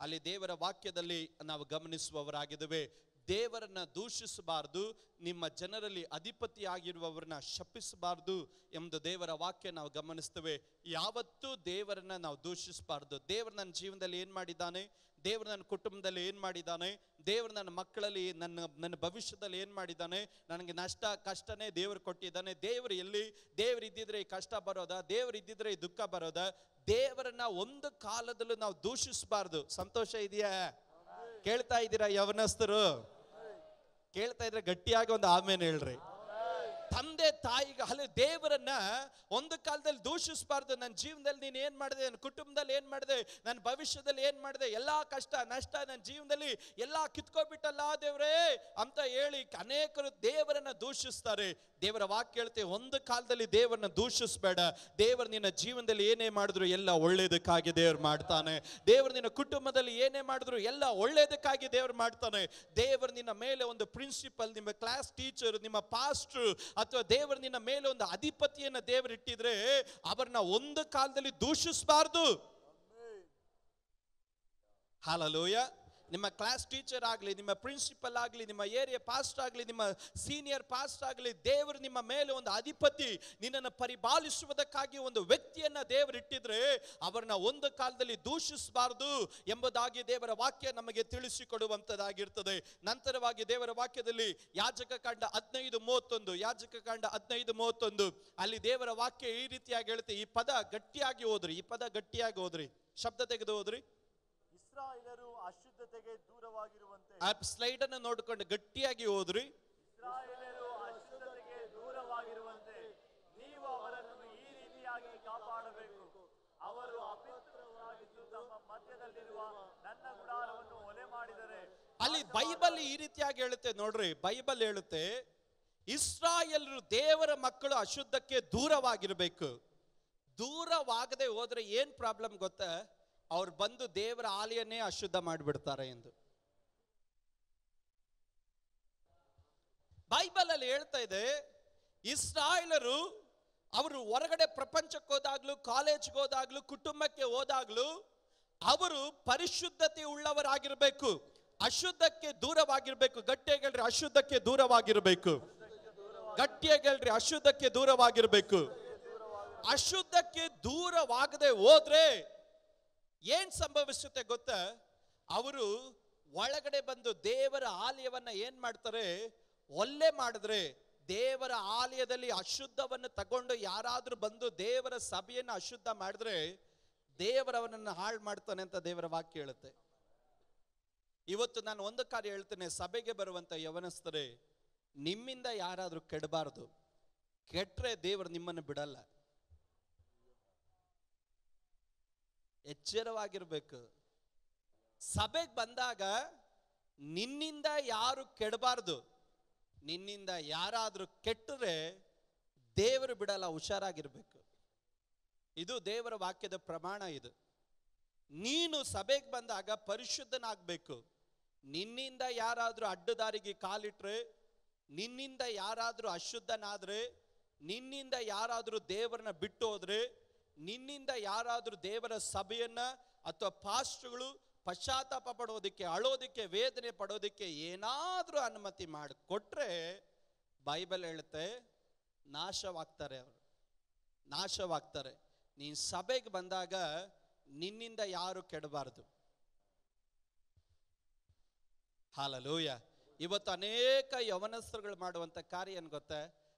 ಅಲ್ಲಿ ದೇವರ ವಾಕ್ಯದಲ್ಲಿ ನಾವು ಗಮನಿಸುವವರಾಗಿದ್ದೇವೆ. ದೇವರನ್ನ ದೂಷಿಸಬಾರದು, ನಿಮ್ಮ ಜನರಲ್ಲಿ ಅಧಿಪತಿಯಾಗಿರುವವರನ್ನ ಶಪಿಸಬಾರದು ಎಂದು ದೇವರ ವಾಕ್ಯ ನಾವು ಗಮನಿಸ್ತೇವೆ. ಯಾವತ್ತೂ ದೇವರನ್ನ ನಾವು ದೂಷಿಸಬಾರ್ದು. ದೇವರು ನನ್ನ ಜೀವನದಲ್ಲಿ ಏನ್ ಮಾಡಿದ್ದಾನೆ? ದೇವರು ನನ್ನ ಕುಟುಂಬದಲ್ಲಿ ಏನ್ ಮಾಡಿದ್ದಾನೆ? ದೇವರು ನನ್ನ ಮಕ್ಕಳಲ್ಲಿ ನನ್ನ ನನ್ನ ಭವಿಷ್ಯದಲ್ಲಿ ಏನ್ ಮಾಡಿದ್ದಾನೆ? ನನಗೆ ನಷ್ಟ, ಕಷ್ಟನೇ ದೇವರು ಕೊಟ್ಟಿದ್ದಾನೆ. ದೇವರು ಎಲ್ಲಿ? ದೇವರು ಇದ್ದಿದ್ರೆ ಈ ಕಷ್ಟ ಬರೋದಾ? ದೇವರು ಇದ್ದಿದ್ರೆ ಈ ದುಃಖ ಬರೋದಾ? ದೇವರನ್ನ ಒಂದು ಕಾಲದಲ್ಲೂ ನಾವು ದೂಷಿಸಬಾರ್ದು. ಸಂತೋಷ ಇದೆಯಾ? ಕೇಳ್ತಾ ಇದ್ದೀರಾ ಯವನಸ್ಥರು? ಕೇಳ್ತಾ ಇದ್ರೆ ಗಟ್ಟಿಯಾಗಿ ಒಂದು ಆಮೇಲೆ ಹೇಳ್ರಿ. ತಂದೆ ತಾಯಿಗೆ ಅಲ್ಲಿ ದೇವರನ್ನ ಒಂದು ಕಾಲದಲ್ಲಿ ದೂಷಿಸಬಾರ್ದು. ನನ್ನ ಜೀವನದಲ್ಲಿ ನೀನು ಏನು ಮಾಡಿದೆ? ನನ್ನ ಕುಟುಂಬದಲ್ಲಿ ಏನು ಮಾಡಿದೆ? ನನ್ನ ಭವಿಷ್ಯದಲ್ಲಿ ಏನು ಮಾಡಿದೆ? ಎಲ್ಲಾ ಕಷ್ಟ, ನಷ್ಟ ನನ್ನ ಜೀವನದಲ್ಲಿ ಎಲ್ಲಾ ಕಿತ್ಕೊಬಿಟ್ಟಲ್ಲ ದೇವರೇ ಅಂತ ಹೇಳಿ ಅನೇಕರು ದೇವರನ್ನ ದೂಷಿಸ್ತಾರೆ. ದೇವರ ವಾಕ್ಯ ಹೇಳ್ತೆ, ಒಂದು ಕಾಲದಲ್ಲಿ ದೇವರನ್ನ ದೂಷಿಸಬೇಡ. ದೇವರು ನಿನ್ನ ಜೀವನದಲ್ಲಿ ಏನೇ ಮಾಡಿದ್ರು ಎಲ್ಲ ಒಳ್ಳೇದಕ್ಕಾಗಿ ದೇವರು ಮಾಡ್ತಾನೆ. ದೇವರು ನಿನ್ನ ಕುಟುಂಬದಲ್ಲಿ ಏನೇ ಮಾಡಿದ್ರು ಎಲ್ಲ ಒಳ್ಳೇದಕ್ಕಾಗಿ ದೇವರು ಮಾಡ್ತಾನೆ. ದೇವರು ನಿನ್ನ ಮೇಲೆ ಒಂದು ಪ್ರಿನ್ಸಿಪಲ್ ನಿಮ್ಮ ಕ್ಲಾಸ್ ಟೀಚರ್ ನಿಮ್ಮ ಪಾಸ್ಟರ್ ಅಥವಾ ದೇವರು ನಿನ್ನ ಮೇಲೆ ಒಂದು ಅಧಿಪತಿಯನ್ನ ದೇವರು ಇಟ್ಟಿದ್ರೆ ಅವರನ್ನ ಒಂದು ಕಾಲದಲ್ಲಿ ದೂಷಿಸಬಾರ್ದು. ಹಾಲಲೋಯ. ನಿಮ್ಮ ಕ್ಲಾಸ್ ಟೀಚರ್ ಆಗಲಿ, ನಿಮ್ಮ ಪ್ರಿನ್ಸಿಪಲ್ ಆಗಲಿ, ನಿಮ್ಮ ಏರಿಯಾ ಪಾಸ್ಟ್ ಆಗಲಿ, ನಿಮ್ಮ ಸೀನಿಯರ್ ಪಾಸ್ಟ್ ಆಗಲಿ, ದೇವರು ನಿಮ್ಮ ಮೇಲೆ ಒಂದು ಅಧಿಪತಿ, ನಿನ್ನನ್ನು ಪರಿಪಾಲಿಸುವುದಕ್ಕಾಗಿ ಒಂದು ವ್ಯಕ್ತಿಯನ್ನ ದೇವರು ಇಟ್ಟಿದ್ರೆ ಅವರನ್ನ ಒಂದು ಕಾಲದಲ್ಲಿ ದೂಷಿಸಬಾರದು ಎಂಬುದಾಗಿ ದೇವರ ವಾಕ್ಯ ನಮಗೆ ತಿಳಿಸಿಕೊಡುವಂಥದ್ದಾಗಿರ್ತದೆ ನಂತರವಾಗಿ ದೇವರ ವಾಕ್ಯದಲ್ಲಿ ಯಾಜಕ ಕಾಂಡ ಹದಿನೈದು ಮೂವತ್ತೊಂದು, ಯಾಜಕ ಕಾಂಡ ಹದಿನೈದು ಮೂವತ್ತೊಂದು, ಅಲ್ಲಿ ದೇವರ ವಾಕ್ಯ ಈ ರೀತಿಯಾಗಿ ಹೇಳುತ್ತೆ, ಈ ಪದ ಗಟ್ಟಿಯಾಗಿ ಹೋದ್ರಿ, ಈ ಪದ ಗಟ್ಟಿಯಾಗಿ ಹೋದ್ರಿ. ಶಬ್ದ ತೆಗೆದು ಹೋದ್ರಿ. ಇಸ್ರಾಯೇಲರು ಅಶುದ್ಧತೆಗೆ ದೂರವಾಗಿರುವಂತೆ. ಆ ಸ್ಲೈಡ್ ಅನ್ನು ನೋಡ್ಕೊಂಡು ಗಟ್ಟಿಯಾಗಿ ಹೋದ್ರಿ ಇಸ್ರಾಯೇಲರು ಅಶುದ್ಧತೆಗೆ ದೂರವಾಗಿರುವಂತೆ. ನೀವು ಅವರನ್ನು ಈ ರೀತಿಯಾಗಿ ಕಾಪಾಡಬೇಕು. ಅವರು ಅಪವಿತ್ರವಾಗಿದ್ದು ತಮ್ಮ ಮಧ್ಯದಲ್ಲಿರುವ ನನ್ನ ಗುಡಾರವನ್ನು ಒಲೆ ಮಾಡಿದರೆ. ಅಲ್ಲಿ ಬೈಬಲ್ ಈ ರೀತಿಯಾಗಿ ಹೇಳುತ್ತೆ ನೋಡ್ರಿ. ಬೈಬಲ್ ಹೇಳುತ್ತೆ ಇಸ್ರಾಯೇಲರು ದೇವರ ಮಕ್ಕಳು ಅಶುದ್ಧಕ್ಕೆ ದೂರವಾಗಿರ್ಬೇಕು. ದೂರವಾಗದೆ ಹೋದ್ರೆ ಏನ್ ಪ್ರಾಬ್ಲಮ್ ಗೊತ್ತಾ? ಅವ್ರು ಬಂದು ದೇವರ ಆಲಯನ್ನೇ ಅಶುದ್ಧ ಮಾಡಿಬಿಡ್ತಾರೆ ಎಂದು. ಬೈಬಲ್ ಅಲ್ಲಿ ಹೇಳ್ತಾ ಇದೆ, ಇಸ್ರಾಯೇಲರು ಅವರು ಹೊರಗಡೆ ಪ್ರಪಂಚಕ್ಕೆ ಹೋದಾಗ್ಲೂ, ಕಾಲೇಜ್ಗೆ ಹೋದಾಗ್ಲೂ, ಕುಟುಂಬಕ್ಕೆ ಹೋದಾಗ್ಲೂ ಅವರು ಪರಿಶುದ್ಧತೆ ಉಳ್ಳವರಾಗಿರ್ಬೇಕು, ಅಶುದ್ಧಕ್ಕೆ ದೂರವಾಗಿರ್ಬೇಕು. ಗಟ್ಟಿಯಾಗಿ ಅಶುದ್ಧಕ್ಕೆ ದೂರವಾಗಿರ್ಬೇಕು. ಗಟ್ಟಿಯಾಗಿ ಅಶುದ್ಧಕ್ಕೆ ದೂರವಾಗಿರ್ಬೇಕು. ಅಶುದ್ಧಕ್ಕೆ ದೂರವಾಗದೆ ಹೋದ್ರೆ ಏನ್ ಸಂಭವಿಸುತ್ತೆ ಗೊತ್ತಾ? ಅವರು ಒಳಗಡೆ ಬಂದು ದೇವರ ಆಲಯವನ್ನ ಏನ್ ಮಾಡ್ತಾರೆ? ಒಲ್ಲೆ ಮಾಡಿದ್ರೆ ದೇವರ ಆಲಯದಲ್ಲಿ ಅಶುದ್ಧವನ್ನು ತಗೊಂಡು ಯಾರಾದ್ರೂ ಬಂದು ದೇವರ ಸಭೆಯನ್ನು ಅಶುದ್ಧ ಮಾಡಿದ್ರೆ ದೇವರವನನ್ನು ಹಾಳು ಮಾಡ್ತಾನೆ ಅಂತ ದೇವರ ವಾಕ್ಯ ಹೇಳುತ್ತೆ ಇವತ್ತು ನಾನು ಒಂದು ಕಾರ್ಯ ಹೇಳ್ತೇನೆ, ಸಭೆಗೆ ಬರುವಂತ ಯವನಸ್ಥರೇ, ನಿಮ್ಮಿಂದ ಯಾರಾದ್ರೂ ಕೆಡಬಾರದು. ಕೆಟ್ಟರೆ ದೇವರು ನಿಮ್ಮನ್ನು ಬಿಡಲ್ಲ. ಎಚ್ಚರವಾಗಿರ್ಬೇಕು. ಸಭೆಗೆ ಬಂದಾಗ ನಿನ್ನಿಂದ ಯಾರು ಕೆಡಬಾರ್ದು, ನಿನ್ನಿಂದ ಯಾರಾದ್ರೂ ಕೆಟ್ಟರೆ ದೇವರು ಬಿಡಲ್ಲ, ಹುಷಾರಾಗಿರ್ಬೇಕು. ಇದು ದೇವರ ವಾಕ್ಯದ ಪ್ರಮಾಣ ಇದು. ನೀನು ಸಭೆಗೆ ಬಂದಾಗ ಪರಿಶುದ್ಧನಾಗಬೇಕು. ನಿನ್ನಿಂದ ಯಾರಾದ್ರೂ ಅಡ್ಡದಾರಿಗೆ ಕಾಲಿಟ್ರೆ, ನಿನ್ನಿಂದ ಯಾರಾದ್ರೂ ಅಶುದ್ಧನಾದರೆ, ನಿನ್ನಿಂದ ಯಾರಾದ್ರೂ ದೇವರನ್ನ ಬಿಟ್ಟು ಹೋದ್ರೆ ನಿನ್ನಿಂದ ಯಾರಾದರೂ ದೇವರ ಸಭೆಯನ್ನ ಅಥವಾ ಪಾಸ್ಟ್ಗಳು ಪಶ್ಚಾತ್ತಾಪ ಪಡೋದಕ್ಕೆ, ಅಳೋದಕ್ಕೆ, ವೇದನೆ ಪಡೋದಕ್ಕೆ ಏನಾದರೂ ಅನುಮತಿ ಮಾಡಿ ಕೊಟ್ರೆ ಬೈಬಲ್ ಹೇಳುತ್ತೆ, ನಾಶವಾಗ್ತಾರೆ ಅವರು. ನಾಶವಾಗ್ತಾರೆ. ನೀನ್ ಸಭೆಗೆ ಬಂದಾಗ ನಿನ್ನಿಂದ ಯಾರು ಕೆಡಬಾರದು. ಹಾಲಲೂಯ. ಇವತ್ತು ಅನೇಕ ಯವನಸ್ಥರುಗಳು ಮಾಡುವಂತ ಕಾರ್ಯ ಏನ್ ಗೊತ್ತಾ?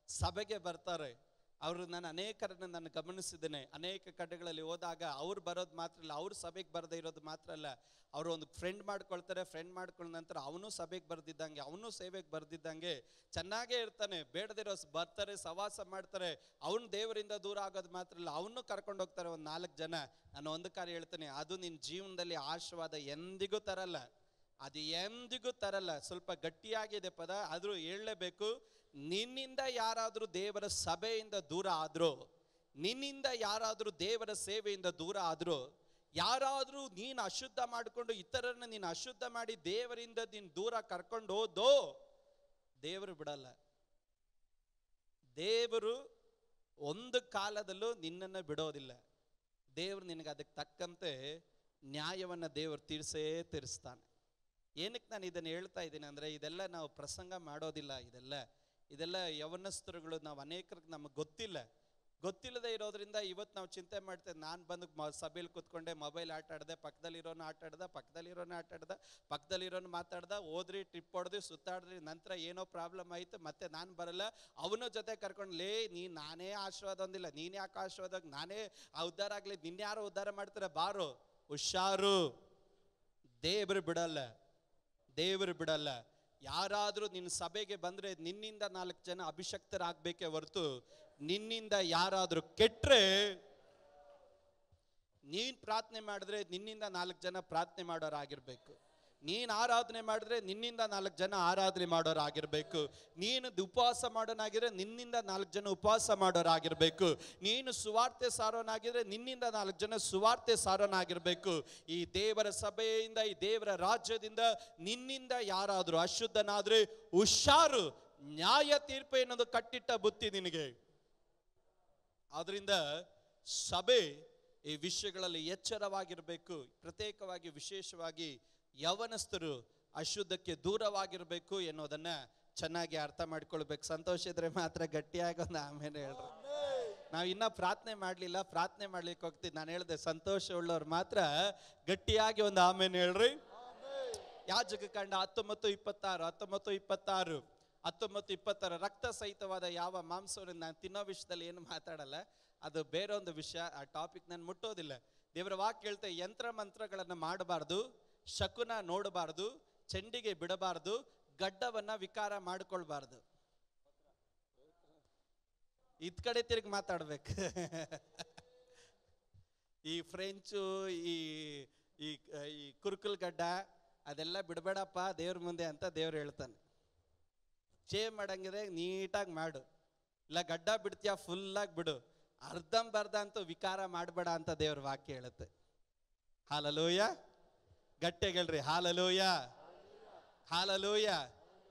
ಸಭೆಗೆ ಬರ್ತಾರೆ. ಅವರು ನಾನು ಅನೇಕರನ್ನ ನಾನು ಗಮನಿಸಿದ್ದೇನೆ. ಅನೇಕ ಕಡೆಗಳಲ್ಲಿ ಹೋದಾಗ ಅವ್ರು ಬರೋದು ಮಾತ್ರ ಅಲ್ಲ, ಅವ್ರು ಸಭೆಗೆ ಬರದೇ ಇರೋದು ಮಾತ್ರ ಅಲ್ಲ. ಅವರು ಒಂದು ಫ್ರೆಂಡ್ ಮಾಡ್ಕೊಳ್ತಾರೆ ಫ್ರೆಂಡ್ ಮಾಡ್ಕೊಂಡ ನಂತರ ಅವನು ಸಭೆಗೆ ಬರ್ದಿದ್ದಂಗೆ, ಅವನು ಸೇವೆಗೆ ಬರ್ದಿದ್ದಂಗೆ ಚೆನ್ನಾಗೇ ಇರ್ತಾನೆ. ಬೇಡದಿರೋ ಬರ್ತಾರೆ ಸವಾಸ ಮಾಡ್ತಾರೆ. ಅವನು ದೇವರಿಂದ ದೂರ ಆಗೋದು ಮಾತ್ರ ಅಲ್ಲ, ಅವನು ಕರ್ಕೊಂಡು ಹೋಗ್ತಾರೆ ಒಂದು ನಾಲ್ಕು ಜನ. ನಾನು ಒಂದು ಕಾರ್ಯ ಹೇಳ್ತೇನೆ, ಅದು ನಿನ್ನ ಜೀವನದಲ್ಲಿ ಆಶೀರ್ವಾದ ಎಂದಿಗೂ ತರಲ್ಲ. ಅದು ಎಂದಿಗೂ ತರಲ್ಲ. ಸ್ವಲ್ಪ ಗಟ್ಟಿಯಾಗಿದೆ ಪದ, ಆದರೂ ಹೇಳಲೇಬೇಕು. ನಿನ್ನಿಂದ ಯಾರಾದರೂ ದೇವರ ಸಭೆಯಿಂದ ದೂರ ಆದ್ರೋ, ನಿನ್ನಿಂದ ಯಾರಾದರೂ ದೇವರ ಸೇವೆಯಿಂದ ದೂರ ಆದರೂ, ಯಾರಾದರೂ ನೀನು ಅಶುದ್ಧ ಮಾಡಿಕೊಂಡು ಇತರರನ್ನ ನೀನು ಅಶುದ್ಧ ಮಾಡಿ ದೇವರಿಂದ ನೀನು ದೂರ ಕರ್ಕೊಂಡು ಹೋದೋ, ದೇವರು ಬಿಡಲ್ಲ. ದೇವರು ಒಂದು ಕಾಲದಲ್ಲೂ ನಿನ್ನನ್ನು ಬಿಡೋದಿಲ್ಲ. ದೇವರು ನಿನಗೆ ಅದಕ್ಕೆ ತಕ್ಕಂತೆ ನ್ಯಾಯವನ್ನ ದೇವರು ತೀರಿಸೇ ತೀರಿಸ್ತಾನೆ. ಏನಕ್ಕೆ ನಾನು ಇದನ್ನು ಹೇಳ್ತಾ ಇದ್ದೀನಿ ಅಂದರೆ, ಇದೆಲ್ಲ ನಾವು ಪ್ರಸಂಗ ಮಾಡೋದಿಲ್ಲ, ಇದೆಲ್ಲ ಇದೆಲ್ಲ ಯವನಸ್ಥರುಗಳು, ನಾವು ಅನೇಕರಿಗೆ ನಮಗೆ ಗೊತ್ತಿಲ್ಲ. ಗೊತ್ತಿಲ್ಲದೆ ಇರೋದ್ರಿಂದ ಇವತ್ತು ನಾವು ಚಿಂತೆ ಮಾಡ್ತೇವೆ ನಾನು ಬಂದು ಮ ಸಭೆಯಲ್ಲಿ ಕೂತ್ಕೊಂಡೆ, ಮೊಬೈಲ್ ಆಟ ಪಕ್ಕದಲ್ಲಿರೋನ ಪಕ್ಕದಲ್ಲಿರೋನು ಆಟ ಆಡ್ದೆ ಪಕ್ಕದಲ್ಲಿರೋನು ಆಟ ಆಡ್ದೆ ಪಕ್ಕದಲ್ಲಿರೋನು ಮಾತಾಡ್ದ, ಹೋದ್ರಿ ಟ್ರಿಪ್ ಹೊಡೆದ್ರಿ ಸುತ್ತಾಡ್ರಿ ನಂತರ ಏನೋ ಪ್ರಾಬ್ಲಮ್ ಆಯ್ತು, ಮತ್ತೆ ನಾನು ಬರಲ್ಲ. ಅವನ ಜೊತೆ ಕರ್ಕೊಂಡು, ಲೇ, ನೀ ನಾನೇ ಆಶೀರ್ವಾದ ಹೊಂದಿಲ್ಲ, ನೀನ್ ಯಾಕೆ ಆಶೀರ್ವಾದ ನಾನೇ ಆ ಉದ್ಧಾರ ಆಗ್ಲಿ ನಿನ್ಯಾರು ಉದ್ಧಾರ ಮಾಡ್ತಾರೆ, ಬಾರು, ಹುಷಾರು. ದೇವರು ಬಿಡಲ್ಲ ದೇವರು ಬಿಡಲ್ಲ. ಯಾರಾದ್ರೂ ನಿನ್ನ ಸಭೆಗೆ ಬಂದ್ರೆ ನಿನ್ನಿಂದ ನಾಲ್ಕು ಜನ ಅಭಿಷಕ್ತರಾಗಬೇಕೇ ಹೊರತು ನಿನ್ನಿಂದ ಯಾರಾದ್ರೂ ಕೆಟ್ರೆ ನೀನ್ ಪ್ರಾರ್ಥನೆ ಮಾಡಿದ್ರೆ ನಿನ್ನಿಂದ ನಾಲ್ಕು ಜನ ಪ್ರಾರ್ಥನೆ ಮಾಡೋರಾಗಿರ್ಬೇಕು. ನೀನ್ ಆರಾಧನೆ ಮಾಡಿದ್ರೆ ನಿನ್ನಿಂದ ನಾಲ್ಕು ಜನ ಆರಾಧನೆ ಮಾಡೋರಾಗಿರ್ಬೇಕು. ನೀನು ಉಪವಾಸ ಮಾಡೋನಾಗಿದ್ರೆ ನಿನ್ನಿಂದ ನಾಲ್ಕು ಜನ ಉಪವಾಸ ಮಾಡೋರಾಗಿರ್ಬೇಕು. ನೀನು ಸುವಾರ್ತೆ ಸಾರೋನಾಗಿದ್ರೆ ನಿನ್ನಿಂದ ನಾಲ್ಕು ಜನ ಸುವಾರ್ತೆ ಸಾರೋನಾಗಿರ್ಬೇಕು. ಈ ದೇವರ ಸಭೆಯಿಂದ, ಈ ದೇವರ ರಾಜ್ಯದಿಂದ ನಿನ್ನಿಂದ ಯಾರಾದರೂ ಅಶುದ್ಧನಾದ್ರೆ ಹುಷಾರು, ನ್ಯಾಯ ತೀರ್ಪು ಎನ್ನುವುದು ಕಟ್ಟಿಟ್ಟ ಬುತ್ತಿ ನಿನಗೆ. ಆದ್ರಿಂದ ಸಭೆ ಈ ವಿಷಯಗಳಲ್ಲಿ ಎಚ್ಚರವಾಗಿರಬೇಕು. ಪ್ರತ್ಯೇಕವಾಗಿ, ವಿಶೇಷವಾಗಿ ಯವನಸ್ಥರು ಅಶುದ್ಧಕ್ಕೆ ದೂರವಾಗಿರಬೇಕು ಎನ್ನುವುದನ್ನ ಚೆನ್ನಾಗಿ ಅರ್ಥ ಮಾಡ್ಕೊಳ್ಬೇಕು. ಸಂತೋಷ ಇದ್ರೆ ಮಾತ್ರ ಗಟ್ಟಿಯಾಗಿ ಒಂದು ಆಮೇಲೆ ಹೇಳ್ರಿ. ನಾವು ಇನ್ನ ಪ್ರಾರ್ಥನೆ ಮಾಡ್ಲಿಲ್ಲ, ಪ್ರಾರ್ಥನೆ ಮಾಡ್ಲಿಕ್ಕೆ ಹೋಗ್ತೀವಿ ನಾನು ಹೇಳ್ದೆ ಸಂತೋಷ ಉಳ್ಳವ್ರು ಮಾತ್ರ ಗಟ್ಟಿಯಾಗಿ ಒಂದು ಆಮೇಲೆ ಹೇಳ್ರಿ. ಯಾಜಕ ಕಂಡ ಹತ್ತೊಂಬತ್ತು ಇಪ್ಪತ್ತಾರು ಹತ್ತೊಂಬತ್ತು ಇಪ್ಪತ್ತಾರು ಹತ್ತೊಂಬತ್ತು ಇಪ್ಪತ್ತಾರು ರಕ್ತ ಸಹಿತವಾದ ಯಾವ ಮಾಂಸವನ್ನು ನಾನು ತಿನ್ನೋ ವಿಷಯದಲ್ಲಿ ಏನು ಮಾತಾಡಲ್ಲ. ಅದು ಬೇರೊಂದು ವಿಷಯ, ಆ ಟಾಪಿಕ್ ನಾನು ಮುಟ್ಟೋದಿಲ್ಲ. ದೇವರ ವಾಕ್ಯ ಹೇಳ್ತೆ, ಯಂತ್ರ ಮಂತ್ರಗಳನ್ನು ಮಾಡಬಾರ್ದು. ಶಕುನ ನೋಡಬಾರ್ದು, ಚೆಂಡಿಗೆ ಬಿಡಬಾರ್ದು, ಗಡ್ಡವನ್ನ ವಿಕಾರ ಮಾಡ್ಕೊಳ್ಬಾರ್ದು. ಇದ್ ಕಡೆ ತಿರುಗಿ ಮಾತಾಡ್ಬೇಕು. ಈ ಫ್ರೆಂಚು, ಈ ಈ ಈ ಕುರುಕುಲ್ ಗಡ್ಡ, ಅದೆಲ್ಲ ಬಿಡಬೇಡಪ್ಪ, ದೇವ್ರ ಮುಂದೆ ಅಂತ ದೇವ್ರು ಹೇಳ್ತಾನೆ. ಚೇ ಮಾಡಂಗಿದ್ರೆ ನೀಟಾಗಿ ಮಾಡು. ಇಲ್ಲ ಗಡ್ಡ ಬಿಡ್ತೀಯ ಫುಲ್ಲಾಗಿ ಬಿಡು. ಅರ್ಧಂಬರ್ಧ ಅಂತೂ ವಿಕಾರ ಮಾಡಬೇಡ ಅಂತ ದೇವ್ರ ವಾಕ್ಯ ಹೇಳುತ್ತೆ. ಹಾಲಲೂಯ ಗಟ್ಟೆಗಳ್ರಿ. ಹಾಲಲೂಯ. ಹಾಲಲೂಯ.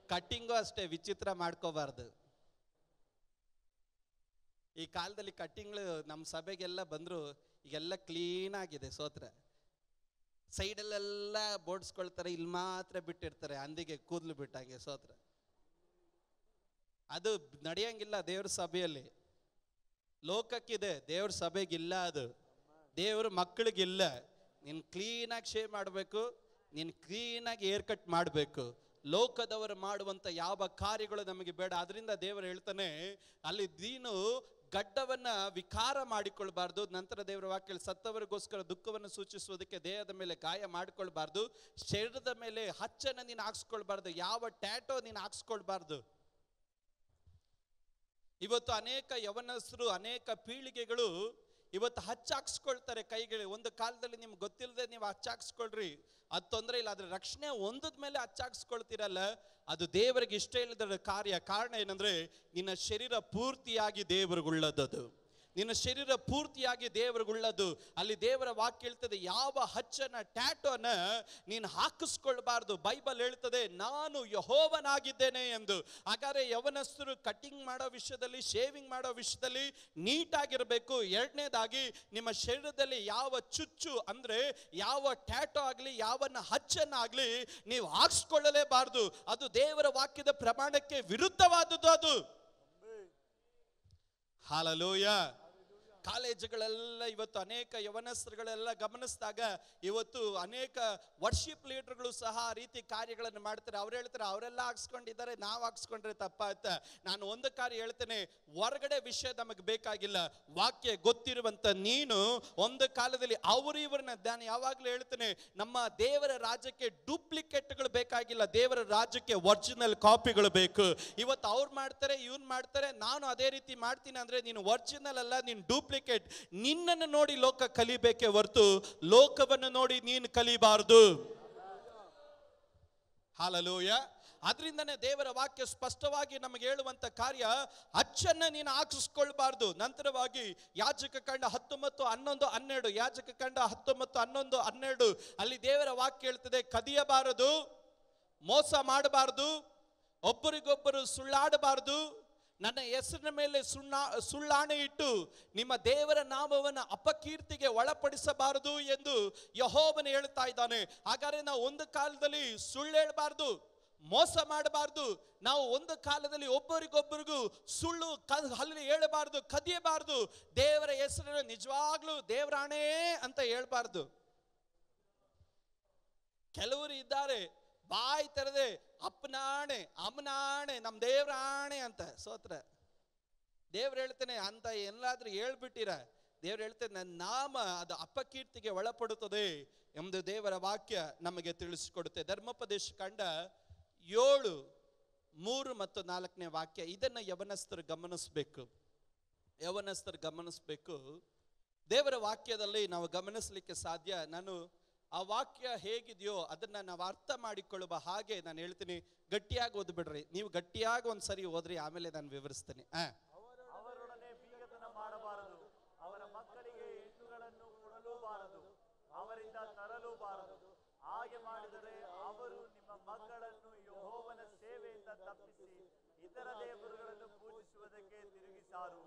ಕಟ್ಟಿಂಗು ಅಷ್ಟೇ, ವಿಚಿತ್ರ ಮಾಡ್ಕೋಬಾರ್ದು. ಈ ಕಾಲದಲ್ಲಿ ಕಟ್ಟಿಂಗ್ಳು ನಮ್ಮ ಸಭೆಗೆಲ್ಲ ಬಂದ್ರು, ಈಗೆಲ್ಲ ಕ್ಲೀನ್ ಆಗಿದೆ ಸೋತ್ರ. ಸೈಡಲ್ಲೆಲ್ಲ ಬೋಡ್ಸ್ಕೊಳ್ತಾರೆ ಇಲ್ಲಿ ಮಾತ್ರ ಬಿಟ್ಟಿರ್ತಾರೆ, ಅಂದಿಗೆ ಕೂದಲು ಬಿಟ್ಟಂಗೆ ಸೋತ್ರ. ಅದು ನಡೆಯಂಗಿಲ್ಲ ದೇವ್ರ ಸಭೆಯಲ್ಲಿ. ಲೋಕಕ್ಕಿದೆ, ದೇವ್ರ ಸಭೆಗಿಲ್ಲ ಅದು. ದೇವ್ರ ಮಕ್ಕಳಿಗಿಲ್ಲ. ನೀನು ಕ್ಲೀನಾಗಿ ಶೇವ್ ಮಾಡಬೇಕು, ನೀನು ಕ್ಲೀನಾಗಿ ಏರ್ ಕಟ್ ಮಾಡಬೇಕು. ಲೋಕದವರು ಮಾಡುವಂಥ ಯಾವ ಕಾರ್ಯಗಳು ನಮಗೆ ಬೇಡ. ಅದರಿಂದ ದೇವರು ಹೇಳ್ತಾನೆ, ಅಲ್ಲಿ ದೀನು ಗಡ್ಡವನ್ನ ವಿಕಾರ ಮಾಡಿಕೊಳ್ಬಾರ್ದು. ನಂತರ ದೇವರ ವಾಕ್ಯ ಸತ್ತವರಿಗೋಸ್ಕರ ದುಃಖವನ್ನು ಸೂಚಿಸುವುದಕ್ಕೆ ದೇಹದ ಮೇಲೆ ಗಾಯ ಮಾಡಿಕೊಳ್ಬಾರ್ದು. ಶರೀರದ ಮೇಲೆ ಹಚ್ಚನ್ನು ನೀನು ಹಾಕ್ಸ್ಕೊಳ್ಬಾರ್ದು. ಯಾವ ಟ್ಯಾಟೋ ನೀನು ಹಾಕ್ಸ್ಕೊಳ್ಬಾರ್ದು. ಇವತ್ತು ಅನೇಕ ಯವನಸ್ಥರು ಅನೇಕ ಪೀಳಿಗೆಗಳು ಇವತ್ತು ಹಚ್ಚಾಕ್ಸ್ಕೊಳ್ತಾರೆ ಕೈಗಳಿಗೆ. ಒಂದು ಕಾಲದಲ್ಲಿ ನಿಮ್ಗೆ ಗೊತ್ತಿಲ್ಲದೆ ನೀವು ಹಚ್ಚಾಕ್ಸ್ಕೊಳ್ರಿ. ಅದು ತೊಂದರೆ ಇಲ್ಲ. ಅದ್ರ ರಕ್ಷಣೆ ಒಂದದ ಮೇಲೆ ಹಚ್ಚಾಕ್ಸ್ಕೊಳ್ತೀರಲ್ಲ, ಅದು ದೇವರಿಗೆ ಇಷ್ಟ ಇಲ್ಲದ ಕಾರ್ಯ ಕಾರಣ ಏನಂದ್ರೆ, ನಿನ್ನ ಶರೀರ ಪೂರ್ತಿಯಾಗಿ ದೇವರಿಗುಳ್ಳದದು ನಿನ್ನ ಶರೀರ ಪೂರ್ತಿಯಾಗಿ ದೇವರಿಗುಳ್ಳದು ಅಲ್ಲಿ ದೇವರ ವಾಕ್ಯ ಹೇಳ್ತದೆ ಯಾವ ಹಚ್ಚನ ಟ್ಯಾಟೋನ ನೀನು ಹಾಕಿಸ್ಕೊಳ್ಬಾರ್ದು. ಬೈಬಲ್ ಹೇಳ್ತದೆ ನಾನು ಯಹೋವನಾಗಿದ್ದೇನೆ ಎಂದು. ಹಾಗಾದ್ರೆ ಯವನಸ್ಥರು ಕಟಿಂಗ್ ಮಾಡೋ ವಿಷಯದಲ್ಲಿ ಶೇವಿಂಗ್ ಮಾಡೋ ವಿಷಯದಲ್ಲಿ ನೀಟಾಗಿರಬೇಕು. ಎರಡನೇದಾಗಿ ನಿಮ್ಮ ಶರೀರದಲ್ಲಿ ಯಾವ ಚುಚ್ಚು ಅಂದ್ರೆ ಯಾವ ಟ್ಯಾಟೋ ಆಗಲಿ ಯಾವನ್ನ ಹಚ್ಚನ್ನಾಗ್ಲಿ ನೀವು ಹಾಕ್ಸ್ಕೊಳ್ಳಲೇಬಾರ್ದು. ಅದು ದೇವರ ವಾಕ್ಯದ ಪ್ರಮಾಣಕ್ಕೆ ವಿರುದ್ಧವಾದದ್ದು ಅದು. ಹಾಲಲೂಯ. ಕಾಲೇಜುಗಳೆಲ್ಲ ಇವತ್ತು ಅನೇಕ ಯವನಸ್ತ್ರಗಳೆಲ್ಲ ಗಮನಿಸಿದಾಗ ಇವತ್ತು ಅನೇಕ ವರ್ಷಿಪ್ ಲೀಡರ್ಗಳು ಸಹ ಆ ರೀತಿ ಕಾರ್ಯಗಳನ್ನು ಮಾಡ್ತಾರೆ. ಅವ್ರು ಹೇಳ್ತಾರೆ, ಅವರೆಲ್ಲ ಹಾಕ್ಸ್ಕೊಂಡಿದ್ದಾರೆ, ನಾವು ಹಾಕ್ಸ್ಕೊಂಡ್ರೆ ತಪ್ಪಾಯ್ತ. ನಾನು ಒಂದು ಕಾರ್ಯ ಹೇಳ್ತೇನೆ, ಹೊರಗಡೆ ವಿಷಯ ನಮಗೆ ಬೇಕಾಗಿಲ್ಲ. ವಾಕ್ಯ ಗೊತ್ತಿರುವಂತ ನೀನು ಒಂದು ಕಾಲದಲ್ಲಿ ಅವರು ಇವ್ರನ್ನ ಧ್ಯಾನ ಯಾವಾಗಲೂ ಹೇಳ್ತೇನೆ, ನಮ್ಮ ದೇವರ ರಾಜ್ಯಕ್ಕೆ ಡೂಪ್ಲಿಕೇಟ್ಗಳು ಬೇಕಾಗಿಲ್ಲ. ದೇವರ ರಾಜ್ಯಕ್ಕೆ ಒರಿಜಿನಲ್ ಕಾಪಿಗಳು ಬೇಕು. ಇವತ್ತು ಅವ್ರು ಮಾಡ್ತಾರೆ, ಇವ್ನು ಮಾಡ್ತಾರೆ, ನಾನು ಅದೇ ರೀತಿ ಮಾಡ್ತೀನಿ ಅಂದ್ರೆ ನೀನು ಒರಿಜಿನಲ್ ಅಲ್ಲ, ನೀನು ಡೂಪ್ಲಿಕೇಟ್ ನಿನ್ನನ್ನು ನೋಡಿ ಲೋಕ ಕಲಿಬೇಕೆ ಹೊರತು ಲೋಕವನ್ನು ನೋಡಿ ನೀನು ಕಲಿಬಾರದು. ಹಾಲಲೂಯ. ಅದರಿಂದನೇ ದೇವರ ವಾಕ್ಯ ಸ್ಪಷ್ಟವಾಗಿ ನಮಗೆ ಹೇಳುವಂತ ಕಾರ್ಯ ಅಚ್ಚನ್ನ ನೀನು ಹಾಕಿಸ್ಕೊಳ್ಬಾರ್ದು ನಂತರವಾಗಿ ಯಾಜಕ ಕಂಡ ಹತ್ತೊಂಬತ್ತು ಹನ್ನೊಂದು ಹನ್ನೆರಡು, ಯಾಜಕ ಕಂಡ ಹತ್ತೊಂಬತ್ತು ಹನ್ನೊಂದು ಹನ್ನೆರಡು, ಅಲ್ಲಿ ದೇವರ ವಾಕ್ಯ ಹೇಳ್ತದೆ, ಕದಿಯಬಾರದು, ಮೋಸ ಮಾಡಬಾರದು, ಒಬ್ಬರಿಗೊಬ್ಬರು ಸುಳ್ಳಾಡಬಾರದು ನನ್ನ ಹೆಸರಿನ ಮೇಲೆ ಸುಣ್ಣ, ಸುಳ್ಳಾಣೆ ಇಟ್ಟು ನಿಮ್ಮ ದೇವರ ನಾಮವನ್ನು ಅಪಕೀರ್ತಿಗೆ ಒಳಪಡಿಸಬಾರದು ಎಂದು ಯಹೋವನು ಹೇಳ್ತಾ ಇದ್ದಾನೆ. ಹಾಗಾದ್ರೆ ನಾವು ಒಂದು ಕಾಲದಲ್ಲಿ ಸುಳ್ಳು ಹೇಳಬಾರ್ದು, ಮೋಸ ಮಾಡಬಾರ್ದು, ನಾವು ಒಂದು ಕಾಲದಲ್ಲಿ ಒಬ್ಬರಿಗೊಬ್ಬರಿಗೂ ಸುಳ್ಳು ಅಲ್ಲಿ ಹೇಳಬಾರ್ದು, ಕದಿಯಬಾರ್ದು. ದೇವರ ಹೆಸರನ್ನು ನಿಜವಾಗ್ಲೂ ದೇವರಾಣೇ ಅಂತ ಹೇಳ್ಬಾರ್ದು. ಕೆಲವರು ಇದ್ದಾರೆ ಬಾಯಿ ತೆರೆದೆ, ಅಪ್ನಾಣೆ ಅಮ್ಮನಾಣೆ ನಮ್ಮ ದೇವ್ರ ಆಣೆ ಅಂತ. ಸೋತ್ರ, ದೇವ್ರು ಹೇಳ್ತೇನೆ ಅಂತ ಎಲ್ಲಾದ್ರೂ ಹೇಳ್ಬಿಟ್ಟಿರ. ದೇವ್ರು ಹೇಳ್ತೇನೆ, ನನ್ನ ನಾಮ ಅದು ಅಪಕೀರ್ತಿಗೆ ಒಳಪಡುತ್ತದೆ ಎಂಬುದು ದೇವರ ವಾಕ್ಯ ನಮಗೆ ತಿಳಿಸಿಕೊಡುತ್ತೆ. ಧರ್ಮೋಪದೇಶ ಕಂಡ ಏಳು, ಮೂರು ಮತ್ತು ನಾಲ್ಕನೇ ವಾಕ್ಯ, ಇದನ್ನ ಯವನಸ್ಥರು ಗಮನಿಸಬೇಕು. ಯವನಸ್ಥರು ಗಮನಿಸಬೇಕು. ದೇವರ ವಾಕ್ಯದಲ್ಲಿ ನಾವು ಗಮನಿಸಲಿಕ್ಕೆ ಸಾಧ್ಯ. ನಾನು ಆ ವಾಕ್ಯ ಹೇಗಿದೆಯೋ ಅದನ್ನ ನಾವು ಅರ್ಥ ಮಾಡಿಕೊಳ್ಳುವ ಹಾಗೆ ನಾನು ಹೇಳ್ತೀನಿ. ಗಟ್ಟಿಯಾಗಿ ಓದ್ಬಿಡ್ರಿ ನೀವು ಗಟ್ಟಿಯಾಗಿ ಒಂದ್ಸರಿ ಓದ್ರಿ, ಆಮೇಲೆ ನಾನು ಮಾಡಬಾರದು. ಅವರ ಮಕ್ಕಳಿಗೆ ಹೆಣ್ಣುಗಳನ್ನು ಕೊಡಲೂಬಾರದು. ಅವರಿಂದ ತರಲೂಬಾರದು. ಹಾಗೆ ಮಾಡಿದರೆ ಅವರು ನಿಮ್ಮ ಮಕ್ಕಳನ್ನು ಯಹೋವನ ಸೇವೆಯಿಂದ ತಪ್ಪಿಸಿ, ಇತರ ದೇವರುಗಳನ್ನು ಪೂಜಿಸುವುದಕ್ಕೆ ತಿರುಗಿಸಾರು.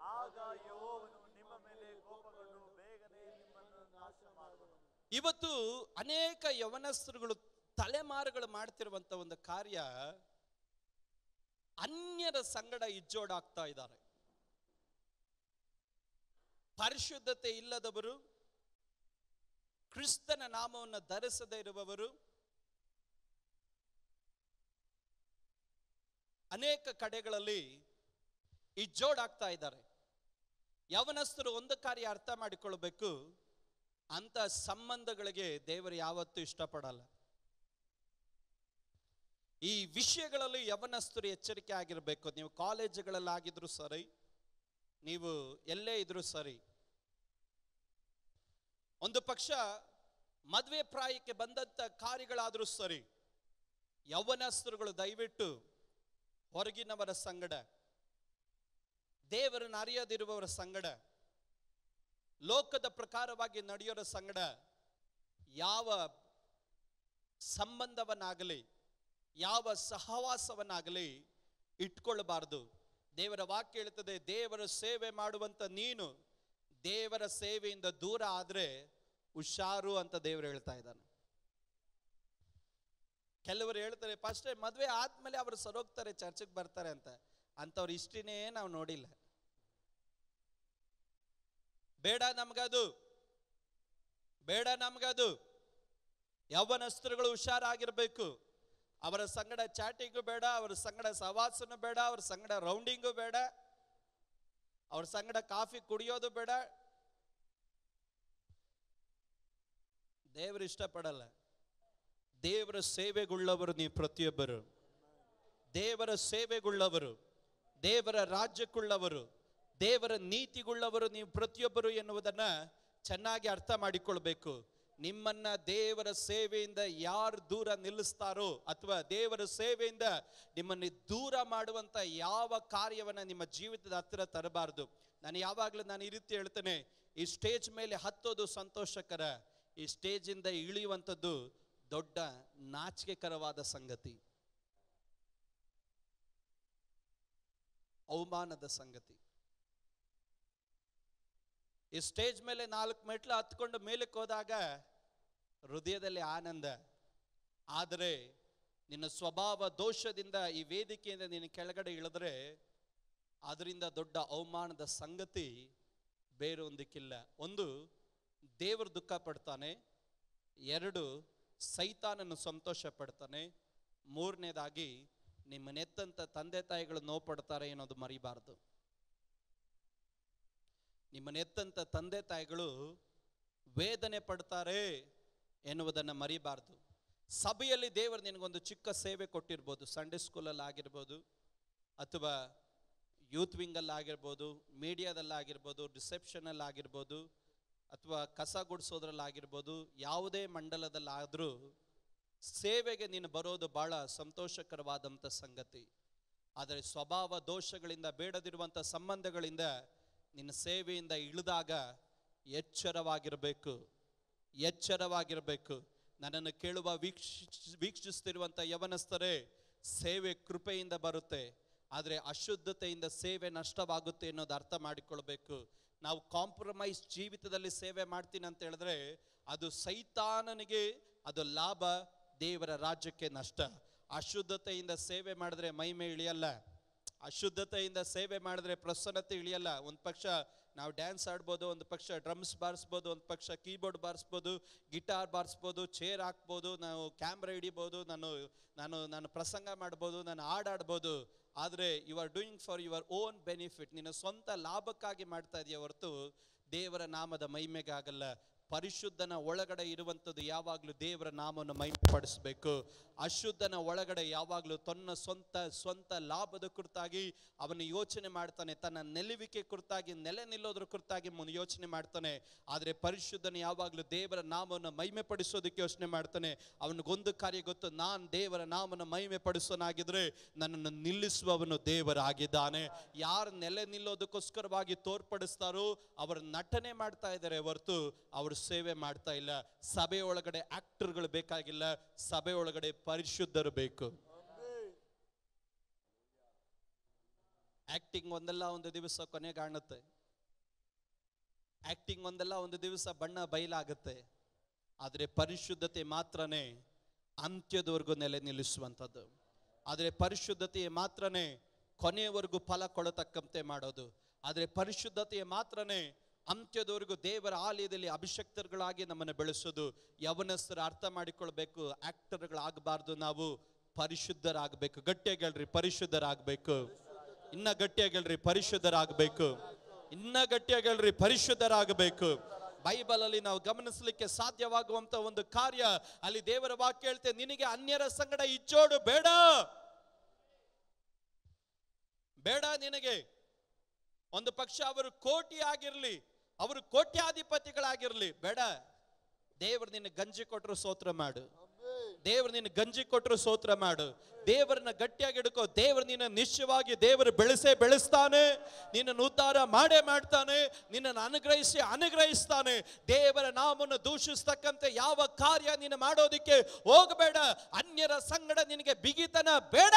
ಆಗ ಯಹೋವನು ನಿಮ್ಮ ಮೇಲೆ ಕೋಪಗೊಂಡು ಬೇಗನೆ ನಿಮ್ಮನ್ನು ನಾಶ ಮಾಡುವನು ಇವತ್ತು ಅನೇಕ ಯವನಸ್ಥರುಗಳು ತಲೆಮಾರುಗಳು ಮಾಡ್ತಿರುವಂತ ಒಂದು ಕಾರ್ಯ ಅನ್ಯರ ಸಂಗಡ ಇಜ್ಜೋಡಾಗ್ತಾ ಇದ್ದಾರೆ. ಪರಿಶುದ್ಧತೆ ಇಲ್ಲದವರು, ಕ್ರಿಸ್ತನ ನಾಮವನ್ನು ಧರಿಸದೇ ಇರುವವರು, ಅನೇಕ ಕಡೆಗಳಲ್ಲಿ ಇಜ್ಜೋಡಾಗ್ತಾ ಇದ್ದಾರೆ. ಯವನಸ್ಥರು ಒಂದು ಕಾರ್ಯ ಅರ್ಥ ಮಾಡಿಕೊಳ್ಬೇಕು. ಅಂತ ಸಂಬಂಧಗಳಿಗೆ ದೇವರು ಯಾವತ್ತೂ ಇಷ್ಟಪಡಲ್ಲ. ಈ ವಿಷಯಗಳಲ್ಲಿ ಯವನಸ್ಥರು ಎಚ್ಚರಿಕೆ ಆಗಿರಬೇಕು. ನೀವು ಕಾಲೇಜುಗಳಲ್ಲಾಗಿದ್ರೂ ಸರಿ, ನೀವು ಎಲ್ಲೇ ಇದ್ರೂ ಸರಿ. ಒಂದು ಪಕ್ಷ ಮದುವೆ ಪ್ರಾಯಕ್ಕೆ ಬಂದಂತ ಕಾರ್ಯಗಳಾದ್ರೂ ಸರಿ, ಯೌವನಸ್ಥರುಗಳು ದಯವಿಟ್ಟು ಹೊರಗಿನವರ ಸಂಗಡ, ದೇವರನ್ನು ಅರಿಯದಿರುವವರ ಸಂಗಡ ಲೋಕದ ಪ್ರಕಾರವಾಗಿ ನಡೆಯೋರ ಸಂಗಡ ಯಾವ ಸಂಬಂಧವನ್ನಾಗಲಿ, ಯಾವ ಸಹವಾಸವನ್ನಾಗಲಿ ಇಟ್ಕೊಳ್ಬಾರ್ದು. ದೇವರ ವಾಕ್ಯ ಹೇಳ್ತದೆ, ದೇವರ ಸೇವೆ ಮಾಡುವಂತ ನೀನು ದೇವರ ಸೇವೆಯಿಂದ ದೂರ ಆದ್ರೆ ಹುಷಾರು ಅಂತ ದೇವರು ಹೇಳ್ತಾ ಇದ್ದಾನೆ. ಕೆಲವರು ಹೇಳ್ತಾರೆ ಫಸ್ಟ್ ಮದುವೆ ಆದ್ಮೇಲೆ ಅವರು ಸರೋಗ್ತಾರೆ, ಚರ್ಚಿಗೆ ಬರ್ತಾರೆ ಅಂತ. ಅಂಥವ್ರ ಇಷ್ಟಿನೇ ನಾವು ನೋಡಿಲ್ಲ. ಬೇಡ ನಮ್ಗದು. ಬೇಡ ನಮ್ಗದು. ಯೌವನಸ್ತ್ರಗಳು ಹುಷಾರಾಗಿರ್ಬೇಕು. ಅವರ ಸಂಗಡ ಚಾಟಿಂಗು ಬೇಡ, ಅವರ ಸಂಗಡ ಸವಾಸನು ಬೇಡ, ಅವರ ಸಂಗಡ ರೌಂಡಿಂಗು ಬೇಡ, ಅವ್ರ ಸಂಗಡ ಕಾಫಿ ಕುಡಿಯೋದು ಬೇಡ. ದೇವರು ಇಷ್ಟಪಡಲ್ಲ. ದೇವರ ಸೇವೆಗುಳ್ಳವರು ನೀವು ಪ್ರತಿಯೊಬ್ಬರು. ದೇವರ ಸೇವೆಗುಳ್ಳವರು. ದೇವರ ರಾಜ್ಯಕ್ಕುಳ್ಳವರು. ದೇವರ ನೀತಿಗುಳ್ಳವರು ನೀವು ಪ್ರತಿಯೊಬ್ಬರು ಎನ್ನುವುದನ್ನು ಚೆನ್ನಾಗಿ ಅರ್ಥ ಮಾಡಿಕೊಳ್ಬೇಕು. ನಿಮ್ಮನ್ನ ದೇವರ ಸೇವೆಯಿಂದ ಯಾರು ದೂರ ನಿಲ್ಲಿಸ್ತಾರೋ ಅಥವಾ ದೇವರ ಸೇವೆಯಿಂದ ನಿಮ್ಮನ್ನು ದೂರ ಮಾಡುವಂತ ಯಾವ ಕಾರ್ಯವನ್ನ ನಿಮ್ಮ ಜೀವಿತದ ಹತ್ತಿರ ತರಬಾರದು. ನಾನು ಯಾವಾಗಲೂ ನಾನು ಈ ರೀತಿ ಹೇಳ್ತೇನೆ, ಈ ಸ್ಟೇಜ್ ಮೇಲೆ ಹತ್ತೋದು ಸಂತೋಷಕರ, ಈ ಸ್ಟೇಜಿಂದ ಇಳಿಯುವಂಥದ್ದು ದೊಡ್ಡ ನಾಚಿಕೆಕರವಾದ ಸಂಗತಿ. ಅವಮಾನದ ಸಂಗತಿ. ಈ ಸ್ಟೇಜ್ ಮೇಲೆ ನಾಲ್ಕು ಮೆಟ್ಲು ಹತ್ಕೊಂಡು ಮೇಲಕ್ಕೆ ಹೋದಾಗ ಹೃದಯದಲ್ಲಿ ಆನಂದ. ಆದರೆ ನಿನ್ನ ಸ್ವಭಾವ ದೋಷದಿಂದ ಈ ವೇದಿಕೆಯಿಂದ ನೀನು ಕೆಳಗಡೆ ಇಳಿದ್ರೆ ಅದರಿಂದ ದೊಡ್ಡ ಅವಮಾನದ ಸಂಗತಿ ಬೇರೊಂದಕ್ಕಿಲ್ಲ. ಒಂದು, ದೇವರು ದುಃಖ ಪಡ್ತಾನೆ. ಎರಡು, ಸೈತಾನನ್ನು ಸಂತೋಷ ಪಡ್ತಾನೆ. ಮೂರನೇದಾಗಿ, ನಿಮ್ಮ ನೆತ್ತಂತ ತಂದೆ ತಾಯಿಗಳು ನೋವು ಪಡ್ತಾರೆ ಅನ್ನೋದು ಮರಿಬಾರ್ದು. ನಿಮ್ಮ ನೆತ್ತಂತ ತಂದೆ ತಾಯಿಗಳು ವೇದನೆ ಪಡ್ತಾರೆ ಎನ್ನುವುದನ್ನು ಮರಿಬಾರ್ದು. ಸಭೆಯಲ್ಲಿ ದೇವರು ನಿನಗೊಂದು ಚಿಕ್ಕ ಸೇವೆ ಕೊಟ್ಟಿರ್ಬೋದು ಸಂಡೇ ಸ್ಕೂಲಲ್ಲಿ ಆಗಿರ್ಬೋದು, ಅಥವಾ ಯೂತ್ ವಿಂಗಲ್ಲಿ ಆಗಿರ್ಬೋದು ಮೀಡಿಯಾದಲ್ಲಿ ಆಗಿರ್ಬೋದು ರಿಸೆಪ್ಷನಲ್ಲಿ ಆಗಿರ್ಬೋದು, ಅಥವಾ ಕಸ ಗುಡಿಸೋದ್ರಲ್ಲಾಗಿರ್ಬೋದು ಯಾವುದೇ ಮಂಡಲದಲ್ಲಾದರೂ ಸೇವೆಗೆ ನೀನು ಬರೋದು ಭಾಳ ಸಂತೋಷಕರವಾದಂಥ ಸಂಗತಿ. ಆದರೆ ಸ್ವಭಾವ ದೋಷಗಳಿಂದ ಬೇಡದಿರುವಂಥ ಸಂಬಂಧಗಳಿಂದ ನಿನ್ನ ಸೇವೆಯಿಂದ ಇಳಿದಾಗ ಎಚ್ಚರವಾಗಿರಬೇಕು. ಎಚ್ಚರವಾಗಿರಬೇಕು. ನನ್ನನ್ನು ಕೇಳುವ ವೀಕ್ಷ ವೀಕ್ಷಿಸ್ತಿರುವಂಥ ಯವನಸ್ಥರೇ, ಸೇವೆ ಕೃಪೆಯಿಂದ ಬರುತ್ತೆ. ಆದರೆ ಅಶುದ್ಧತೆಯಿಂದ ಸೇವೆ ನಷ್ಟವಾಗುತ್ತೆ ಅನ್ನೋದು ಅರ್ಥ ಮಾಡಿಕೊಳ್ಬೇಕು. ನಾವು ಕಾಂಪ್ರಮೈಸ್ ಜೀವಿತದಲ್ಲಿ ಸೇವೆ ಮಾಡ್ತೀನಿ ಅಂತ ಹೇಳಿದ್ರೆ ಅದು ಸೈತಾನನಿಗೆ, ಅದು ಲಾಭ, ದೇವರ ರಾಜ್ಯಕ್ಕೆ ನಷ್ಟ. ಅಶುದ್ಧತೆಯಿಂದ ಸೇವೆ ಮಾಡಿದ್ರೆ ಮೈಮೆ ಇಳಿಯಲ್ಲ. ಅಶುದ್ಧತೆಯಿಂದ ಸೇವೆ ಮಾಡಿದ್ರೆ ಪ್ರಸನ್ನತೆ ಇಳಿಯಲ್ಲ. ಒಂದು ಪಕ್ಷ ನಾವು ಡ್ಯಾನ್ಸ್ ಆಡ್ಬೋದು, ಒಂದು ಪಕ್ಷ ಡ್ರಮ್ಸ್ ಬಾರಿಸ್ಬೋದು, ಒಂದು ಪಕ್ಷ ಕೀಬೋರ್ಡ್ ಬಾರಿಸ್ಬೋದು ಗಿಟಾರ್ ಬಾರಿಸ್ಬೋದು ಚೇರ್ ಹಾಕ್ಬೋದು, ನಾವು ಕ್ಯಾಮ್ರಾ ಹಿಡಿಬೋದು, ನಾನು ನಾನು ನಾನು ಪ್ರಸಂಗ ಮಾಡ್ಬೋದು, ನಾನು ಹಾಡಾಡ್ಬೋದು. ಆದರೆ you are doing for your own benefit ನಿನ್ನ ಸ್ವಂತ ಲಾಭಕ್ಕಾಗಿ ಮಾಡ್ತಾ ಇದೆಯಾ ಹೊರತು ದೇವರ ನಾಮದ ಮಹಿಮೆಗಾಗಲ್ಲ. ಪರಿಶುದ್ಧನ ಒಳಗಡೆ ಇರುವಂಥದ್ದು ಯಾವಾಗಲೂ ದೇವರ ನಾಮವನ್ನು ಮೈಪಡಿಸಬೇಕು ಅಶುದ್ಧನ ಒಳಗಡೆ ಯಾವಾಗಲೂ ತನ್ನ ಸ್ವಂತ ಸ್ವಂತ ಲಾಭದ ಕುರಿತಾಗಿ ಅವನು ಯೋಚನೆ ಮಾಡ್ತಾನೆ. ತನ್ನ ನೆಲುವಿಕೆ ಕುರಿತಾಗಿ, ನೆಲೆ ನಿಲ್ಲೋದ್ರ ಕುರಿತಾಗಿ ಅವನು ಯೋಚನೆ ಮಾಡ್ತಾನೆ. ಆದರೆ ಪರಿಶುದ್ಧನ ಯಾವಾಗಲೂ ದೇವರ ನಾಮವನ್ನು ಮಹಿಮೆ ಪಡಿಸೋದಕ್ಕೆ ಯೋಚನೆ ಮಾಡ್ತಾನೆ. ಅವನಿಗೊಂದು ಕಾರ್ಯ ಗೊತ್ತು, ನಾನು ದೇವರ ನಾಮನ ಮಹಿಮೆ ಪಡಿಸೋನಾಗಿದ್ರೆ ನನ್ನನ್ನು ನಿಲ್ಲಿಸುವವನು ದೇವರಾಗಿದ್ದಾನೆ. ಯಾರು ನೆಲೆ ನಿಲ್ಲೋದಕ್ಕೋಸ್ಕರವಾಗಿ ತೋರ್ಪಡಿಸ್ತಾರೋ, ಅವರು ನಟನೆ ಮಾಡ್ತಾ ಇದ್ದಾರೆ ಹೊರತು, ಅವರು ಸೇವೆ ಮಾಡ್ತಾ ಇಲ್ಲ. ಸಭೆ ಒಳಗಡೆ ಆಕ್ಟರ್ಗಳು ಬೇಕಾಗಿಲ್ಲ. ಸಭೆ ಒಳಗಡೆ ಪರಿಶುದ್ಧರು ಬೇಕು. ಆಕ್ಟಿಂಗ್ ಒಂದಲ್ಲ ಒಂದು ದಿವಸ ಕೊನೆ ಕಾಣುತ್ತೆ. ಆಕ್ಟಿಂಗ್ ಒಂದಲ್ಲ ಒಂದು ದಿವಸ ಬಣ್ಣ ಬಯಲಾಗುತ್ತೆ. ಆದರೆ ಪರಿಶುದ್ಧತೆ ಮಾತ್ರನೇ ಅಂತ್ಯದವರೆಗೂ ನೆಲೆ ನಿಲ್ಲಿಸುವಂಥದ್ದು. ಆದರೆ ಪರಿಶುದ್ಧತೆ ಮಾತ್ರನೇ ಕೊನೆಯವರೆಗೂ ಫಲ ಕೊಡತಕ್ಕಂತೆ ಮಾಡೋದು. ಆದರೆ ಪರಿಶುದ್ಧತೆ ಮಾತ್ರನೇ ಅಂತ್ಯದವರೆಗೂ ದೇವರ ಆಲಯದಲ್ಲಿ ಅಭಿಷಕ್ತರುಗಳಾಗಿ ನಮ್ಮನ್ನು ಬೆಳೆಸೋದು ಯವನಸ್ಥರ ಅರ್ಥ ಮಾಡಿಕೊಳ್ಬೇಕು ಆಕ್ಟರ್ಗಳಾಗಬಾರ್ದು ನಾವು ಪರಿಶುದ್ಧರಾಗಬೇಕು. ಗಟ್ಟಿಯಾಗಿ ಹೇಳ್ರಿ, ಪರಿಶುದ್ಧರಾಗಬೇಕು. ಇನ್ನ ಗಟ್ಟಿಯಾಗಿ ಹೇಳ್ರಿ, ಪರಿಶುದ್ಧರಾಗಬೇಕು. ಇನ್ನ ಗಟ್ಟಿಯಾಗಿ ಹೇಳ್ರಿ, ಪರಿಶುದ್ಧರಾಗಬೇಕು. ಬೈಬಲ್ ಅಲ್ಲಿ ನಾವು ಗಮನಿಸಲಿಕ್ಕೆ ಸಾಧ್ಯವಾಗುವಂತ ಒಂದು ಕಾರ್ಯ, ಅಲ್ಲಿ ದೇವರ ವಾಕ್ಯ ಹೇಳ್ತೆ, ನಿನಗೆ ಅನ್ಯರ ಸಂಗಡ ಇಚ್ಚೋಡು ಬೇಡ. ಬೇಡ ನಿನಗೆ. ಒಂದು ಪಕ್ಷ ಅವರು ಕೋಟಿ ಆಗಿರ್ಲಿ ಅವರು ಕೋಟ್ಯಾಧಿಪತಿಗಳಾಗಿರ್ಲಿ. ಬೇಡ. ದೇವರು ನಿನ್ನ ಗಂಜಿ ಕೊಟ್ಟರು ಸೋತ್ರ ಮಾಡು. ದೇವರು ನಿನ್ನ ಗಂಜಿ ಕೊಟ್ಟರು ಸೋತ್ರ ಮಾಡು. ದೇವರನ್ನ ಗಟ್ಟಿಯಾಗಿ ಹಿಡ್ಕೋ. ದೇವರು ನಿನ್ನ ನಿಶ್ಚಯವಾಗಿ ದೇವರು ಬೆಳೆಸೇ ಬೆಳೆಸ್ತಾನೆ. ನಿನ್ನನ್ನು ಉದ್ಧಾರ ಮಾಡೇ ಮಾಡ್ತಾನೆ. ನಿನ್ನನ್ನು ಅನುಗ್ರಹಿಸಿ ಅನುಗ್ರಹಿಸ್ತಾನೆ. ದೇವರ ನಾಮನ್ನು ದೂಷಿಸ್ತಕ್ಕಂತೆ ಯಾವ ಕಾರ್ಯ ನೀನು ಮಾಡೋದಿಕ್ಕೆ ಹೋಗಬೇಡ. ಅನ್ಯರ ಸಂಗಡ ನಿನಗೆ ಬಿಗಿತನ ಬೇಡ.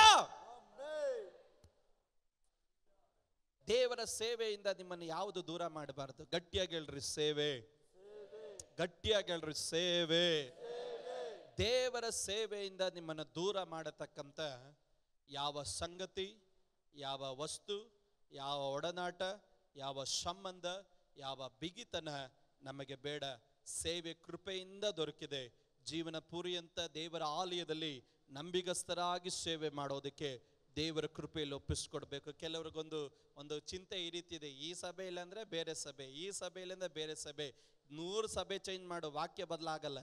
ದೇವರ ಸೇವೆಯಿಂದ ನಿಮ್ಮನ್ನು ಯಾವುದು ದೂರ ಮಾಡಬಾರದು? ಗಟ್ಟಿಯಾಗಿ ಹೇಳ್ರಿ ಸೇವೆ. ಗಟ್ಟಿಯಾಗಿ ಹೇಳ್ರಿ ಸೇವೆ. ದೇವರ ಸೇವೆಯಿಂದ ನಿಮ್ಮನ್ನು ದೂರ ಮಾಡತಕ್ಕಂಥ ಯಾವ ಸಂಗತಿ, ಯಾವ ವಸ್ತು, ಯಾವ ಒಡನಾಟ, ಯಾವ ಸಂಬಂಧ, ಯಾವ ಬಿಗಿತನ ನಮಗೆ ಬೇಡ. ಸೇವೆ ಕೃಪೆಯಿಂದ ದೊರಕಿದೆ. ಜೀವನ ಪೂರಿಯಂತ ದೇವರ ಆಲಯದಲ್ಲಿ ನಂಬಿಗಸ್ತರಾಗಿ ಸೇವೆ ಮಾಡೋದಕ್ಕೆ ದೇವರ ಕೃಪೆಯಲ್ಲಿ ಒಪ್ಪಿಸ್ಕೊಡ್ಬೇಕು. ಕೆಲವ್ರಿಗೊಂದು ಒಂದು ಚಿಂತೆ ಈ ರೀತಿ ಇದೆ. ಈ ಸಭೆ ಇಲ್ಲಾಂದ್ರೆ ಬೇರೆ ಸಭೆ, ಈ ಸಭೆ ಇಲ್ಲಾಂದ್ರೆ ಬೇರೆ ಸಭೆ. ನೂರು ಸಭೆ ಚೇಂಜ್ ಮಾಡು, ವಾಕ್ಯ ಬದಲಾಗಲ್ಲ.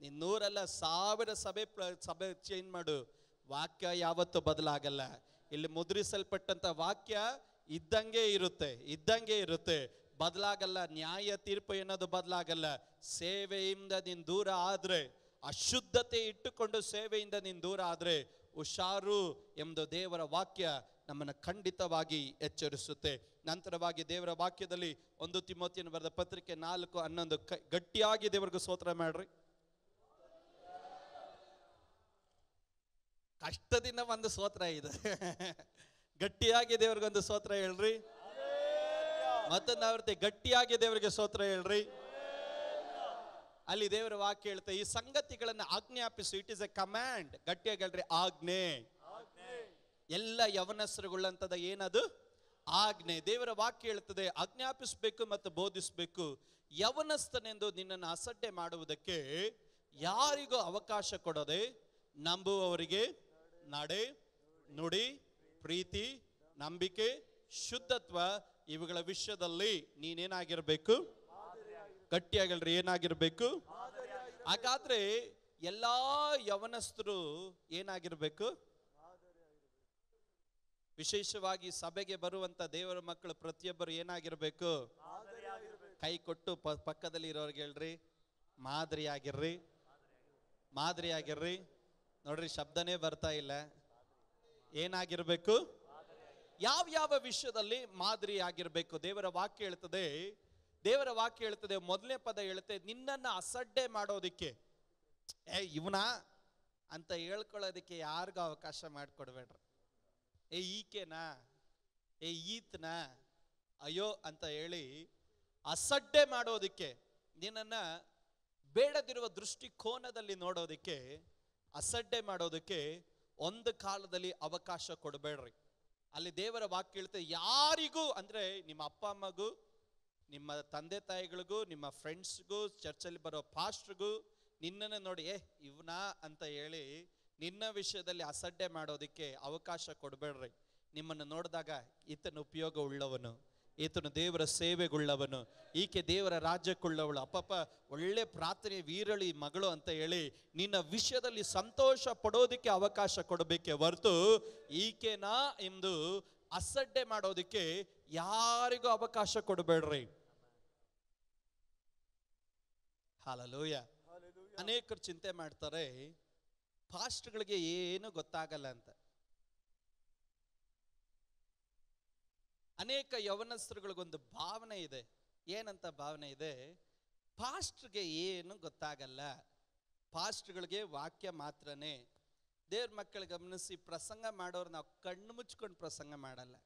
ನೀನ್ ನೂರಲ್ಲ, ಸಾವಿರ ಸಭೆ ಸಭೆ ಚೇಂಜ್ ಮಾಡು. ವಾಕ್ಯ ಯಾವತ್ತೂ ಬದಲಾಗಲ್ಲ. ಇಲ್ಲಿ ಮುದ್ರಿಸಲ್ಪಟ್ಟಂತ ವಾಕ್ಯ ಇದ್ದಂಗೆ ಇರುತ್ತೆ ಇದ್ದಂಗೆ ಇರುತ್ತೆ. ಬದಲಾಗಲ್ಲ, ನ್ಯಾಯ, ತೀರ್ಪು ಎನ್ನೋದು ಬದಲಾಗಲ್ಲ. ಸೇವೆಯಿಂದ ನೀನ್ ದೂರ ಆದ್ರೆ, ಅಶುದ್ಧತೆ ಇಟ್ಟುಕೊಂಡು ಸೇವೆಯಿಂದ ನೀನ್ ದೂರ ಆದ್ರೆ ಹುಷಾರು ಎಂಬ ದೇವರ ವಾಕ್ಯ ನಮ್ಮನ್ನು ಖಂಡಿತವಾಗಿ ಎಚ್ಚರಿಸುತ್ತೆ. ನಂತರವಾಗಿ ದೇವರ ವಾಕ್ಯದಲ್ಲಿ ಒಂದು ತಿಮೋತಿಯನ್ನು ಬರೆದ ಪತ್ರಿಕೆ ನಾಲ್ಕು ಹನ್ನೊಂದು, ಕ- ಗಟ್ಟಿಯಾಗಿ ದೇವರಿಗೆ ಸ್ತೋತ್ರ ಮಾಡ್ರಿ. ಕಷ್ಟದಿಂದ ಒಂದು ಸ್ತೋತ್ರ ಇದೆ. ಗಟ್ಟಿಯಾಗಿ ದೇವ್ರಿಗೊಂದು ಸ್ತೋತ್ರ ಹೇಳ್ರಿ. ಮತ್ತೊಂದು ಆವೃತ್ತಿ, ಗಟ್ಟಿಯಾಗಿ ದೇವರಿಗೆ ಸ್ತೋತ್ರ ಹೇಳ್ರಿ. ಅಲ್ಲಿ ದೇವರ ವಾಕ್ಯ ಹೇಳ್ತೆ, ಈ ಸಂಗತಿಗಳನ್ನ ಆಜ್ಞಾಪಿಸು. ಇಟ್ ಇಸ್ ಎ ಕಮ್ಯಾಂಡ್ ಗಟ್ಟಿಯಾಗಲ್ರಿ, ಆಜ್ಞೆ. ಎಲ್ಲ ಯವನಸ್ರುಗಳಂತದ ಏನದು? ಆಜ್ಞೆ. ದೇವರ ವಾಕ್ಯ ಹೇಳ್ತದೆ, ಆಜ್ಞಾಪಿಸಬೇಕು ಮತ್ತು ಬೋಧಿಸಬೇಕು. ಯವನಸ್ಥನೆಂದು ನಿನ್ನನ್ನು ಅಸಡ್ಡೆ ಮಾಡುವುದಕ್ಕೆ ಯಾರಿಗೂ ಅವಕಾಶ ಕೊಡದೆ ನಂಬುವವರಿಗೆ ನಡೆ, ನುಡಿ, ಪ್ರೀತಿ, ನಂಬಿಕೆ, ಶುದ್ಧತ್ವ ಇವುಗಳ ವಿಷಯದಲ್ಲಿ ನೀನೇನಾಗಿರ್ಬೇಕು? ಗಟ್ಟಿಯಾಗಲ್ರಿ, ಏನಾಗಿರ್ಬೇಕು? ಹಾಗಾದ್ರೆ ಎಲ್ಲಾ ಯವನಸ್ಥರು ಏನಾಗಿರ್ಬೇಕು? ವಿಶೇಷವಾಗಿ ಸಭೆಗೆ ಬರುವಂತ ದೇವರ ಮಕ್ಕಳು ಪ್ರತಿಯೊಬ್ಬರು ಏನಾಗಿರ್ಬೇಕು? ಕೈ ಕೊಟ್ಟು ಪಕ್ಕದಲ್ಲಿ ಇರೋರ್ಗೆ ಹೇಳ್ರಿ, ಮಾದರಿಯಾಗಿರ್ರಿ. ಮಾದರಿಯಾಗಿರ್ರಿ. ನೋಡ್ರಿ, ಶಬ್ದನೇ ಬರ್ತಾ ಇಲ್ಲ. ಏನಾಗಿರ್ಬೇಕು? ಯಾವ ಯಾವ ವಿಷಯದಲ್ಲಿ ಮಾದರಿ ಆಗಿರ್ಬೇಕು ದೇವರ ವಾಕ್ಯ ಹೇಳ್ತದೆ ದೇವರ ವಾಕ್ಯ ಹೇಳ್ತದೆ ಮೊದಲನೇ ಪದ ಹೇಳುತ್ತೆ, ನಿನ್ನನ್ನ ಅಸಡ್ಡೆ ಮಾಡೋದಿಕ್ಕೆ. ಏ, ಇವನ? ಅಂತ ಹೇಳ್ಕೊಳ್ಳೋದಕ್ಕೆ ಯಾರಿಗೂ ಅವಕಾಶ ಮಾಡಿಕೊಡ್ಬೇಡ್ರಿ. ಏ, ಈಕೆನಾ? ಏ, ಈತನ? ಅಯ್ಯೋ, ಅಂತ ಹೇಳಿ ಅಸಡ್ಡೆ ಮಾಡೋದಿಕ್ಕೆ, ನಿನ್ನನ್ನ ಬೇಡದಿರುವ ದೃಷ್ಟಿಕೋನದಲ್ಲಿ ನೋಡೋದಕ್ಕೆ, ಅಸಡ್ಡೆ ಮಾಡೋದಕ್ಕೆ ಒಂದು ಕಾಲದಲ್ಲಿ ಅವಕಾಶ ಕೊಡಬೇಡ್ರಿ. ಅಲ್ಲಿ ದೇವರ ವಾಕ್ಯ ಹೇಳ್ತೆ ಯಾರಿಗೂ, ಅಂದ್ರೆ ನಿಮ್ಮ ಅಪ್ಪ, ಅಮ್ಮಗೂ ನಿಮ್ಮ ತಂದೆ ತಾಯಿಗಳಿಗೂ, ನಿಮ್ಮ ಫ್ರೆಂಡ್ಸ್ಗೂ ಚರ್ಚಲ್ಲಿ ಬರೋ ಪಾಸ್ಟ್ರಿಗೂ ನಿನ್ನನ್ನು ನೋಡಿ, ಏ, ಇವನಾ? ಅಂತ ಹೇಳಿ ನಿನ್ನ ವಿಷಯದಲ್ಲಿ ಅಸಡ್ಡೆ ಮಾಡೋದಕ್ಕೆ ಅವಕಾಶ ಕೊಡಬೇಡ್ರಿ. ನಿಮ್ಮನ್ನು ನೋಡಿದಾಗ ಈತನ ಉಪಯೋಗ ಉಳ್ಳವನು ಈತನು ದೇವರ ಸೇವೆಗುಳ್ಳವನು, ಈಕೆ ದೇವರ ರಾಜ್ಯಕ್ಕುಳ್ಳವಳು. ಅಪ್ಪಪ್ಪ, ಒಳ್ಳೆ ಪ್ರಾರ್ಥನೆ ವೀರಳಿ ಮಗಳು ಅಂತ ಹೇಳಿ ನಿನ್ನ ವಿಷಯದಲ್ಲಿ ಸಂತೋಷ ಪಡೋದಕ್ಕೆ ಅವಕಾಶ ಕೊಡಬೇಕೆ ಹೊರತು ಈಕೆನಾ ಎಂದು ಅಸಡ್ಡೆ ಮಾಡೋದಕ್ಕೆ ಯಾರಿಗೂ ಅವಕಾಶ ಕೊಡಬೇಡ್ರಿ. ಹಾಲಲೂಯ. ಅನೇಕರು ಚಿಂತೆ ಮಾಡ್ತಾರೆ ಫಾಸ್ಟ್ಗಳಿಗೆ ಏನು ಗೊತ್ತಾಗಲ್ಲ ಅಂತ. ಅನೇಕ ಯವನಸ್ತ್ರಗಳಿಗೊಂದು ಭಾವನೆ ಇದೆ. ಏನಂತ ಭಾವನೆ ಇದೆ? ಪಾಸ್ಟ್ಗೆ ಏನು ಗೊತ್ತಾಗಲ್ಲ. ಪಾಸ್ಟ್ಗಳಿಗೆ ವಾಕ್ಯ ಮಾತ್ರನೇ. ದೇವ್ರ ಮಕ್ಕಳು ಗಮನಿಸಿ ಪ್ರಸಂಗ ಮಾಡೋರು ನಾವು ಕಣ್ಣು ಮುಚ್ಕೊಂಡು ಪ್ರಸಂಗ ಮಾಡಲ್ಲ.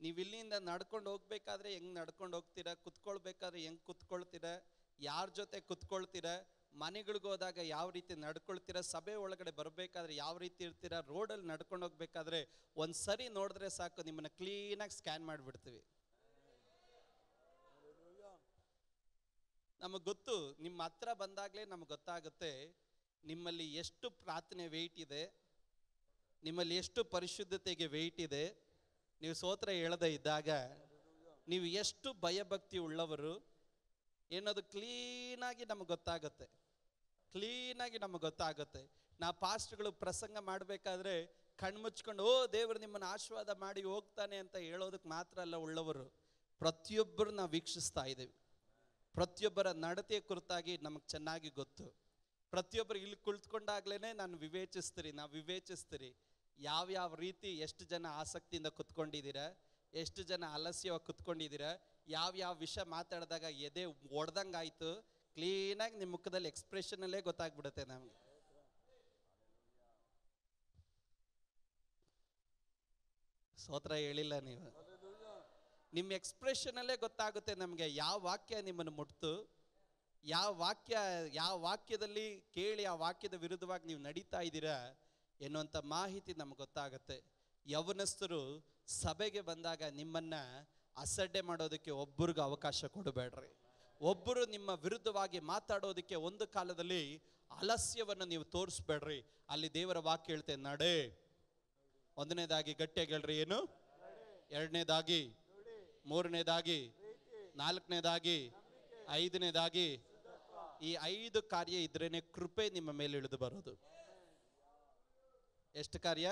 ನೀವು ಇಲ್ಲಿಂದ ನಡ್ಕೊಂಡು ಹೋಗ್ಬೇಕಾದ್ರೆ ಹೆಂಗ್ ನಡ್ಕೊಂಡು ಹೋಗ್ತೀರಾ, ಕುತ್ಕೊಳ್ಬೇಕಾದ್ರೆ ಹೆಂಗ್ ಕುತ್ಕೊಳ್ತೀರಾ, ಯಾರ ಜೊತೆ ಕುತ್ಕೊಳ್ತೀರಾ, ಮನೆಗಳಿಗೆ ಹೋದಾಗ ಯಾವ ರೀತಿ ನಡ್ಕೊಳ್ತೀರಾ, ಸಭೆ ಒಳಗಡೆ ಬರಬೇಕಾದ್ರೆ ಯಾವ ರೀತಿ ಇರ್ತೀರಾ, ರೋಡಲ್ಲಿ ನಡ್ಕೊಂಡು ಹೋಗ್ಬೇಕಾದ್ರೆ ಒಂದ್ ಸರಿ ನೋಡಿದ್ರೆ ಸಾಕು, ನಿಮ್ಮನ್ನ ಕ್ಲೀನಾಗಿ ಸ್ಕ್ಯಾನ್ ಮಾಡಿಬಿಡ್ತೀವಿ. ನಮಗೆ ಗೊತ್ತು, ನಿಮ್ಮ ಹತ್ರ ಬಂದಾಗಲೇ ನಮಗೆ ಗೊತ್ತಾಗುತ್ತೆ ನಿಮ್ಮಲ್ಲಿ ಎಷ್ಟು ಪ್ರಾರ್ಥನೆ ವೆಯ್ಟ್ ಇದೆ, ನಿಮ್ಮಲ್ಲಿ ಎಷ್ಟು ಪರಿಶುದ್ಧತೆಗೆ ವೆಯ್ಟ್ ಇದೆ, ನೀವು ಸೋತ್ರ ಹೇಳದೆ ಇದ್ದಾಗ ನೀವು ಎಷ್ಟು ಭಯಭಕ್ತಿ ಉಳ್ಳವರು ಏನದು ಕ್ಲೀನಾಗಿ ನಮಗೆ ಗೊತ್ತಾಗುತ್ತೆ. ಕ್ಲೀನಾಗಿ ನಮಗೆ ಗೊತ್ತಾಗುತ್ತೆ. ನಾ ಪಾಸ್ಟ್ಗಳು ಪ್ರಸಂಗ ಮಾಡಬೇಕಾದ್ರೆ ಕಣ್ಮುಚ್ಕೊಂಡು ಓ ದೇವರು ನಿಮ್ಮನ್ನು ಆಶೀರ್ವಾದ ಮಾಡಿ ಹೋಗ್ತಾನೆ ಅಂತ ಹೇಳೋದಕ್ಕೆ ಮಾತ್ರ ಅಲ್ಲ ಉಳ್ಳವರು. ಪ್ರತಿಯೊಬ್ಬರು ನಾವು ವೀಕ್ಷಿಸ್ತಾ ಇದ್ದೀವಿ. ಪ್ರತಿಯೊಬ್ಬರ ನಡತೆಯ ಕುರಿತಾಗಿ ನಮಗೆ ಚೆನ್ನಾಗಿ ಗೊತ್ತು. ಪ್ರತಿಯೊಬ್ಬರು ಇಲ್ಲಿ ಕುಳಿತುಕೊಂಡಾಗ್ಲೇ ನಾನು ವಿವೇಚಿಸ್ತೀರಿ, ನಾವು ವಿವೇಚಿಸ್ತೀರಿ. ಯಾವ ಯಾವ ರೀತಿ ಎಷ್ಟು ಜನ ಆಸಕ್ತಿಯಿಂದ ಕುತ್ಕೊಂಡಿದ್ದೀರಾ, ಎಷ್ಟು ಜನ ಆಲಸ್ಯವಾಗಿ ಕುತ್ಕೊಂಡಿದ್ದೀರಾ, ಯಾವ ಯಾವ ವಿಷಯ ಮಾತಾಡಿದಾಗ ಎದೆ ಒಡ್ದಂಗಾಯ್ತು ಕ್ಲೀನಾಗಿ ನಿಮ್ಮ ಮುಖದಲ್ಲಿ ಎಕ್ಸ್ಪ್ರೆಷನಲ್ಲೇ ಗೊತ್ತಾಗ್ಬಿಡುತ್ತೆ ನಮಗೆ. ಸೋತ್ರ ಹೇಳಿಲ್ಲ ನೀವು. ನಿಮ್ಮ ಎಕ್ಸ್ಪ್ರೆಷನಲ್ಲೇ ಗೊತ್ತಾಗುತ್ತೆ ನಮಗೆ, ಯಾವ ವಾಕ್ಯ ನಿಮ್ಮನ್ನು ಮುಟ್ತು ಯಾವ ವಾಕ್ಯ, ಯಾವ ವಾಕ್ಯದಲ್ಲಿ ಕೇಳಿ ಆ ವಾಕ್ಯದ ವಿರುದ್ಧವಾಗಿ ನೀವು ನಡೀತಾ ಇದ್ದೀರಾ ಎನ್ನುವಂಥ ಮಾಹಿತಿ ನಮ್ಗೆ ಗೊತ್ತಾಗುತ್ತೆ. ಯವನಸ್ಥರು ಸಭೆಗೆ ಬಂದಾಗ ನಿಮ್ಮನ್ನ ಅಸಡ್ಡೆ ಮಾಡೋದಕ್ಕೆ ಒಬ್ಬರಿಗೂ ಅವಕಾಶ ಕೊಡಬೇಡ್ರಿ. ಒಬ್ಬರು ನಿಮ್ಮ ವಿರುದ್ಧವಾಗಿ ಮಾತಾಡೋದಕ್ಕೆ ಒಂದು ಕಾಲದಲ್ಲಿ ಆಲಸ್ಯವನ್ನು ನೀವು ತೋರಿಸ್ಬೇಡ್ರಿ. ಅಲ್ಲಿ ದೇವರ ವಾಕ್ಯ ಹೇಳ್ತೇನೆ ನಡೆ. ಒಂದನೇದಾಗಿ ಗಟ್ಟಿಯಾಗಿ ಹೇಳ್ರಿ, ಏನು? ಎರಡನೇದಾಗಿ, ಮೂರನೇದಾಗಿ, ನಾಲ್ಕನೇದಾಗಿ, ಐದನೇದಾಗಿ ಈ ಐದು ಕಾರ್ಯ ಇದ್ರೇನೆ ಕೃಪೆ ನಿಮ್ಮ ಮೇಲೆ ಇಳಿದು ಬರೋದು. ಎಷ್ಟು ಕಾರ್ಯ?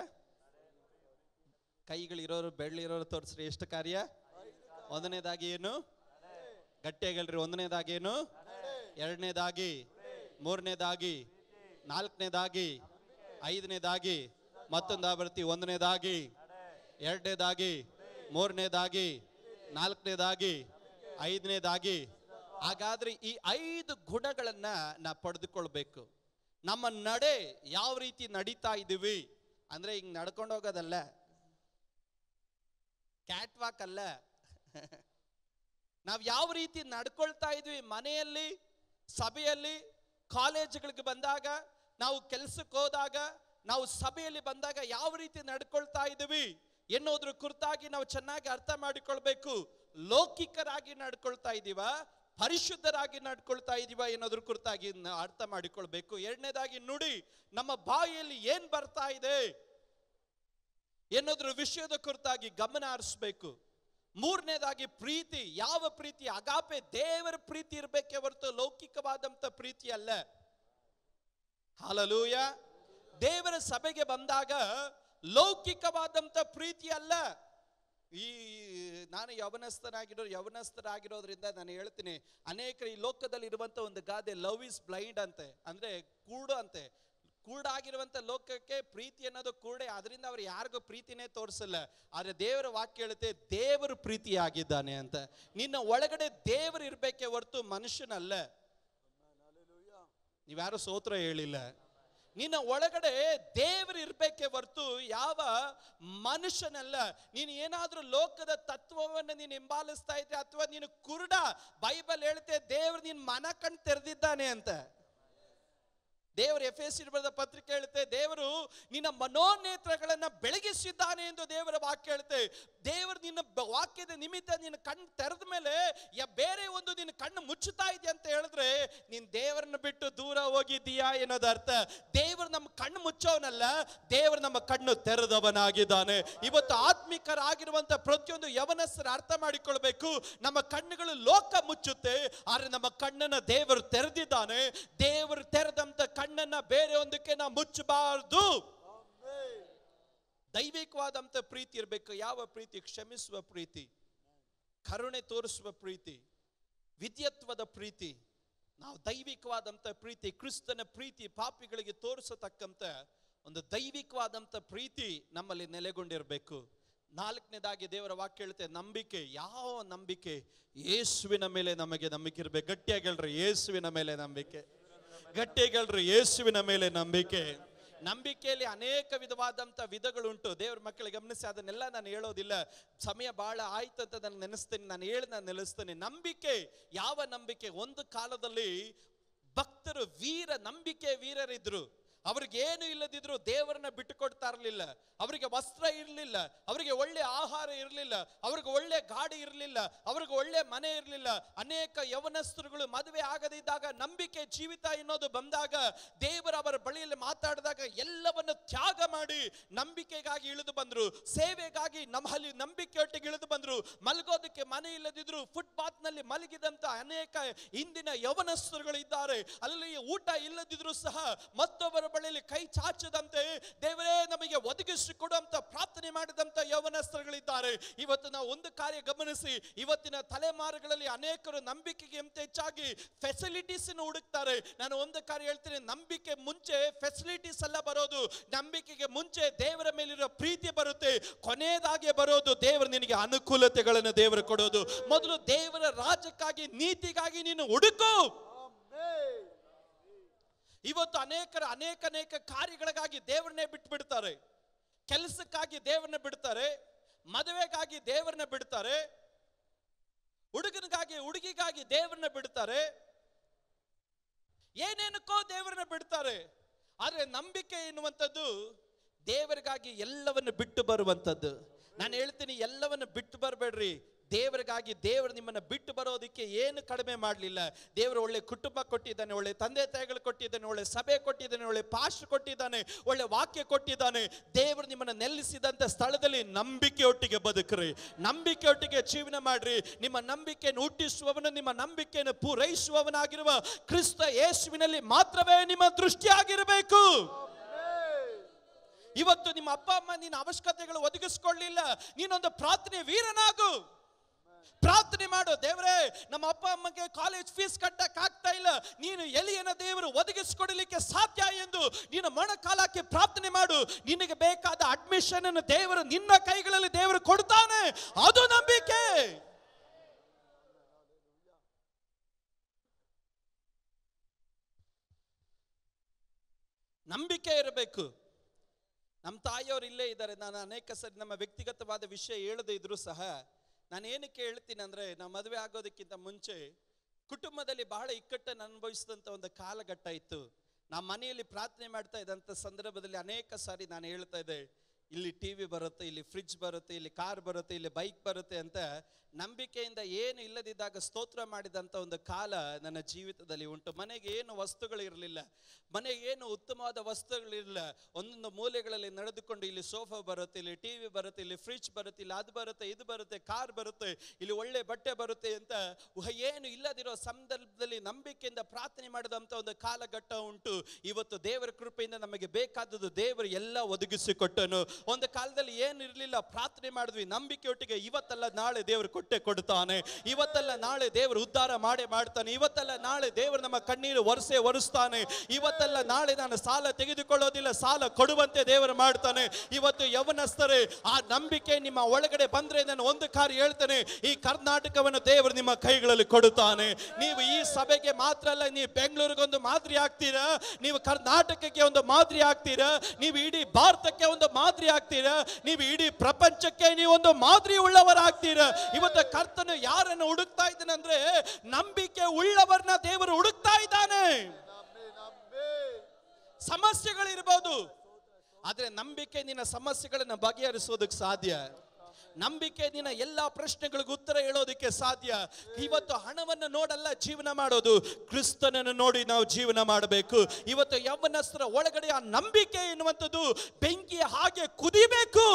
ಕೈಗಳಿರೋರು ಬೆಳ್ಳಿರೋರು ತೋರಿಸ್ರಿ, ಎಷ್ಟು ಕಾರ್ಯ? ಒಂದನೇದಾಗಿ ಏನು? ಗಟ್ಟಿಯಾಗಲ್ರಿ, ಒಂದನೇದಾಗಿ ಏನು? ಎರಡನೇದಾಗಿ, ಮೂರನೇದಾಗಿ, ನಾಲ್ಕನೇದಾಗಿ, ಐದನೇದಾಗಿ ಮತ್ತೊಂದು ಆವೃತ್ತಿ ಒಂದನೇದಾಗಿ, ಎರಡನೇದಾಗಿ, ಮೂರನೇದಾಗಿ, ನಾಲ್ಕನೇದಾಗಿ, ಐದನೇದಾಗಿ ಹಾಗಾದ್ರೆ ಈ ಐದು ಗುಣಗಳನ್ನ ನಾ ಪಡೆದುಕೊಳ್ಬೇಕು. ನಮ್ಮ ನಡೆ ಯಾವ ರೀತಿ ನಡೀತಾ ಇದ್ದೀವಿ? ಅಂದ್ರೆ ಹಿಂಗ್ ನಡ್ಕೊಂಡು ಹೋಗೋದಲ್ಲ. ಕ್ಯಾಟ್ ವಾಕ್ ಅಲ್ಲ. ನಾವು ಯಾವ ರೀತಿ ನಡ್ಕೊಳ್ತಾ ಇದ್ವಿ? ಮನೆಯಲ್ಲಿ, ಸಭೆಯಲ್ಲಿ, ಕಾಲೇಜುಗಳಿಗೆ ಬಂದಾಗ, ನಾವು ಕೆಲ್ಸಕ್ಕೆ ಹೋದಾಗ, ನಾವು ಸಭೆಯಲ್ಲಿ ಬಂದಾಗ ಯಾವ ರೀತಿ ನಡ್ಕೊಳ್ತಾ ಇದ್ದೀವಿ ಎನ್ನುವುದ್ರ ಕುರಿತಾಗಿ ನಾವು ಚೆನ್ನಾಗಿ ಅರ್ಥ ಮಾಡಿಕೊಳ್ಬೇಕು. ಲೌಕಿಕರಾಗಿ ನಡ್ಕೊಳ್ತಾ ಇದೀವ ಪರಿಶುದ್ಧರಾಗಿ ನಡ್ಕೊಳ್ತಾ ಇದೀವ ಎನ್ನೋದ್ರ ಕುರಿತಾಗಿ ಅರ್ಥ ಮಾಡಿಕೊಳ್ಬೇಕು. ಎರಡನೇದಾಗಿ ನುಡಿ, ನಮ್ಮ ಬಾಯಿಯಲ್ಲಿ ಏನ್ ಬರ್ತಾ ಇದೆ ಎನ್ನೋದ್ರ ವಿಷಯದ ಕುರಿತಾಗಿ ಗಮನ ಹರಿಸ್ಬೇಕು. ಮೂರನೇದಾಗಿ ಪ್ರೀತಿ, ಯಾವ ಪ್ರೀತಿ? ಅಗಾಪೆ ದೇವರ ಪ್ರೀತಿ ಇರಬೇಕೆ ಹೊರತು ಲೌಕಿಕವಾದಂತ ಪ್ರೀತಿ ಅಲ್ಲ. ಹಾಲಲೂಯ. ದೇವರ ಸಭೆಗೆ ಬಂದಾಗ ಲೌಕಿಕವಾದಂತ ಪ್ರೀತಿ ಅಲ್ಲ. ಈ ನಾನು ಯವನಸ್ಥನಾಗಿರೋ, ಯವನಸ್ಥರಾಗಿರೋದ್ರಿಂದ ನಾನು ಹೇಳ್ತೀನಿ, ಅನೇಕರು ಈ ಲೋಕದಲ್ಲಿ ಇರುವಂತ ಒಂದು ಗಾದೆ ಲವ್ ಇಸ್ ಬ್ಲೈಂಡ್ ಅಂತೆ. ಅಂದ್ರೆ ಕೂಡು ಅಂತೆ. ಕೂಡಾಗಿರುವಂಥ ಲೋಕಕ್ಕೆ ಪ್ರೀತಿ ಅನ್ನೋದು ಕೂಡೆ. ಅದರಿಂದ ಅವ್ರು ಯಾರಿಗೂ ಪ್ರೀತಿನೇ ತೋರಿಸಲ್ಲ. ಆದರೆ ದೇವರ ವಾಕ್ಯ ಹೇಳುತ್ತೆ ದೇವರು ಪ್ರೀತಿಯಾಗಿದ್ದಾನೆ ಅಂತ. ನಿನ್ನ ಒಳಗಡೆ ದೇವರು ಇರ್ಬೇಕೆ ಹೊರತು ಮನುಷ್ಯನಲ್ಲ. ನೀವ್ಯಾರು ಸೋತ್ರ ಹೇಳಿಲ್ಲ. ನಿನ್ನ ಒಳಗಡೆ ದೇವರು ಇರಬೇಕೆ ಹೊರತು ಯಾವ ಮನುಷ್ಯನಲ್ಲ. ನೀನು ಏನಾದ್ರೂ ಲೋಕದ ತತ್ವವನ್ನು ನೀನು ಹಿಂಬಾಲಿಸ್ತಾ ಇದ್ದೆ ಅಥವಾ ನೀನು ಕುರುಡ, ಬೈಬಲ್ ಹೇಳ್ತೆ ದೇವ್ರು ನಿನ್ನ ಮನ ಕಣ್ ತೆರೆದಿದ್ದಾನೆ ಅಂತ. ದೇವರು ಎಫ್ ಎಸ್ ಬರೆದ ಪತ್ರಿಕೆ ಹೇಳುತ್ತೆ, ದೇವರು ನಿನ್ನ ಮನೋನೇತ್ರಗಳನ್ನ ಬೆಳಗಿಸಿದ್ದಾನೆ ಎಂದು ದೇವರ ವಾಕ್ಯ ಹೇಳುತ್ತೆ. ದೇವರು ನಿನ್ನ ವಾಕ್ಯದ ನಿಮಿತ್ತ ನಿನ್ನ ಕಣ್ಣು ತೆರೆದ ಮೇಲೆ ಯ ಬೇರೆ ಒಂದು ನಿನ್ನ ಕಣ್ಣು ಮುಚ್ಚುತ್ತಾ ಇದೆ ಅಂತ ಹೇಳಿದ್ರೆ, ನೀನ್ ದೇವರನ್ನ ಬಿಟ್ಟು ದೂರ ಹೋಗಿದ್ದೀಯಾ ಅನ್ನೋದು ಅರ್ಥ. ದೇವರು ನಮ್ಮ ಕಣ್ಣು ಮುಚ್ಚೋವನಲ್ಲ ದೇವರು ನಮ್ಮ ಕಣ್ಣು ತೆರೆದವನಾಗಿದ್ದಾನೆ. ಇವತ್ತು ಆತ್ಮಿಕರಾಗಿರುವಂತ ಪ್ರತಿಯೊಂದು ಯವನಸ್ಥರ ಅರ್ಥ ಮಾಡಿಕೊಳ್ಬೇಕು. ನಮ್ಮ ಕಣ್ಣುಗಳು ಲೋಕ ಮುಚ್ಚುತ್ತೆ, ಆದ್ರೆ ನಮ್ಮ ಕಣ್ಣನ್ನ ದೇವರು ತೆರೆದಿದ್ದಾನೆ. ದೇವರು ತೆರೆದಂತ ಕಣ್ಣನ್ನ ಬೇರೆ ಒಂದಕ್ಕೆ ನಾವು ಮುಚ್ಚಬಾರ್ದು. ದೈವಿಕವಾದಂತ ಪ್ರೀತಿ ಇರಬೇಕು. ಯಾವ ಪ್ರೀತಿ? ಕ್ಷಮಿಸುವ ಪ್ರೀತಿ. ಕರುಣೆ ತೋರಿಸುವ ಪ್ರೀತಿ. ವಿದ್ಯತ್ವದ ಪ್ರೀತಿ. ನಾವು ದೈವಿಕವಾದಂತ ಪ್ರೀತಿ, ಕ್ರಿಸ್ತನ ಪ್ರೀತಿ, ಪಾಪಿಗಳಿಗೆ ತೋರಿಸತಕ್ಕಂತ ಒಂದು ದೈವಿಕವಾದಂತ ಪ್ರೀತಿ ನಮ್ಮಲ್ಲಿ ನೆಲೆಗೊಂಡಿರಬೇಕು. ನಾಲ್ಕನೇದಾಗಿ ದೇವರ ವಾಕ್ಯ ಹೇಳುತ್ತೆ, ನಂಬಿಕೆ, ಯಾವ ನಂಬಿಕೆ? ಯೇಸುವಿನ ಮೇಲೆ ನಮಗೆ ನಂಬಿಕೆ ಇರಬೇಕು. ಗಟ್ಟಿಯಾಗಿ ಹೇಳ್ರಿ, ಯೇಸುವಿನ ಮೇಲೆ ನಂಬಿಕೆ. ಗಟ್ಟಿಯಾಗಿ ಹೇಳ್ರಿ ಯೇಸುವಿನ ಮೇಲೆ ನಂಬಿಕೆ. ನಂಬಿಕೆಯಲ್ಲಿ ಅನೇಕ ವಿಧವಾದಂಥ ವಿಧಗಳುಂಟು. ದೇವ್ರ ಮಕ್ಕಳಿಗೆ ಗಮನಿಸಿ, ಅದನ್ನೆಲ್ಲ ನಾನು ಹೇಳೋದಿಲ್ಲ. ಸಮಯ ಬಹಳ ಆಯ್ತು ಅಂತ ನಾನು ನೆನೆಸ್ತೇನೆ, ನಾನು ಹೇಳಿ ನಾನು ನೆಲೆಸ್ತೇನೆ ನಂಬಿಕೆ, ಯಾವ ನಂಬಿಕೆ? ಒಂದು ಕಾಲದಲ್ಲಿ ಭಕ್ತರು, ವೀರ, ನಂಬಿಕೆ ವೀರರಿದ್ರು. ಅವ್ರಿಗೆ ಏನು ಇಲ್ಲದಿದ್ರು ದೇವರನ್ನ ಬಿಟ್ಟು ಕೊಡ್ತಾ ಅವರಿಗೆ ವಸ್ತ್ರ ಇರಲಿಲ್ಲ. ಅವರಿಗೆ ಒಳ್ಳೆ ಆಹಾರ ಇರಲಿಲ್ಲ. ಅವ್ರಿಗೆ ಒಳ್ಳೆ ಗಾಡಿ ಇರಲಿಲ್ಲ. ಅವ್ರಿಗೆ ಒಳ್ಳೆ ಮನೆ ಇರಲಿಲ್ಲ. ಅನೇಕ ಯವನಸ್ಥರುಗಳು ಮದುವೆ ಆಗದಿದ್ದಾಗ ನಂಬಿಕೆ ಜೀವಿತ ಎನ್ನೋದು ಬಂದಾಗ ದೇವರ ಅವರ ಬಳಿಯಲ್ಲಿ ಮಾತಾಡಿದಾಗ ಎಲ್ಲವನ್ನು ತ್ಯಾಗ ಮಾಡಿ ನಂಬಿಕೆಗಾಗಿ ಇಳಿದು ಬಂದ್ರು. ಸೇವೆಗಾಗಿ ನಮ್ಮಲ್ಲಿ ನಂಬಿಕೆಯೊಟ್ಟಿಗೆ ಇಳಿದು ಬಂದ್ರು. ಮಲಗೋದಕ್ಕೆ ಮನೆ ಇಲ್ಲದಿದ್ರು ಫುಟ್ಪಾತ್ನಲ್ಲಿ ಮಲಗಿದಂತ ಅನೇಕ ಇಂದಿನ ಯವನಸ್ಥರುಗಳು ಇದ್ದಾರೆ ಅಲ್ಲಿ ಊಟ ಇಲ್ಲದಿದ್ರು ಸಹ ಮತ್ತೊಬ್ಬರ ಬಳಿಯಲ್ಲಿ ಕೈ ಚಾಚದಂತೆ ದೇವರೇ ನಮಗೆ ಒದಗಿಸಿ ಕೊಡುವಂತ ಪ್ರಾರ್ಥನೆ ಮಾಡಿದಂತ ಯೌವನಸ್ತ್ರಗಳಿದ್ದಾರೆ ಇವತ್ತು ನಾವು ಒಂದು ಕಾರ್ಯ ಗಮನಿಸಿ, ಇವತ್ತಿನ ತಲೆಮಾರುಗಳಲ್ಲಿ ಅನೇಕರು ನಂಬಿಕೆಗೆ ಹೆಚ್ಚಾಗಿ ಫೆಸಿಲಿಟೀಸ್ ಹುಡುಕ್ತಾರೆ. ನಾನು ಒಂದು ಕಾರ್ಯ ಹೇಳ್ತೀನಿ, ನಂಬಿಕೆ ಮುಂಚೆ ಫೆಸಿಲಿಟೀಸ್ ಎಲ್ಲ ಬರೋದು, ನಂಬಿಕೆಗೆ ಮುಂಚೆ ದೇವರ ಮೇಲಿರೋ ಪ್ರೀತಿ ಬರುತ್ತೆ. ಕೊನೆಯದಾಗಿ ಬರೋದು ದೇವರು ನಿನಗೆ ಅನುಕೂಲತೆಗಳನ್ನು ದೇವರು ಕೊಡೋದು. ಮೊದಲು ದೇವರ ರಾಜ್ಯಕ್ಕಾಗಿ, ನೀತಿಗಾಗಿ ನೀನು ಹುಡುಕು. ಇವತ್ತು ಅನೇಕರ, ಅನೇಕ ಅನೇಕ ಕಾರ್ಯಗಳಿಗಾಗಿ ದೇವರನ್ನೇ ಬಿಟ್ಟು ಬಿಡ್ತಾರೆ ಕೆಲಸಕ್ಕಾಗಿ ದೇವರನ್ನ ಬಿಡ್ತಾರೆ. ಮದುವೆಗಾಗಿ ದೇವರನ್ನ ಬಿಡ್ತಾರೆ. ಹುಡುಗನಿಗಾಗಿ, ಹುಡುಗಿಗಾಗಿ ದೇವರನ್ನ ಬಿಡ್ತಾರೆ. ಏನೇನಕ್ಕೋ ದೇವರನ್ನ ಬಿಡ್ತಾರೆ. ಆದರೆ ನಂಬಿಕೆ ಎನ್ನುವಂಥದ್ದು ದೇವರಿಗಾಗಿ ಎಲ್ಲವನ್ನು ಬಿಟ್ಟು ಬರುವಂಥದ್ದು. ನಾನು ಹೇಳ್ತೀನಿ, ಎಲ್ಲವನ್ನು ಬಿಟ್ಟು ಬರಬೇಡ್ರಿ. ದೇವರಿಗಾಗಿ ದೇವರು ನಿಮ್ಮನ್ನು ಬಿಟ್ಟು ಬರೋದಕ್ಕೆ ಏನು ಕಡಿಮೆ ಮಾಡಲಿಲ್ಲ. ದೇವರು ಒಳ್ಳೆ ಕುಟುಂಬ ಕೊಟ್ಟಿದ್ದಾನೆ, ಒಳ್ಳೆ ತಂದೆ ತಾಯಿಗಳು ಕೊಟ್ಟಿದ್ದಾನೆ, ಒಳ್ಳೆ ಸಭೆ ಕೊಟ್ಟಿದ್ದಾನೆ, ಒಳ್ಳೆ ಪಾಸ್ಟ್ ಕೊಟ್ಟಿದ್ದಾನೆ, ಒಳ್ಳೆ ವಾಕ್ಯ ಕೊಟ್ಟಿದ್ದಾನೆ. ದೇವರು ನಿಮ್ಮನ್ನು ನೆಲೆಸಿದಂಥ ಸ್ಥಳದಲ್ಲಿ ನಂಬಿಕೆಯೊಟ್ಟಿಗೆ ಬದುಕ್ರಿ. ನಂಬಿಕೆಯೊಟ್ಟಿಗೆ ಜೀವನ ಮಾಡ್ರಿ. ನಿಮ್ಮ ನಂಬಿಕೆಯನ್ನು ಹುಟ್ಟಿಸುವವನು, ನಿಮ್ಮ ನಂಬಿಕೆಯನ್ನು ಪೂರೈಸುವವನಾಗಿರುವ ಕ್ರಿಸ್ತ ಯೇಸುವಿನಲ್ಲಿ ಮಾತ್ರವೇ ನಿಮ್ಮ ದೃಷ್ಟಿಯಾಗಿರಬೇಕು. ಇವತ್ತು ನಿಮ್ಮ ಅಪ್ಪ, ಅಮ್ಮ, ನಿನ್ನ ಅವಶ್ಯಕತೆಗಳು ಒದಗಿಸ್ಕೊಳ್ಳಿಲ್ಲ. ನೀನೊಂದು ಪ್ರಾರ್ಥನೆ ವೀರನಾಗು. ಪ್ರಾರ್ಥನೆ ಮಾಡು, ದೇವರೇ, ನಮ್ಮ ಅಪ್ಪ, ಅಮ್ಮಗೆ ಕಾಲೇಜ್ ಫೀಸ್ ಕಟ್ಟಕ್ಕೆ ಆಗ್ತಾ ಇಲ್ಲ. ನೀನು ಎಲಿಯನ ದೇವರು ಒದಗಿಸಿಕೊಡಲಿಕ್ಕೆ ಸಾಧ್ಯ ಎಂದು ನೀನು ಮೊಣಕಾಲಕ್ಕೆ ಪ್ರಾರ್ಥನೆ ಮಾಡು. ನಿನಗೆ ಬೇಕಾದ ಅಡ್ಮಿಷನ್ ಅನ್ನು ದೇವರು ನಿನ್ನ ಕೈಗಳಲ್ಲಿ ದೇವರು ಕೊಡ್ತಾನೆ. ಅದು ನಂಬಿಕೆ. ನಂಬಿಕೆ ಇರಬೇಕು. ನಮ್ಮ ತಾಯಿಯವರು ಇಲ್ಲೇ ಇದ್ದಾರೆ. ನಾನು ಅನೇಕ ಸರಿ ನಮ್ಮ ವ್ಯಕ್ತಿಗತವಾದ ವಿಷಯ ಹೇಳದೇ ಇದ್ರು ಸಹ ನಾನು ಏನಕ್ಕೆ ಹೇಳ್ತೀನಿ ಅಂದರೆ ನಾವು ಮದುವೆ ಆಗೋದಕ್ಕಿಂತ ಮುಂಚೆ ಕುಟುಂಬದಲ್ಲಿ ಬಹಳ ಇಕ್ಕಟ್ಟನ್ನು ಅನುಭವಿಸಿದಂಥ ಒಂದು ಕಾಲಘಟ್ಟ ಇತ್ತು. ನಮ್ಮ ಮನೆಯಲ್ಲಿ ಪ್ರಾರ್ಥನೆ ಮಾಡ್ತಾ ಇದ್ದಂಥ ಸಂದರ್ಭದಲ್ಲಿ ಅನೇಕ ಸಾರಿ ನಾನು ಹೇಳ್ತಾ ಇದ್ದೆ ಇಲ್ಲಿ ಟಿ ವಿ ಬರುತ್ತೆ, ಇಲ್ಲಿ ಫ್ರಿಡ್ಜ್ ಬರುತ್ತೆ, ಇಲ್ಲಿ ಕಾರ್ ಬರುತ್ತೆ, ಇಲ್ಲಿ ಬೈಕ್ ಬರುತ್ತೆ ಅಂತ ನಂಬಿಕೆಯಿಂದ ಏನು ಇಲ್ಲದಿದ್ದಾಗ ಸ್ತೋತ್ರ ಮಾಡಿದಂಥ ಒಂದು ಕಾಲ ನನ್ನ ಜೀವಿತದಲ್ಲಿ ಉಂಟು. ಮನೆಗೆ ಏನು ವಸ್ತುಗಳು ಇರಲಿಲ್ಲ. ಮನೆಗೆ ಏನು ಉತ್ತಮವಾದ ವಸ್ತುಗಳಿರಲಿಲ್ಲ ಒಂದೊಂದು ಮೂಲೆಗಳಲ್ಲಿ ನಡೆದುಕೊಂಡು ಇಲ್ಲಿ ಸೋಫಾ ಬರುತ್ತೆ, ಇಲ್ಲಿ ಟಿ ವಿ ಬರುತ್ತೆ, ಇಲ್ಲಿ ಫ್ರಿಡ್ಜ್ ಬರುತ್ತೆ, ಇಲ್ಲಿ ಅದು ಬರುತ್ತೆ, ಇದು ಬರುತ್ತೆ ಕಾರ್ ಬರುತ್ತೆ, ಇಲ್ಲಿ ಒಳ್ಳೆ ಬಟ್ಟೆ ಬರುತ್ತೆ ಅಂತ ಏನು ಇಲ್ಲದಿರೋ ಸಂದರ್ಭದಲ್ಲಿ ನಂಬಿಕೆಯಿಂದ ಪ್ರಾರ್ಥನೆ ಮಾಡಿದಂಥ ಒಂದು ಕಾಲಘಟ್ಟ ಉಂಟು. ಇವತ್ತು ದೇವರ ಕೃಪೆಯಿಂದ ನಮಗೆ ಬೇಕಾದದ್ದು ದೇವರು ಎಲ್ಲ ಒದಗಿಸಿಕೊಟ್ಟನು. ಒಂದು ಕಾಲದಲ್ಲಿ ಏನು ಇರಲಿಲ್ಲ, ಪ್ರಾರ್ಥನೆ ಮಾಡಿದ್ವಿ. ನಂಬಿಕೆ ಒಟ್ಟಿಗೆ ಇವತ್ತಲ್ಲ ನಾಳೆ ದೇವರು ಕೊಟ್ಟೆ ಕೊಡ್ತಾನೆ. ಇವತ್ತಲ್ಲ ನಾಳೆ ದೇವರು ಉದ್ಧಾರ ಮಾಡೇ ಮಾಡ್ತಾನೆ. ಇವತ್ತಲ್ಲ ನಾಳೆ ದೇವರು ನಮ್ಮ ಕಣ್ಣೀರು ಒರೆಸೆ ಒರೆಸ್ತಾನೆ. ಇವತ್ತಲ್ಲ ನಾಳೆ ನಾನು ಸಾಲ ತೆಗೆದುಕೊಳ್ಳೋದಿಲ್ಲ, ಸಾಲ ಕೊಡುವಂತೆ ದೇವರು ಮಾಡ್ತಾನೆ. ಇವತ್ತು ಯವನಸ್ತರೇ ಆ ನಂಬಿಕೆ ನಿಮ್ಮ ಒಳಗಡೆ ಬಂದ್ರೆ ನಾನು ಒಂದು ಕಾರ್ಯ ಹೇಳ್ತೇನೆ. ಈ ಕರ್ನಾಟಕವನ್ನು ದೇವರು ನಿಮ್ಮ ಕೈಗಳಲ್ಲಿ ಕೊಡುತ್ತಾನೆ. ನೀವು ಈ ಸಭೆಗೆ ಮಾತ್ರ ಅಲ್ಲ, ನೀವು ಬೆಂಗಳೂರಿಗೊಂದು ಮಾದರಿ ಆಗ್ತೀರಾ? ನೀವು ಕರ್ನಾಟಕಕ್ಕೆ ಒಂದು ಮಾದರಿ ಆಗ್ತೀರಾ? ನೀವು ಇಡೀ ಭಾರತಕ್ಕೆ ಒಂದು ಮಾದರಿ ಆಗ್ತೀರಾ? ನೀವು ಇಡೀ ಪ್ರಪಂಚಕ್ಕೆ ನೀವೊಂದು ಮಾದರಿ ಉಳ್ಳವರಾಗ್ತೀರ? ಇವತ್ತು ಕರ್ತನು ಯಾರನ್ನು ಹುಡುಕ್ತಾ ಇದ್ದಾನಂದ್ರೆ ನಂಬಿಕೆ ಉಳ್ಳವರನ್ನ ದೇವರು ಹುಡುಕ್ತಾ ಇದ್ದಾನೆ. ಸಮಸ್ಯೆಗಳಿರ್ಬೋದು. ಆದ್ರೆ ನಂಬಿಕೆ ನಿನ್ನ ಸಮಸ್ಯೆಗಳನ್ನ ಬಗೆಹರಿಸೋದಕ್ಕೆ ಸಾಧ್ಯ. ನಂಬಿಕೆ ದಿನ ಎಲ್ಲಾ ಪ್ರಶ್ನೆಗಳಿಗೂ ಉತ್ತರ ಹೇಳೋದಕ್ಕೆ ಸಾಧ್ಯ. ಇವತ್ತು ಹಣವನ್ನು ನೋಡಲ್ಲ, ಜೀವನ ಮಾಡೋದು. ಕ್ರಿಸ್ತನನ್ನು ನೋಡಿ ನಾವು ಜೀವನ ಮಾಡಬೇಕು. ಇವತ್ತು ಯೌವನಸ್ಥರ ಒಳಗಡೆ ಆ ನಂಬಿಕೆ ಎನ್ನುವಂಥದ್ದು ಬೆಂಕಿ ಹಾಗೆ ಕುದಿಬೇಕು.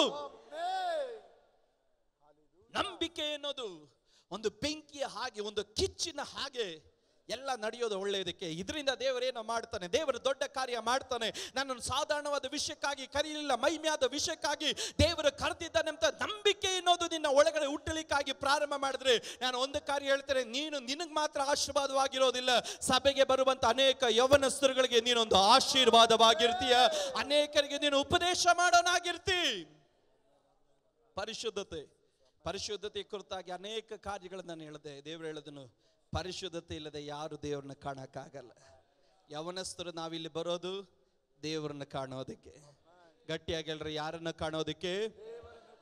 ನಂಬಿಕೆ ಅನ್ನೋದು ಒಂದು ಬೆಂಕಿಯ ಹಾಗೆ, ಒಂದು ಕಿಚ್ಚಿನ ಹಾಗೆ. ಎಲ್ಲ ನಡೆಯೋದು ಒಳ್ಳೆಯದಕ್ಕೆ. ಇದರಿಂದ ದೇವರೇನೋ ಮಾಡ್ತಾನೆ. ದೇವರು ದೊಡ್ಡ ಕಾರ್ಯ ಮಾಡ್ತಾನೆ. ನನ್ನನ್ನು ಸಾಧಾರಣವಾದ ವಿಷಯಕ್ಕಾಗಿ ಕರೀಲಿಲ್ಲ ಮೈಮ್ಯಾದ ವಿಷಯಕ್ಕಾಗಿ ದೇವರು ಕರೆದಿದ್ದಾನೆ ಅಂತ ನಂಬಿಕೆ ಅನ್ನೋದು ನಿನ್ನ ಒಳಗಡೆ ಹುಟ್ಟಲಿಕ್ಕಾಗಿ ಪ್ರಾರಂಭ ಮಾಡಿದ್ರೆ ನಾನು ಒಂದು ಕಾರ್ಯ ಹೇಳ್ತೇನೆ, ನೀನು ನಿನಗೆ ಮಾತ್ರ ಆಶೀರ್ವಾದವಾಗಿರೋದಿಲ್ಲ. ಸಭೆಗೆ ಬರುವಂತ ಅನೇಕ ಯವನಸ್ಥರುಗಳಿಗೆ ನೀನೊಂದು ಆಶೀರ್ವಾದವಾಗಿರ್ತೀಯ. ಅನೇಕರಿಗೆ ನೀನು ಉಪದೇಶ ಮಾಡೋನಾಗಿರ್ತಿ. ಪರಿಶುದ್ಧತೆ. ಪರಿಶುದ್ಧತೆ ಕುರಿತಾಗಿ ಅನೇಕ ಕಾರ್ಯಗಳನ್ನು ನಾನು ಹೇಳಿದೆ. ದೇವರು ಹೇಳೋದನ್ನು ಪರಿಶುದ್ಧತೆ ಇಲ್ಲದೆ ಯಾರು ದೇವ್ರನ್ನ ಕಾಣಕ್ಕಾಗಲ್ಲ. ಯವನಸ್ಥರು ನಾವಿಲ್ಲಿ ಬರೋದು ದೇವ್ರನ್ನ ಕಾಣೋದಕ್ಕೆ. ಗಟ್ಟಿಯಾಗಿ ಹೇಳ್ರಿ, ಯಾರನ್ನ ಕಾಣೋದಕ್ಕೆ?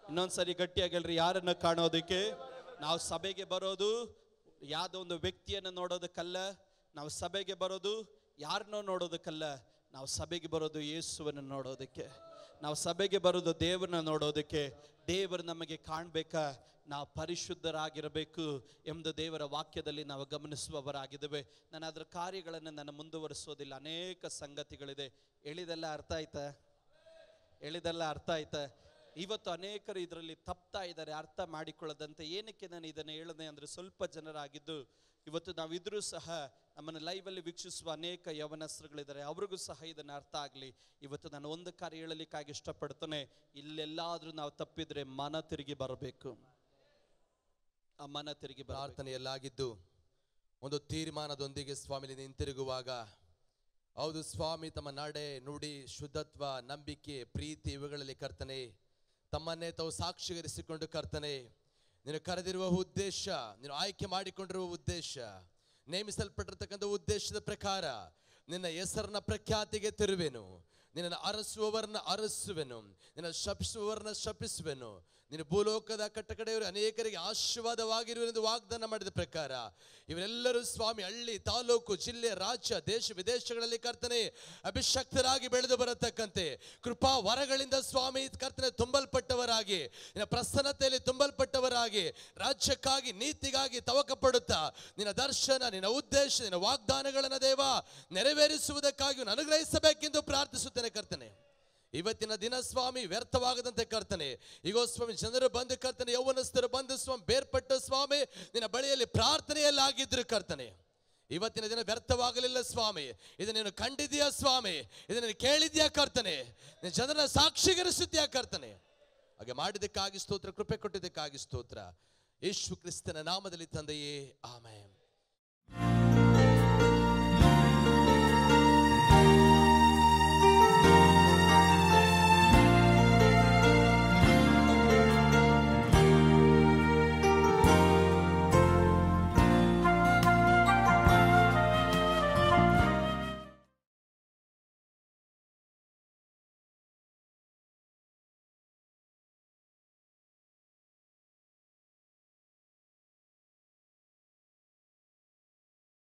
ಇನ್ನೊಂದ್ಸರಿ ಗಟ್ಟಿಯಾಗಿ ಹೇಳ್ರಿ, ಯಾರನ್ನ ಕಾಣೋದಕ್ಕೆ? ನಾವು ಸಭೆಗೆ ಬರೋದು ಯಾವುದೋ ಒಂದು ವ್ಯಕ್ತಿಯನ್ನು ನೋಡೋದಕ್ಕಲ್ಲ, ನಾವು ಸಭೆಗೆ ಬರೋದು ಯಾರನ್ನೋ ನೋಡೋದಕ್ಕಲ್ಲ, ನಾವು ಸಭೆಗೆ ಬರೋದು ಯೇಸುವನ್ನು ನೋಡೋದಕ್ಕೆ. ನಾವು ಸಭೆಗೆ ಬರೋದು ದೇವರನ್ನ ನೋಡೋದಕ್ಕೆ. ದೇವರು ನಮಗೆ ಕಾಣಬೇಕಾ? ನಾವು ಪರಿಶುದ್ಧರಾಗಿರಬೇಕು ಎಂದು ದೇವರ ವಾಕ್ಯದಲ್ಲಿ ನಾವು ಗಮನಿಸುವವರಾಗಿದ್ದೇವೆ. ನಾನು ಅದರ ಕಾರ್ಯಗಳನ್ನು ನಾನು ಮುಂದುವರಿಸೋದಿಲ್ಲ. ಅನೇಕ ಸಂಗತಿಗಳಿದೆ. ಹೇಳಿದೆಲ್ಲ ಅರ್ಥ ಆಯ್ತಾ? ಹೇಳಿದೆಲ್ಲ ಅರ್ಥ ಆಯ್ತಾ? ಇವತ್ತು ಅನೇಕರು ಇದರಲ್ಲಿ ತಪ್ತಾ ಇದ್ದಾರೆ, ಅರ್ಥ ಮಾಡಿಕೊಳ್ಳದಂತೆ. ಏನಕ್ಕೆ ನಾನು ಇದನ್ನು ಹೇಳಿದೆ ಅಂದರೆ ಸ್ವಲ್ಪ ಜನರಾಗಿದ್ದು, ಇವತ್ತು ನಾವಿದ್ರೂ ಸಹ ನಮ್ಮನ್ನು ಲೈವಲ್ಲಿ ವೀಕ್ಷಿಸುವ ಅನೇಕ ಯವನಸ್ತ್ರಗಳಿದ್ದಾರೆ. ಅವ್ರಿಗೂ ಸಹ ಇದನ್ನು ಅರ್ಥ ಆಗಲಿ. ಇವತ್ತು ನಾನು ಒಂದು ಕಾರ್ಯ ಹೇಳಲಿಕ್ಕಾಗಿ ಇಷ್ಟಪಡ್ತೇನೆ. ಇಲ್ಲೆಲ್ಲಾದರೂ ನಾವು ತಪ್ಪಿದ್ರೆ ಮನ ತಿರುಗಿ ಬರಬೇಕು. ಆ ಮನ ತಿರುಗಿ ಪ್ರಾರ್ಥನೆಯಲ್ಲಾಗಿದ್ದು ಒಂದು ತೀರ್ಮಾನದೊಂದಿಗೆ ಸ್ವಾಮಿಲಿ ಹಿಂತಿರುಗುವಾಗ, ಹೌದು ಸ್ವಾಮಿ, ತಮ್ಮ ನಡೆ, ನುಡಿ, ಶುದ್ಧತ್ವ, ನಂಬಿಕೆ, ಪ್ರೀತಿ ಇವುಗಳಲ್ಲಿ ಕರ್ತನೆ, ತಮ್ಮನ್ನೇ ತಾವು ಸಾಕ್ಷೀಕರಿಸಿಕೊಂಡು ಕರ್ತನೆ, ನೀನು ಕರೆದಿರುವ ಉದ್ದೇಶ, ನೀನು ಆಯ್ಕೆ ಮಾಡಿಕೊಂಡಿರುವ ಉದ್ದೇಶ, ನೇಮಿಸಲ್ಪಟ್ಟಿರ್ತಕ್ಕಂಥ ಉದ್ದೇಶದ ಪ್ರಕಾರ ನಿನ್ನ ಹೆಸರನ್ನ ಪ್ರಖ್ಯಾತಿಗೆ ತಿರುವೆನು, ನಿನ್ನನ್ನು ಅರಸುವವರನ್ನ ಅರಸುವೆನು ನಿನ್ನ ಶಪಿಸುವವರನ್ನ ಶಪಿಸುವೆನು ನಿನ್ನ ಭೂಲೋಕದ ಕಟ್ಟಕಡೆಯವರು ಅನೇಕರಿಗೆ ಆಶೀರ್ವಾದವಾಗಿರುವೆಂದು ವಾಗ್ದಾನ ಮಾಡಿದ ಪ್ರಕಾರ ಇವರೆಲ್ಲರೂ ಸ್ವಾಮಿ, ಹಳ್ಳಿ, ತಾಲೂಕು, ಜಿಲ್ಲೆ, ರಾಜ್ಯ, ದೇಶ, ವಿದೇಶಗಳಲ್ಲಿ ಕರ್ತನೆ ಅಭಿಷಕ್ತರಾಗಿ ಬೆಳೆದು ಬರತಕ್ಕಂತೆ. ಕೃಪಾ ವರಗಳಿಂದ ಸ್ವಾಮಿ ಕರ್ತನೆ ತುಂಬಲ್ಪಟ್ಟವರಾಗಿ, ನಿನ್ನ ಪ್ರಸನ್ನತೆಯಲ್ಲಿ ತುಂಬಲ್ಪಟ್ಟವರಾಗಿ, ರಾಜ್ಯಕ್ಕಾಗಿ, ನೀತಿಗಾಗಿ ತವಕ ಪಡುತ್ತಾ ನಿನ್ನ ದರ್ಶನ, ನಿನ್ನ ಉದ್ದೇಶ, ನಿನ್ನ ವಾಗ್ದಾನಗಳನ್ನು ದೇವ ನೆರವೇರಿಸುವುದಕ್ಕಾಗಿ ಅನುಗ್ರಹಿಸಬೇಕೆಂದು ಪ್ರಾರ್ಥಿಸುತ್ತೇನೆ ಕರ್ತನೆ. ಇವತ್ತಿನ ದಿನ ಸ್ವಾಮಿ ವ್ಯರ್ಥವಾಗದಂತೆ ಕರ್ತನೆ. ಈಗೋ ಸ್ವಾಮಿ, ಜನರು ಬಂದು ಕರ್ತನೆ, ಯೌವನಸ್ಥರು ಬಂದು ಸ್ವಾಮಿ, ಬೇರ್ಪಟ್ಟ ಸ್ವಾಮಿ, ನಿನ್ನ ಬಳಿಯಲ್ಲಿ ಪ್ರಾರ್ಥನೆಯಲ್ಲಿ ಆಗಿದ್ರು ಕರ್ತನೆ. ಇವತ್ತಿನ ದಿನ ವ್ಯರ್ಥವಾಗಲಿಲ್ಲ ಸ್ವಾಮಿ. ಇದು ನೀನು ಕಂಡಿದ್ಯಾ ಸ್ವಾಮಿ? ಇದನ್ನು ಕೇಳಿದ್ಯಾ ಕರ್ತನೆ? ನಿನ್ನ ಜನರ ಸಾಕ್ಷಿಗರಿಸುತ್ತೀಯಾ ಕರ್ತನೆ? ಹಾಗೆ ಮಾಡಿದ್ದಕ್ಕಾಗಿ ಸ್ತೋತ್ರ, ಕೃಪೆ ಕೊಟ್ಟಿದ್ದಕ್ಕಾಗಿ ಸ್ತೋತ್ರ. ಯೇಸು ಕ್ರಿಸ್ತನ ನಾಮದಲ್ಲಿ ತಂದೆಯೇ, ಆಮೇನ್.